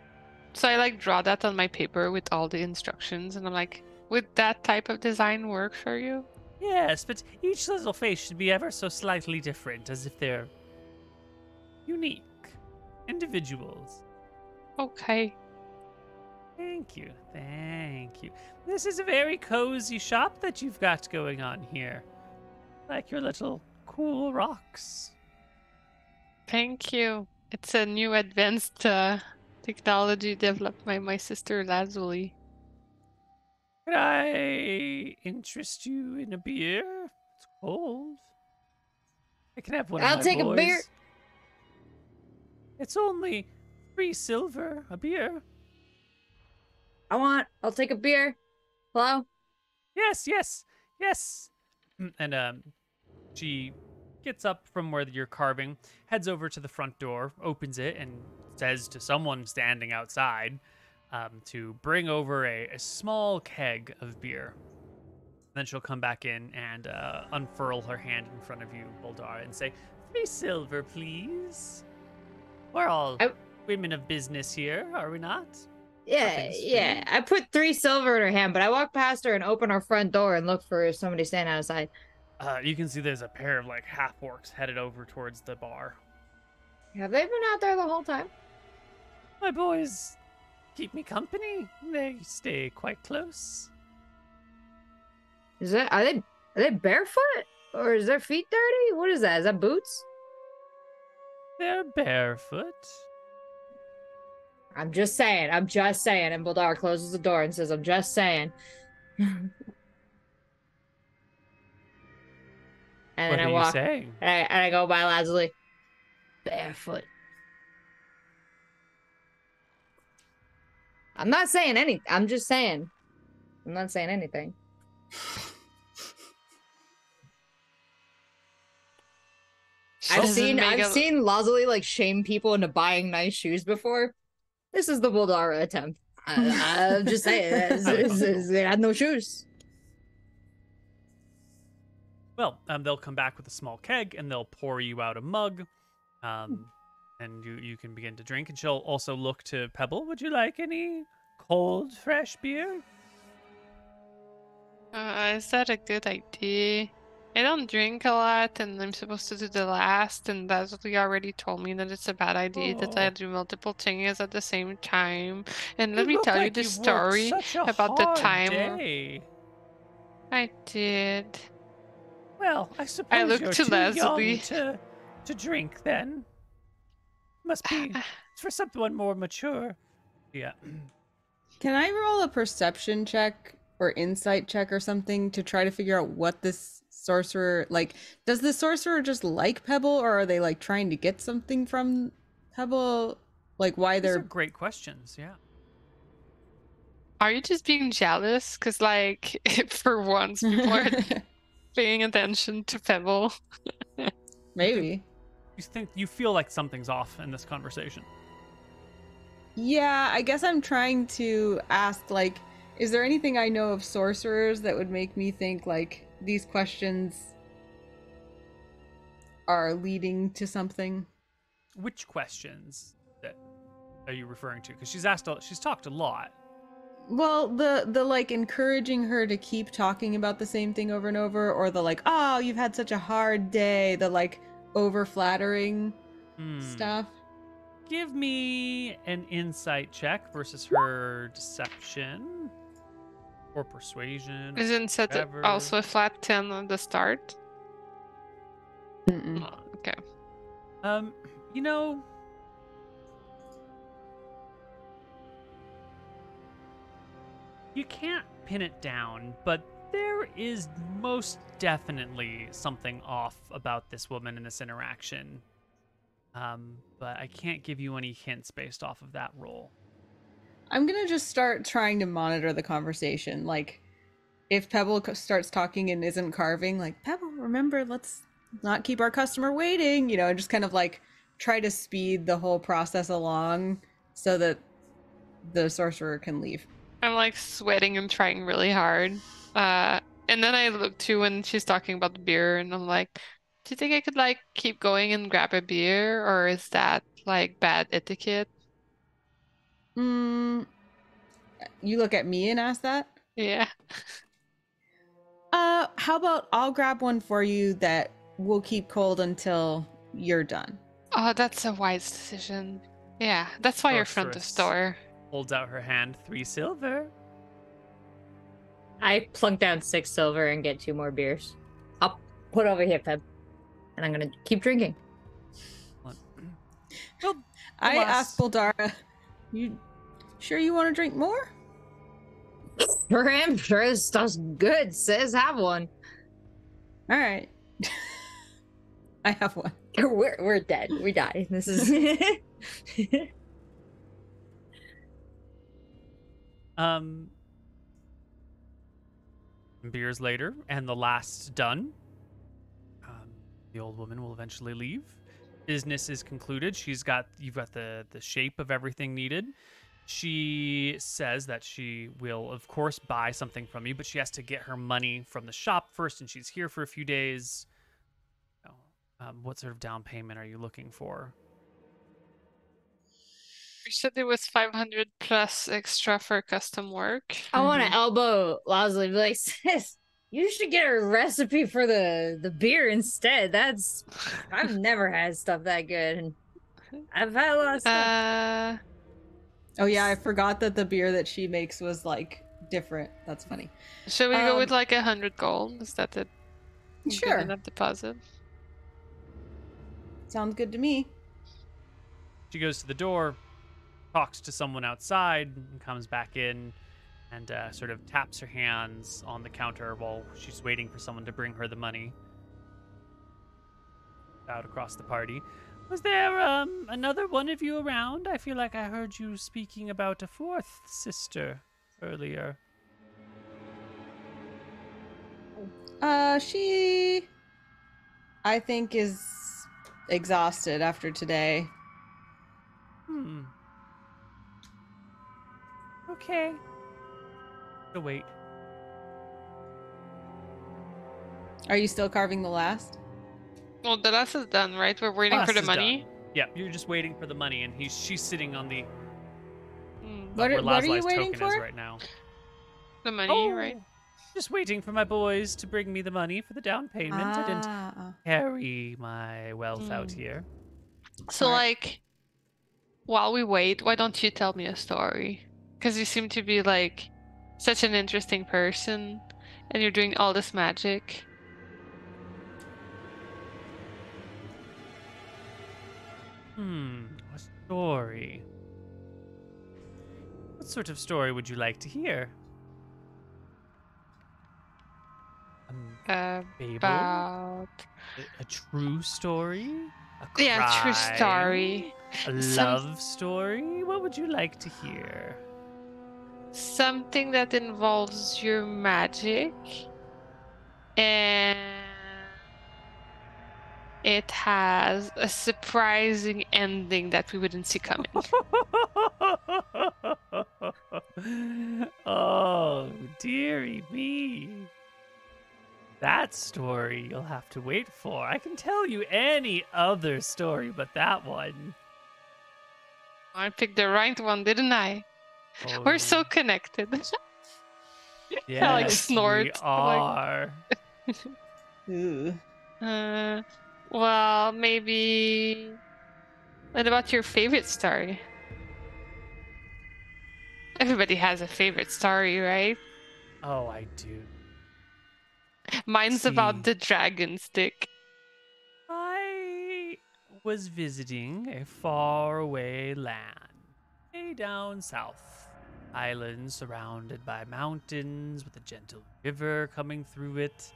So I like draw that on my paper with all the instructions, and I'm like, would that type of design work for you? Yes, but each little face should be ever so slightly different, as if they're unique individuals. Okay. Thank you, thank you. This is a very cozy shop that you've got going on here. Like your little cool rocks. Thank you. It's a new advanced uh, technology developed by my sister Lazuli. Could I interest you in a beer? It's cold. I can have one. of I'll my take a beer. It's only three silver a beer. I want. I'll take a beer. Hello. yes, yes, yes. Mm, And um, she gets up from where you're carving, heads over to the front door, opens it, and says to someone standing outside um, to bring over a, a small keg of beer. Then she'll come back in and uh, unfurl her hand in front of you, Boldar, and say, Three silver, please. We're all I- women of business here, are we not? Yeah, yeah. I put three silver in her hand, but I walk past her and open our front door and look for somebody standing outside. Uh, you can see there's a pair of like half orcs headed over towards the bar. Have they been out there the whole time? My boys keep me company. They stay quite close. Is that are they are they barefoot or is their feet dirty? What is that? Is that boots? They're barefoot. I'm just saying. I'm just saying. And Baldar closes the door and says, "I'm just saying." (laughs) and what then I walk you saying? and I, and I go by Lazuli. Barefoot. I'm not saying any. I'm just saying. I'm not saying anything. I've seen I've a- seen Lazuli like shame people into buying nice shoes before. This is the Bouldara attempt. I, I'm just saying, it's- it's- it's- they had no shoes. Well, um, they'll come back with a small keg and they'll pour you out a mug, um, and you you can begin to drink. And she'll also look to Pebble. Would you like any cold, fresh beer? Uh, is that a good idea? I don't drink a lot, and I'm supposed to do the last, and that's what Leslie already told me that it's a bad idea that I Oh. do multiple things at the same time. And let You me tell you like the you've worked story about the time. day. I did. Well, I suppose I look to too Leslie. young to to drink. Then must be it's (laughs) for someone more mature. Yeah. Can I roll a perception check or insight check or something to try to figure out what this sorcerer like? Does the sorcerer just like Pebble, or are they like trying to get something from Pebble? Like why These are they're great questions. Yeah. Are you just being jealous? Because, like, (laughs) for once, people are (laughs) paying attention to Pebble. maybe? You think you feel like something's off in this conversation? Yeah, I guess I'm trying to ask like, is there anything I know of sorcerers that would make me think like these questions are leading to something? Which questions that are you referring to? Because she's asked, a, she's talked a lot. Well, the the like encouraging her to keep talking about the same thing over and over, or the like, oh, you've had such a hard day, the like over flattering Hmm. stuff. Give me an insight check versus her deception or persuasion. Isn't it whatever. also a flat 10 on the start? Mm-mm. Oh, okay. Um, you know, you can't pin it down, but there is most definitely something off about this woman in this interaction. Um, but I can't give you any hints based off of that role. I'm gonna just start trying to monitor the conversation. Like, if Pebble starts talking and isn't carving, like Pebble, remember, let's not keep our customer waiting. You know, just kind of like try to speed the whole process along so that the sorcerer can leave. I'm like sweating and trying really hard. Uh, and then I look too when she's talking about the beer, and I'm like, do you think I could like keep going and grab a beer, or is that like bad etiquette? Mm, you look at me and ask that. Yeah. Uh, how about I'll grab one for you that will keep cold until you're done. Oh, that's a wise decision. Yeah, that's why you're front of store. Holds out her hand, three silver. I plunk down six silver and get two more beers. I'll put over here, Peb, and I'm gonna keep drinking. (clears throat) Well, I Alas. asked Bouldara, you sure you want to drink more? For him, sure, this stuff's good. Says have one. All right. (laughs) I have one. (laughs) We're we're dead. We die. This is. (laughs) Um, beers later, and the last done. Um, the old woman will eventually leave. Business is concluded. She's got you've got the the shape of everything needed. She says that she will, of course, buy something from you, but she has to get her money from the shop first, and she's here for a few days. Oh, Um, what sort of down payment are you looking for? You said it was 500 plus extra for custom work. I want to elbow Losley. Be like, (laughs) sis, you should get a recipe for the the beer instead. That's I've (laughs) never had stuff that good, and I've had a lot of stuff. Uh, Oh yeah, I forgot that the beer that she makes was like different. That's funny. Should we go with Um, like a hundred gold? Is that a good Sure. enough deposit? Sounds good to me. She goes to the door, talks to someone outside, and comes back in and uh, sort of taps her hands on the counter while she's waiting for someone to bring her the money. Out across the party. Was there um another one of you around? I feel like I heard you speaking about a fourth sister earlier. Uh, she, I think, is exhausted after today. Hmm. Okay. To wait. Are you still carving the last? Well, the last is done, right? We're waiting for Last the is money. Yeah, you're just waiting for the money, and he's she's sitting on the Mm, What where are- what are you waiting token is for? right now. the money, right? Oh, Just waiting for my boys to bring me the money for the down payment. I didn't Ah, ah. carry my wealth out Mm. here. So, Right. like, while we wait, why don't you tell me a story? Because you seem to be like such an interesting person, and you're doing all this magic. Hmm, a story. What sort of story would you like to hear? A Uh, about A, a true story? A yeah, true story. A Some- love story? What would you like to hear? Something that involves your magic, and it has a surprising ending that we wouldn't see coming. (laughs) oh, dearie me. That story you'll have to wait for. I can tell you any other story but that one. I picked the right one, didn't I? We're Oh, so connected. (laughs) yes, I, like, We snort, like- are. (laughs) Ooh. Uh, well, maybe. What about your favorite story? Everybody has a favorite story, right? Oh, I do. Mine's See. about the dragon stick. I was visiting a faraway land, way down south. Island surrounded by mountains with a gentle river coming through it.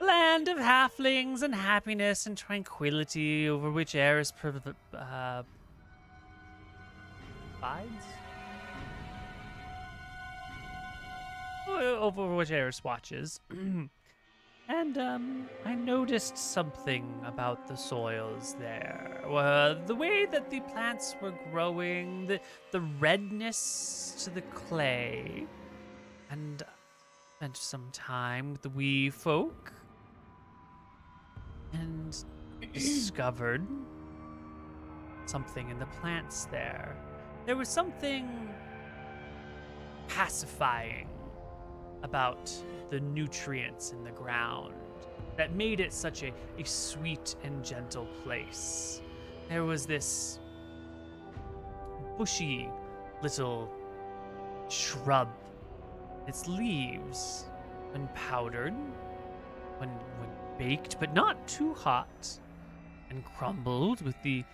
A land of halflings and happiness and tranquility over which prev- uh, provides. Over which Eris watches. (clears throat) And um, I noticed something about the soils there. Uh, the way that the plants were growing, the the redness to the clay, and spent some time with the wee folk, and (clears throat) discovered something in the plants there. There was something pacifying about the nutrients in the ground that made it such a, a sweet and gentle place. There was this bushy little shrub. Its leaves, when powdered, when, when baked, but not too hot, and crumbled with the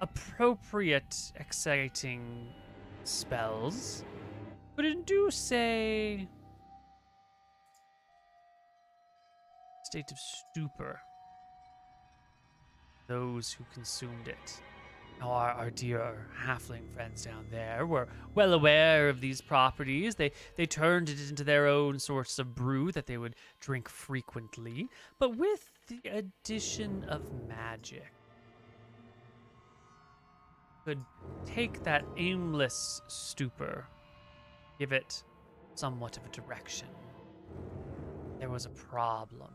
appropriate, exciting spells, would induce a state of stupor. Those who consumed it. Now, our, our dear halfling friends down there were well aware of these properties. They they turned it into their own source of brew that they would drink frequently, but with the addition of magic, could take that aimless stupor, give it somewhat of a direction. There was a problem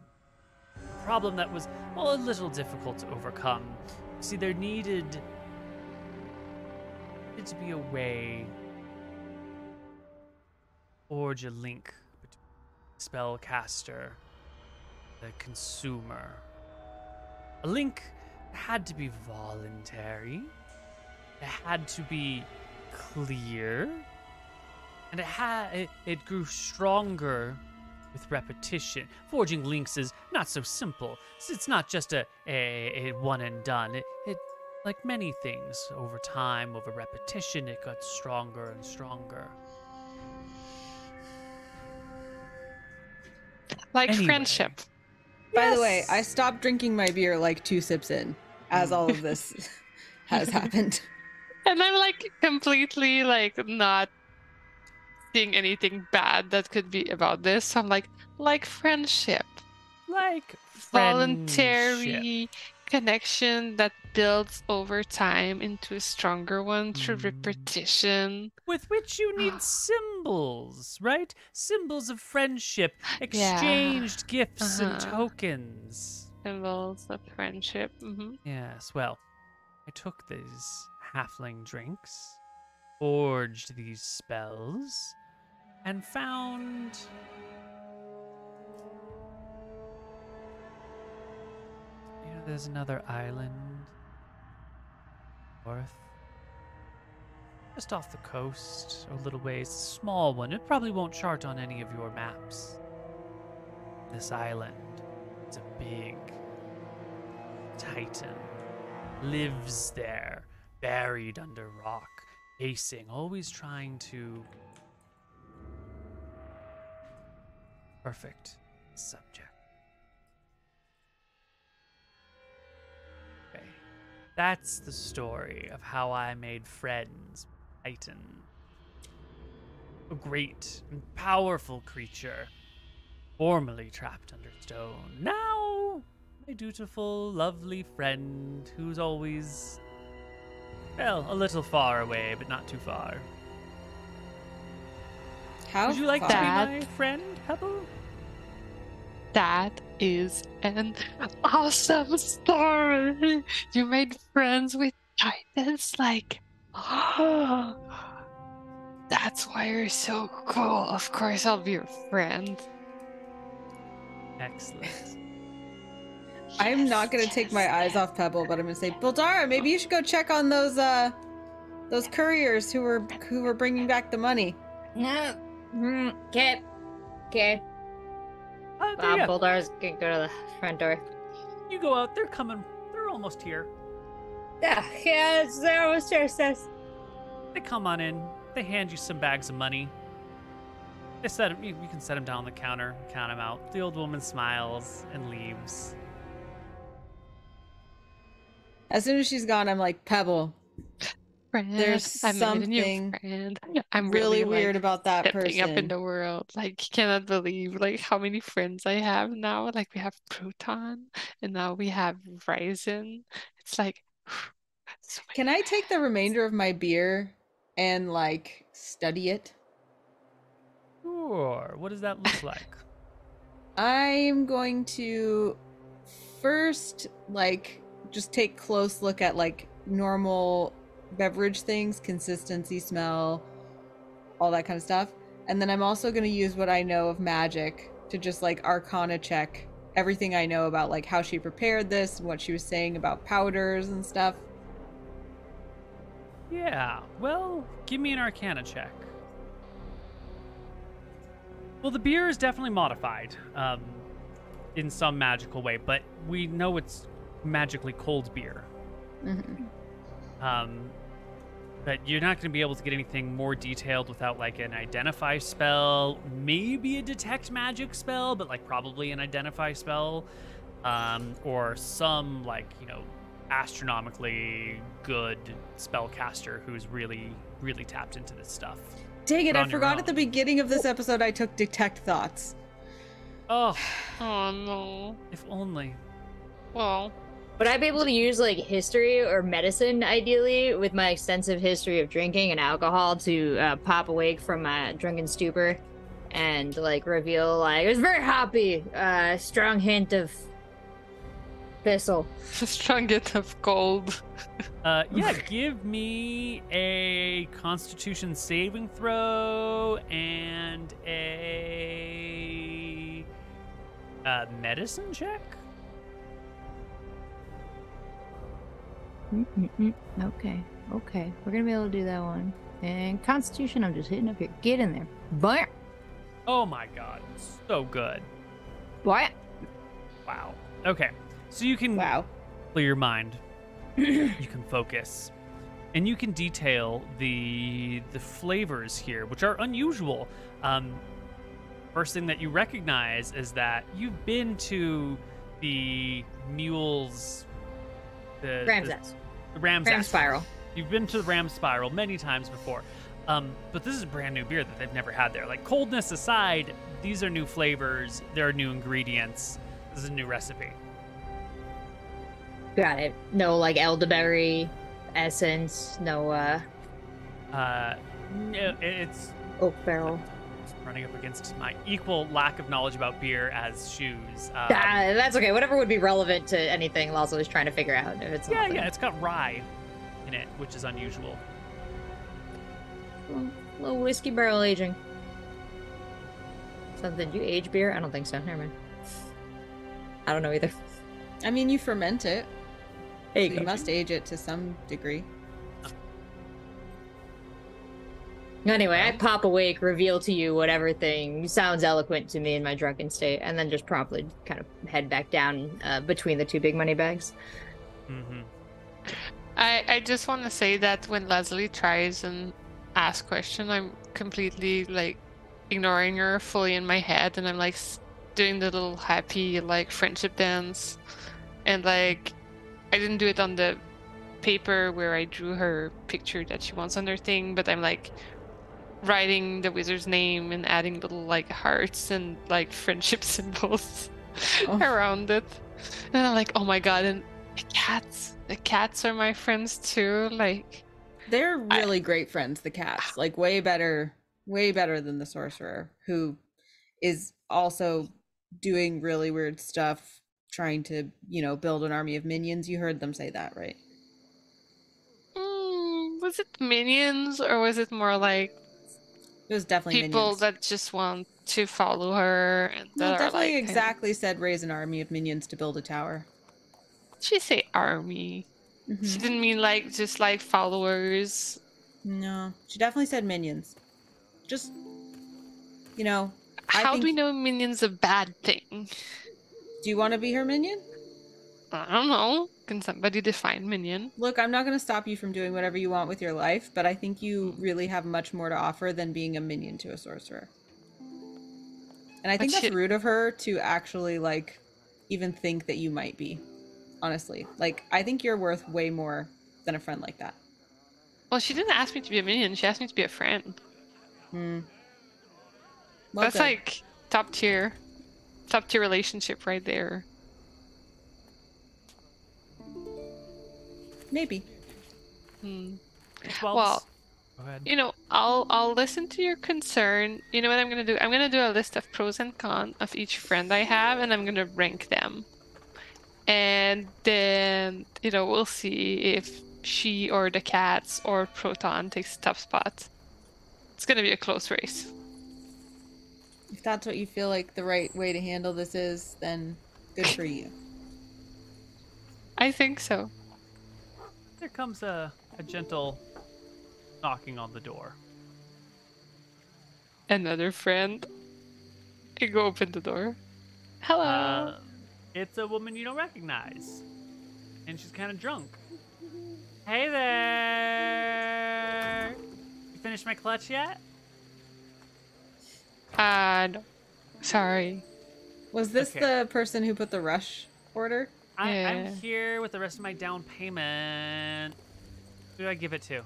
problem that was well, a little difficult to overcome. See, there needed, needed to be a way forge a link between spellcaster, the consumer. A link had to be voluntary. It had to be clear, and it ha- it, it grew stronger with repetition. Forging links is not so simple. It's not just a, a, a one and done. It, it like many things over time, over repetition, it got stronger and stronger. Like Anyway. friendship. By the way, I stopped drinking my beer like two sips in, as all of this (laughs) has happened. And I'm like completely like not anything bad that could be about this. So I'm like, like friendship, Like friendship. voluntary connection that builds over time into a stronger one through Mm. repetition. with which you (sighs) need symbols, right? Symbols of friendship, exchanged gifts and Uh-huh. tokens. Symbols of friendship. hmm Yes, well, I took these halfling drinks, forged these spells, and found. You know, there's another island north. Just off the coast, a little ways, small one. It probably won't chart on any of your maps. This island it's a big titan lives there, buried under rock, pacing, always trying to. Perfect subject. Okay. That's the story of how I made friends Titan. A great and powerful creature, formerly trapped under stone. Now my dutiful, lovely friend who's always, well, a little far away, but not too far. How Would you like far? to be my friend, Pebble? That is an (laughs) awesome story. You made friends with titans, like. (gasps) That's why you're so cool. Of course, I'll be your friend. Excellent. (laughs) I'm not gonna take my eyes off Pebble, but I'm gonna say, Bouldara, maybe you should go check on those uh those couriers who were who were bringing back the money. No. Okay. Okay. Uh, there Uh. Boldar's gonna go to the front door. you go out. They're coming. They're almost here. Yeah, yeah, it's there almost here, sis. They come on in. They hand you some bags of money. They set 'em- You, you can set them down on the counter, count them out. The old woman smiles and leaves. As soon as she's gone, I'm like, Pebble, Friend. There's I made a new something friend. (laughs) I'm really, really, weird like, about that stepping up in the world. Like, cannot believe like how many friends I have now. Like, we have Proton, and now we have Ryzen. It's like, (sighs) so Can I take the remainder of my beer and like study it? Sure. What does that look like? I'm going to first like just take close look at like normal beverage things, consistency, smell, all that kind of stuff. And then I'm also going to use what I know of magic to just like arcana check everything I know about like how she prepared this and what she was saying about powders and stuff. Yeah, well, give me an arcana check. Well, the beer is definitely modified um, in some magical way, but we know it's magically cold beer. Mhm. Um, but you're not going to be able to get anything more detailed without like an identify spell, maybe a detect magic spell, but like probably an identify spell, um, or some like you know astronomically good spellcaster who's really really tapped into this stuff. Dang it, I on your forgot at the beginning of this episode I took detect thoughts. Oh, (sighs) Oh no. if only. Well, Would I be able to use like history or medicine, ideally, with my extensive history of drinking and alcohol, to uh, pop awake from my drunken stupor and like reveal like it was very happy, uh, strong hint of thistle. (laughs) strong hit of gold. Uh, yeah, give me a Constitution saving throw and a uh, medicine check. Mm-mm-mm. Okay, okay, we're gonna be able to do that one. And Constitution, I'm just hitting up here. Get in there. Bam! Oh my god, so good. What? Wow. Okay, so you can Wow. clear your mind. (clears throat) you can focus, and you can detail the the flavors here, which are unusual. Um, first thing that you recognize is that you've been to the mules, the Ram's the. Ram's Ram Spiral. You've been to the Ram Spiral many times before. Um, but this is a brand new beer that they've never had there. Like coldness aside, these are new flavors. There are new ingredients. This is a new recipe. Got it. No like elderberry essence. No uh Uh, no, it's oak barrel. Running up against my equal lack of knowledge about beer as shoes. Uh, Ah, that's okay. Whatever would be relevant to anything Lazo is trying to figure out. If it's yeah, not yeah, it's got rye in it, which is unusual. Well, little whiskey barrel aging. Something do you age beer? I don't think so. Never mind. I don't know either. I mean, you ferment it. There so you you must age it to some degree. Anyway, I pop awake, reveal to you whatever thing sounds eloquent to me in my drunken state, and then just promptly kind of head back down uh, between the two big money bags. Mm-hmm. I, I just want to say that when Lazuli tries and asks question, I'm completely like ignoring her fully in my head, and I'm like doing the little happy like friendship dance, and like I didn't do it on the paper where I drew her picture that she wants on her thing, but I'm like writing the wizard's name and adding little like hearts and like (laughs) friendship symbols Oh. around it. And I'm like, oh my god, and the cats. The cats are my friends too. Like, They're I- really great friends, the cats. Like way better, way better than the sorcerer, who is also doing really weird stuff, trying to, you know, build an army of minions. You heard them say that, right? mm, was it minions or was it more like It was definitely people minions. that just want to follow her and no, definitely like exactly said raise an army of minions to build a tower. She say army. Mhm. She didn't mean like just like followers. No, she definitely said minions. Just, you know, I How do we know minions a bad thing? do you want to be her minion? I don't know. Can somebody define minion? Look, I'm not going to stop you from doing whatever you want with your life, but I think you really have much more to offer than being a minion to a sorcerer. And I think But that's she- rude of her to actually like even think that you might be. Honestly, like I think you're worth way more than a friend like that. Well, she didn't ask me to be a minion. She asked me to be a friend. Hmm. Well, That's good. like top tier, top tier relationship right there. Maybe. Hmm. Well, Well, go ahead. You know, I'll I'll listen to your concern. You know what I'm gonna do? I'm gonna do a list of pros and cons of each friend I have, and I'm gonna rank them. And then you know we'll see if she or the cats or Proton takes the top spot. It's gonna be a close race. If that's what you feel like the right way to handle this is, then good for you. I think so. There comes a, a gentle knocking on the door. Another friend. I go open the door. Hello. Uh, it's a woman you don't recognize. And she's kind of drunk. Hey there! You finished my clutch yet? Uh, no. Sorry. Was this Okay. the person who put the rush order? I, Yeah. I'm here with the rest of my down payment. Who do I give it to?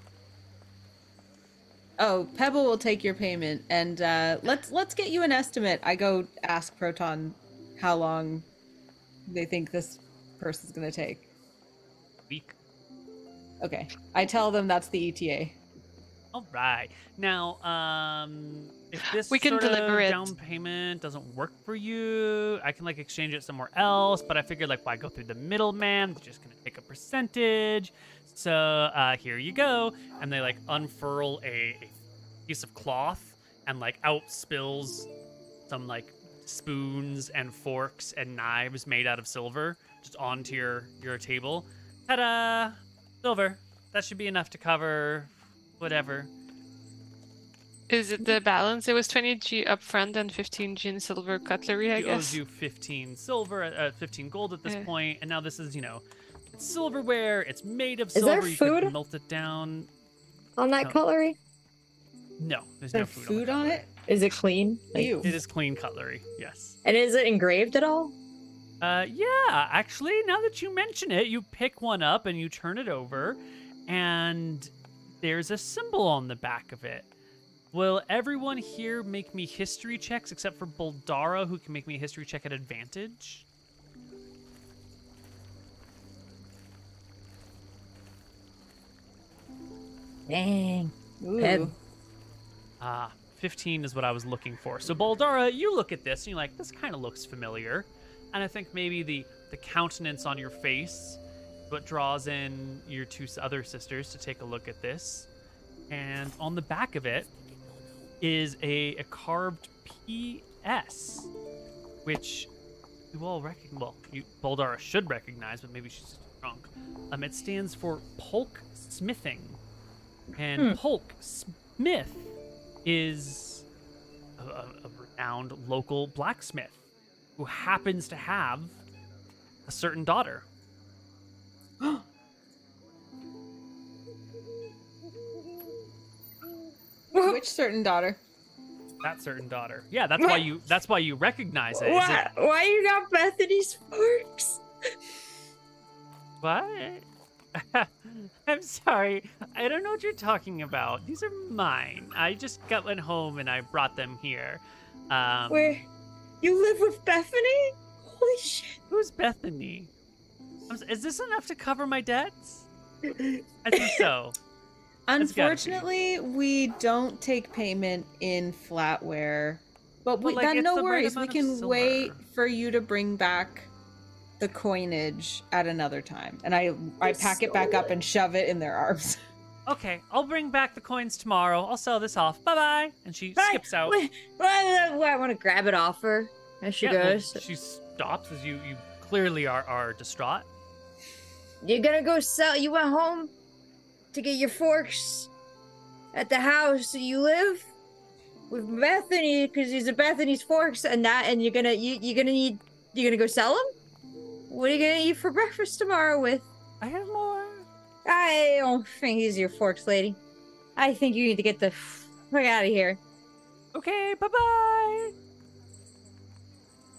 Oh, Pebble will take your payment, and uh, let's let's get you an estimate. I go ask Proton how long they think this purse is gonna take. Week. Okay, I tell them that's the E ETA. All right. Now, um, if this We can sort deliver of it. down payment doesn't work for you, I can like exchange it somewhere else. But I figured like why go through the middleman? They're just gonna take a percentage. So uh, here you go. And they like unfurl a, a piece of cloth, and like out spills some like spoons and forks and knives made out of silver just onto your your table. Ta-da! Silver. That should be enough to cover whatever. Is it the balance? It was 20g upfront and 15g in silver cutlery, I He owes you 15 silver, uh, 15 gold at this Yeah. point, and now this is, you know, it's silverware. It's made of Is there silver. You could food? melt it down. On that Oh. cutlery? No, there's Is there no food, food on, on it? Is it clean? Like- Ew. It is clean cutlery. Yes. And is it engraved at all? Uh, yeah. Actually, now that you mention it, you pick one up and you turn it over, and there's a symbol on the back of it. Will everyone here make me history checks except for Bouldara, who can make me a history check at advantage? Dang. Ooh. Peb. Ah, 15 is what I was looking for. So Bouldara, you look at this and you're like, this kind of looks familiar. And I think maybe the the countenance on your face what draws in your two other sisters to take a look at this. And on the back of it is a, a carved PS, which you all recognize. Well, you, Bouldara should recognize, but maybe she's drunk. Um, it stands for Polk Smithing, and Polk Smith is a, a, a renowned local blacksmith who happens to have a certain daughter. (gasps) (gasps) Which certain daughter? That certain daughter. Yeah, that's why you. That's why you recognize it Why, why you got Bethany's forks? What? (laughs) I'm sorry. I don't know what you're talking about. These are mine. I just got one home and I brought them here. Um, Where? You live with Bethany? Holy shit. Who's Bethany? Is this enough to cover my debts? I think so. (laughs) It's gotta be. Unfortunately, we don't take payment in flatware. But we, But, like, that, no the right worries. We can wait for you to bring back the coinage at another time. And I I pack it back up and shove it in their arms. (laughs) Okay, I'll bring back the coins tomorrow. I'll sell this off. Bye bye. And she Bye. skips out. Wait, wait, wait, I want to grab it off her as she Yeah, well, goes. she stops as you you clearly are are distraught. You're gonna go sell. You went home to get your forks at the house you live with Bethany because these are Bethany's forks, and that, and you're gonna you you're gonna need you're gonna go sell them. What are you gonna eat for breakfast tomorrow with? I have more. I don't think these are your forks, lady. I think you need to get the fuck out of here. Okay, bye bye.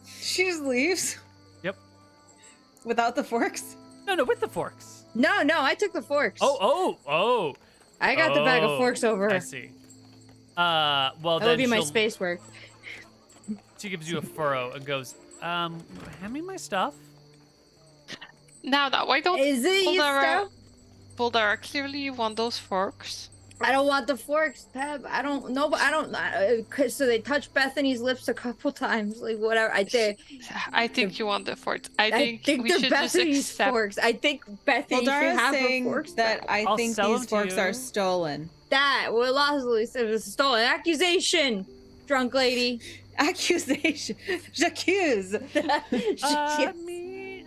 she just leaves. Yep. Without the forks? No, no, with the forks. No, no, I took the forks. Oh, oh, oh. I got the bag of Oh, forks over I see. Uh, well That then would be my space work. She gives you a furrow and goes, um, hand me my stuff. Now, that why don't Is it your Bouldara, stuff? Bouldara clearly you want those forks? I don't want the forks, Peb. I don't know. I don't. Uh, 'cause- so they touched Bethany's lips a couple (laughs) times. Like whatever. I did. I think you want the forks. I I think, think, we they're should just Bethany's accept. forks. I think Bethany Well, should have her forks that back. I I'll think these them to forks are stolen. that. Well, Leslie said it was stolen accusation. Drunk lady. (laughs) Accusation. J'accuse. (laughs) Uh, me,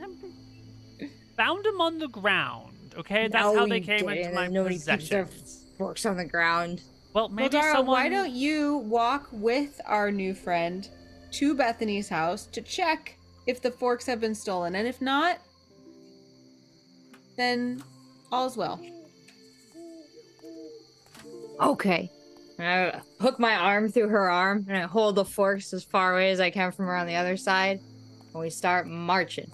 found them on the ground. Okay, that's No, how they came into didn't. my Nobody keeps their possessions. forks on the ground. Well, Well, Dara, someone. why don't you walk with our new friend to Bethany's house to check if the forks have been stolen? And if not, then all's well. Okay. I hook my arm through her arm and I hold the forks as far away as I can from her on the other side. And we start marching.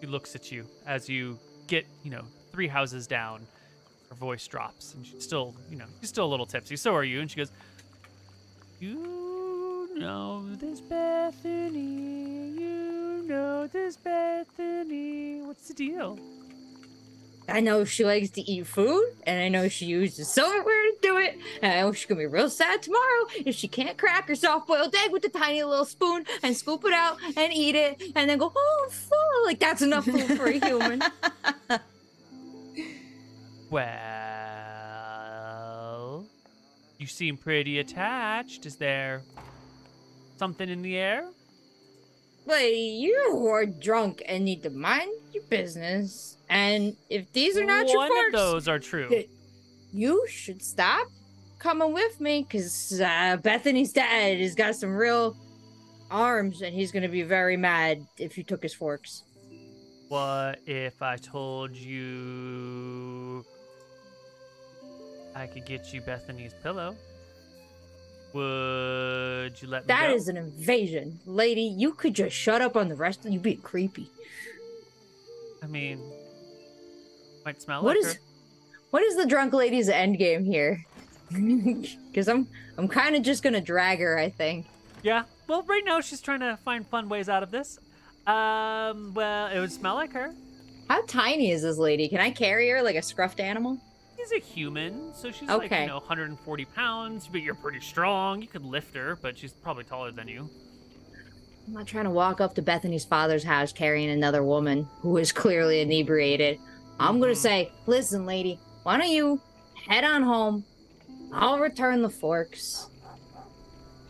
She looks at you as you get, you know, three houses down. Her voice drops, and she's still, you know, she's still a little tipsy. So are you? And she goes, "You know this Bethany. You know this Bethany. What's the deal?" I know she likes to eat food, and I know she uses silverware to do it, and I know she's gonna be real sad tomorrow if she can't crack her soft-boiled egg with a tiny little spoon and scoop it out and eat it, and then go, "Oh, I'm full!" Like that's enough food for a human. (laughs) Well, you seem pretty attached. Is there something in the air? But you are drunk and need to mind your business. And if these are not One your forks, of those are true. you should stop coming with me because uh, Bethany's dad has got some real arms and he's going to be very mad if you took his forks. What if I told you I could get you Bethany's pillow? Would you let me That go? is an invasion. Lady, you could just shut up on the rest of you being creepy. I mean, might smell What like is her. what is the drunk lady's end game here? (laughs) Because I'm I'm kind of just gonna drag her. I think. Yeah. Well, right now she's trying to find fun ways out of this. Um. Well, it would smell like her. How tiny is this lady? Can I carry her like a scruffed animal? She's a human, so she's like you know 140 pounds, but you're pretty strong. You could lift her, but she's probably taller than you. I'm not trying to walk up to Bethany's father's house carrying another woman who is clearly inebriated. I'm gonna Mhm. say, listen, lady, why don't you head on home? I'll return the forks.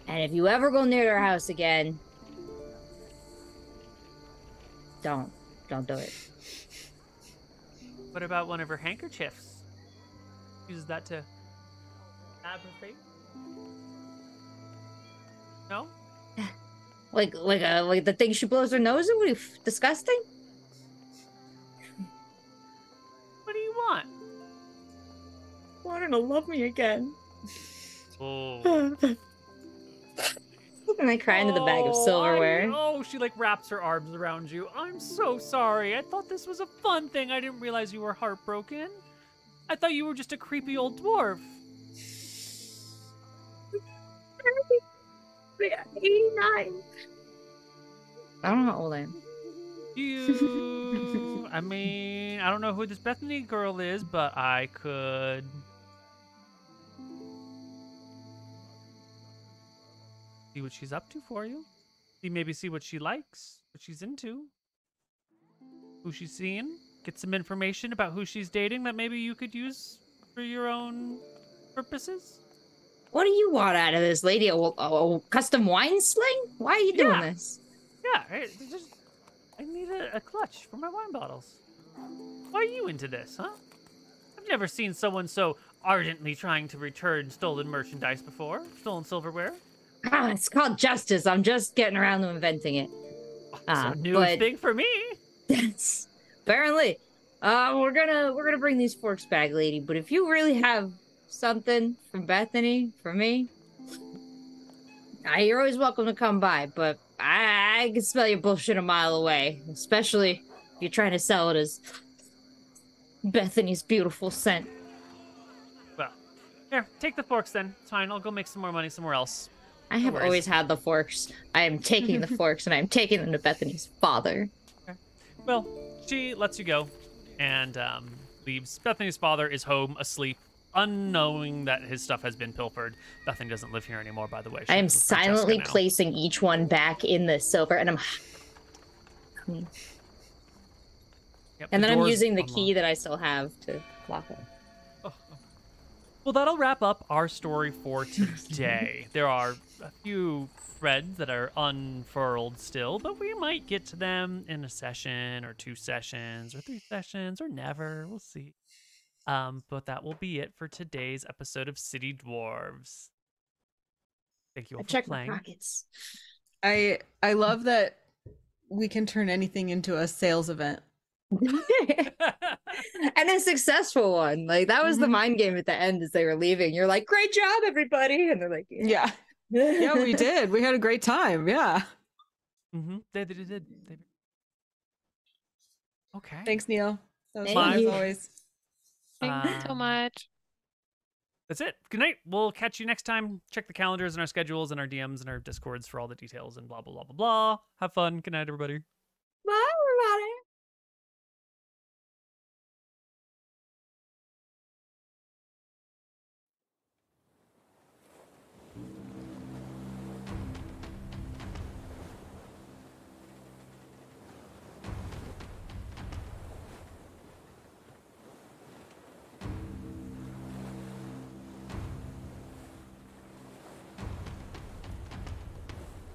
And if you ever go near their house again, don't. Don't do it. What about one of her handkerchiefs? Uses that to stab her face. No. (laughs) Like like uh like the thing she blows her nose in? What are you f- disgusting? What do you want? Want her to love me again. Oh. (laughs) and I cry into the bag of Oh, silverware. I- oh, she like wraps her arms around you. I'm so sorry. I thought this was a fun thing. I didn't realize you were heartbroken. I thought you were just a creepy old dwarf. 89. I don't know how old I am. You. I mean, I don't know who this Bethany girl is, but I could. See what she's up to for you. See, maybe see what she likes, what she's into, who she's seeing. Get some information about who she's dating that maybe you could use for your own purposes. What do you want out of this lady? A, a- a custom wine sling? Why are you doing Yeah. this? Yeah, I, just, I need a, a clutch for my wine bottles. Why are you into this, huh? I've never seen someone so ardently trying to return stolen merchandise before. Stolen silverware. Ah, it's called justice. I'm just getting around to inventing it. It's Ah, a new but- thing for me. (laughs) That's apparently. Uh, we're gonna we're gonna bring these forks back, lady. But if you really have something from Bethany for me, uh, you're always welcome to come by. But I, I can smell your bullshit a mile away, especially if you're trying to sell it as Bethany's beautiful scent. Well, here, take the forks then. It's fine. I'll go make some more money somewhere else. I have worries. always had the forks. I am taking the (laughs) forks and I am taking them to Bethany's father. Well, she lets you go and um, leaves. Bethany's father is home asleep, unknowing that his stuff has been pilfered. Bethany doesn't live here anymore, by the way. She I am lives with Francesca silently placing each one back in the silver, and I'm (sighs) Yep, and the then I'm using the unlocked. key that I still have to lock it. Well, that'll wrap up our story for (laughs) today. there are a few threads that are unfurled still, but we might get to them in a session or two sessions or three sessions or never. We'll see. Um, but that will be it for today's episode of City Dwarves. Thank you all I for checked my playing. pockets. I I love that we can turn anything into a sales event. (laughs) and a successful one. Like that was the Mhm. mind game at the end as they were leaving. You're like, "Great job, everybody!" And they're like, Yeah. Yeah, we did. We had a great time. Yeah. mm-hmm. They, they, did. They, they... Okay. Thanks, Neil. That was Thank you. always. Thank you so Um, much. That's it. Good night. We'll catch you next time. Check the calendars and our schedules and our DMs and our discords for all the details and blah blah blah blah blah. Have fun. Good night, everybody. Bye, everybody.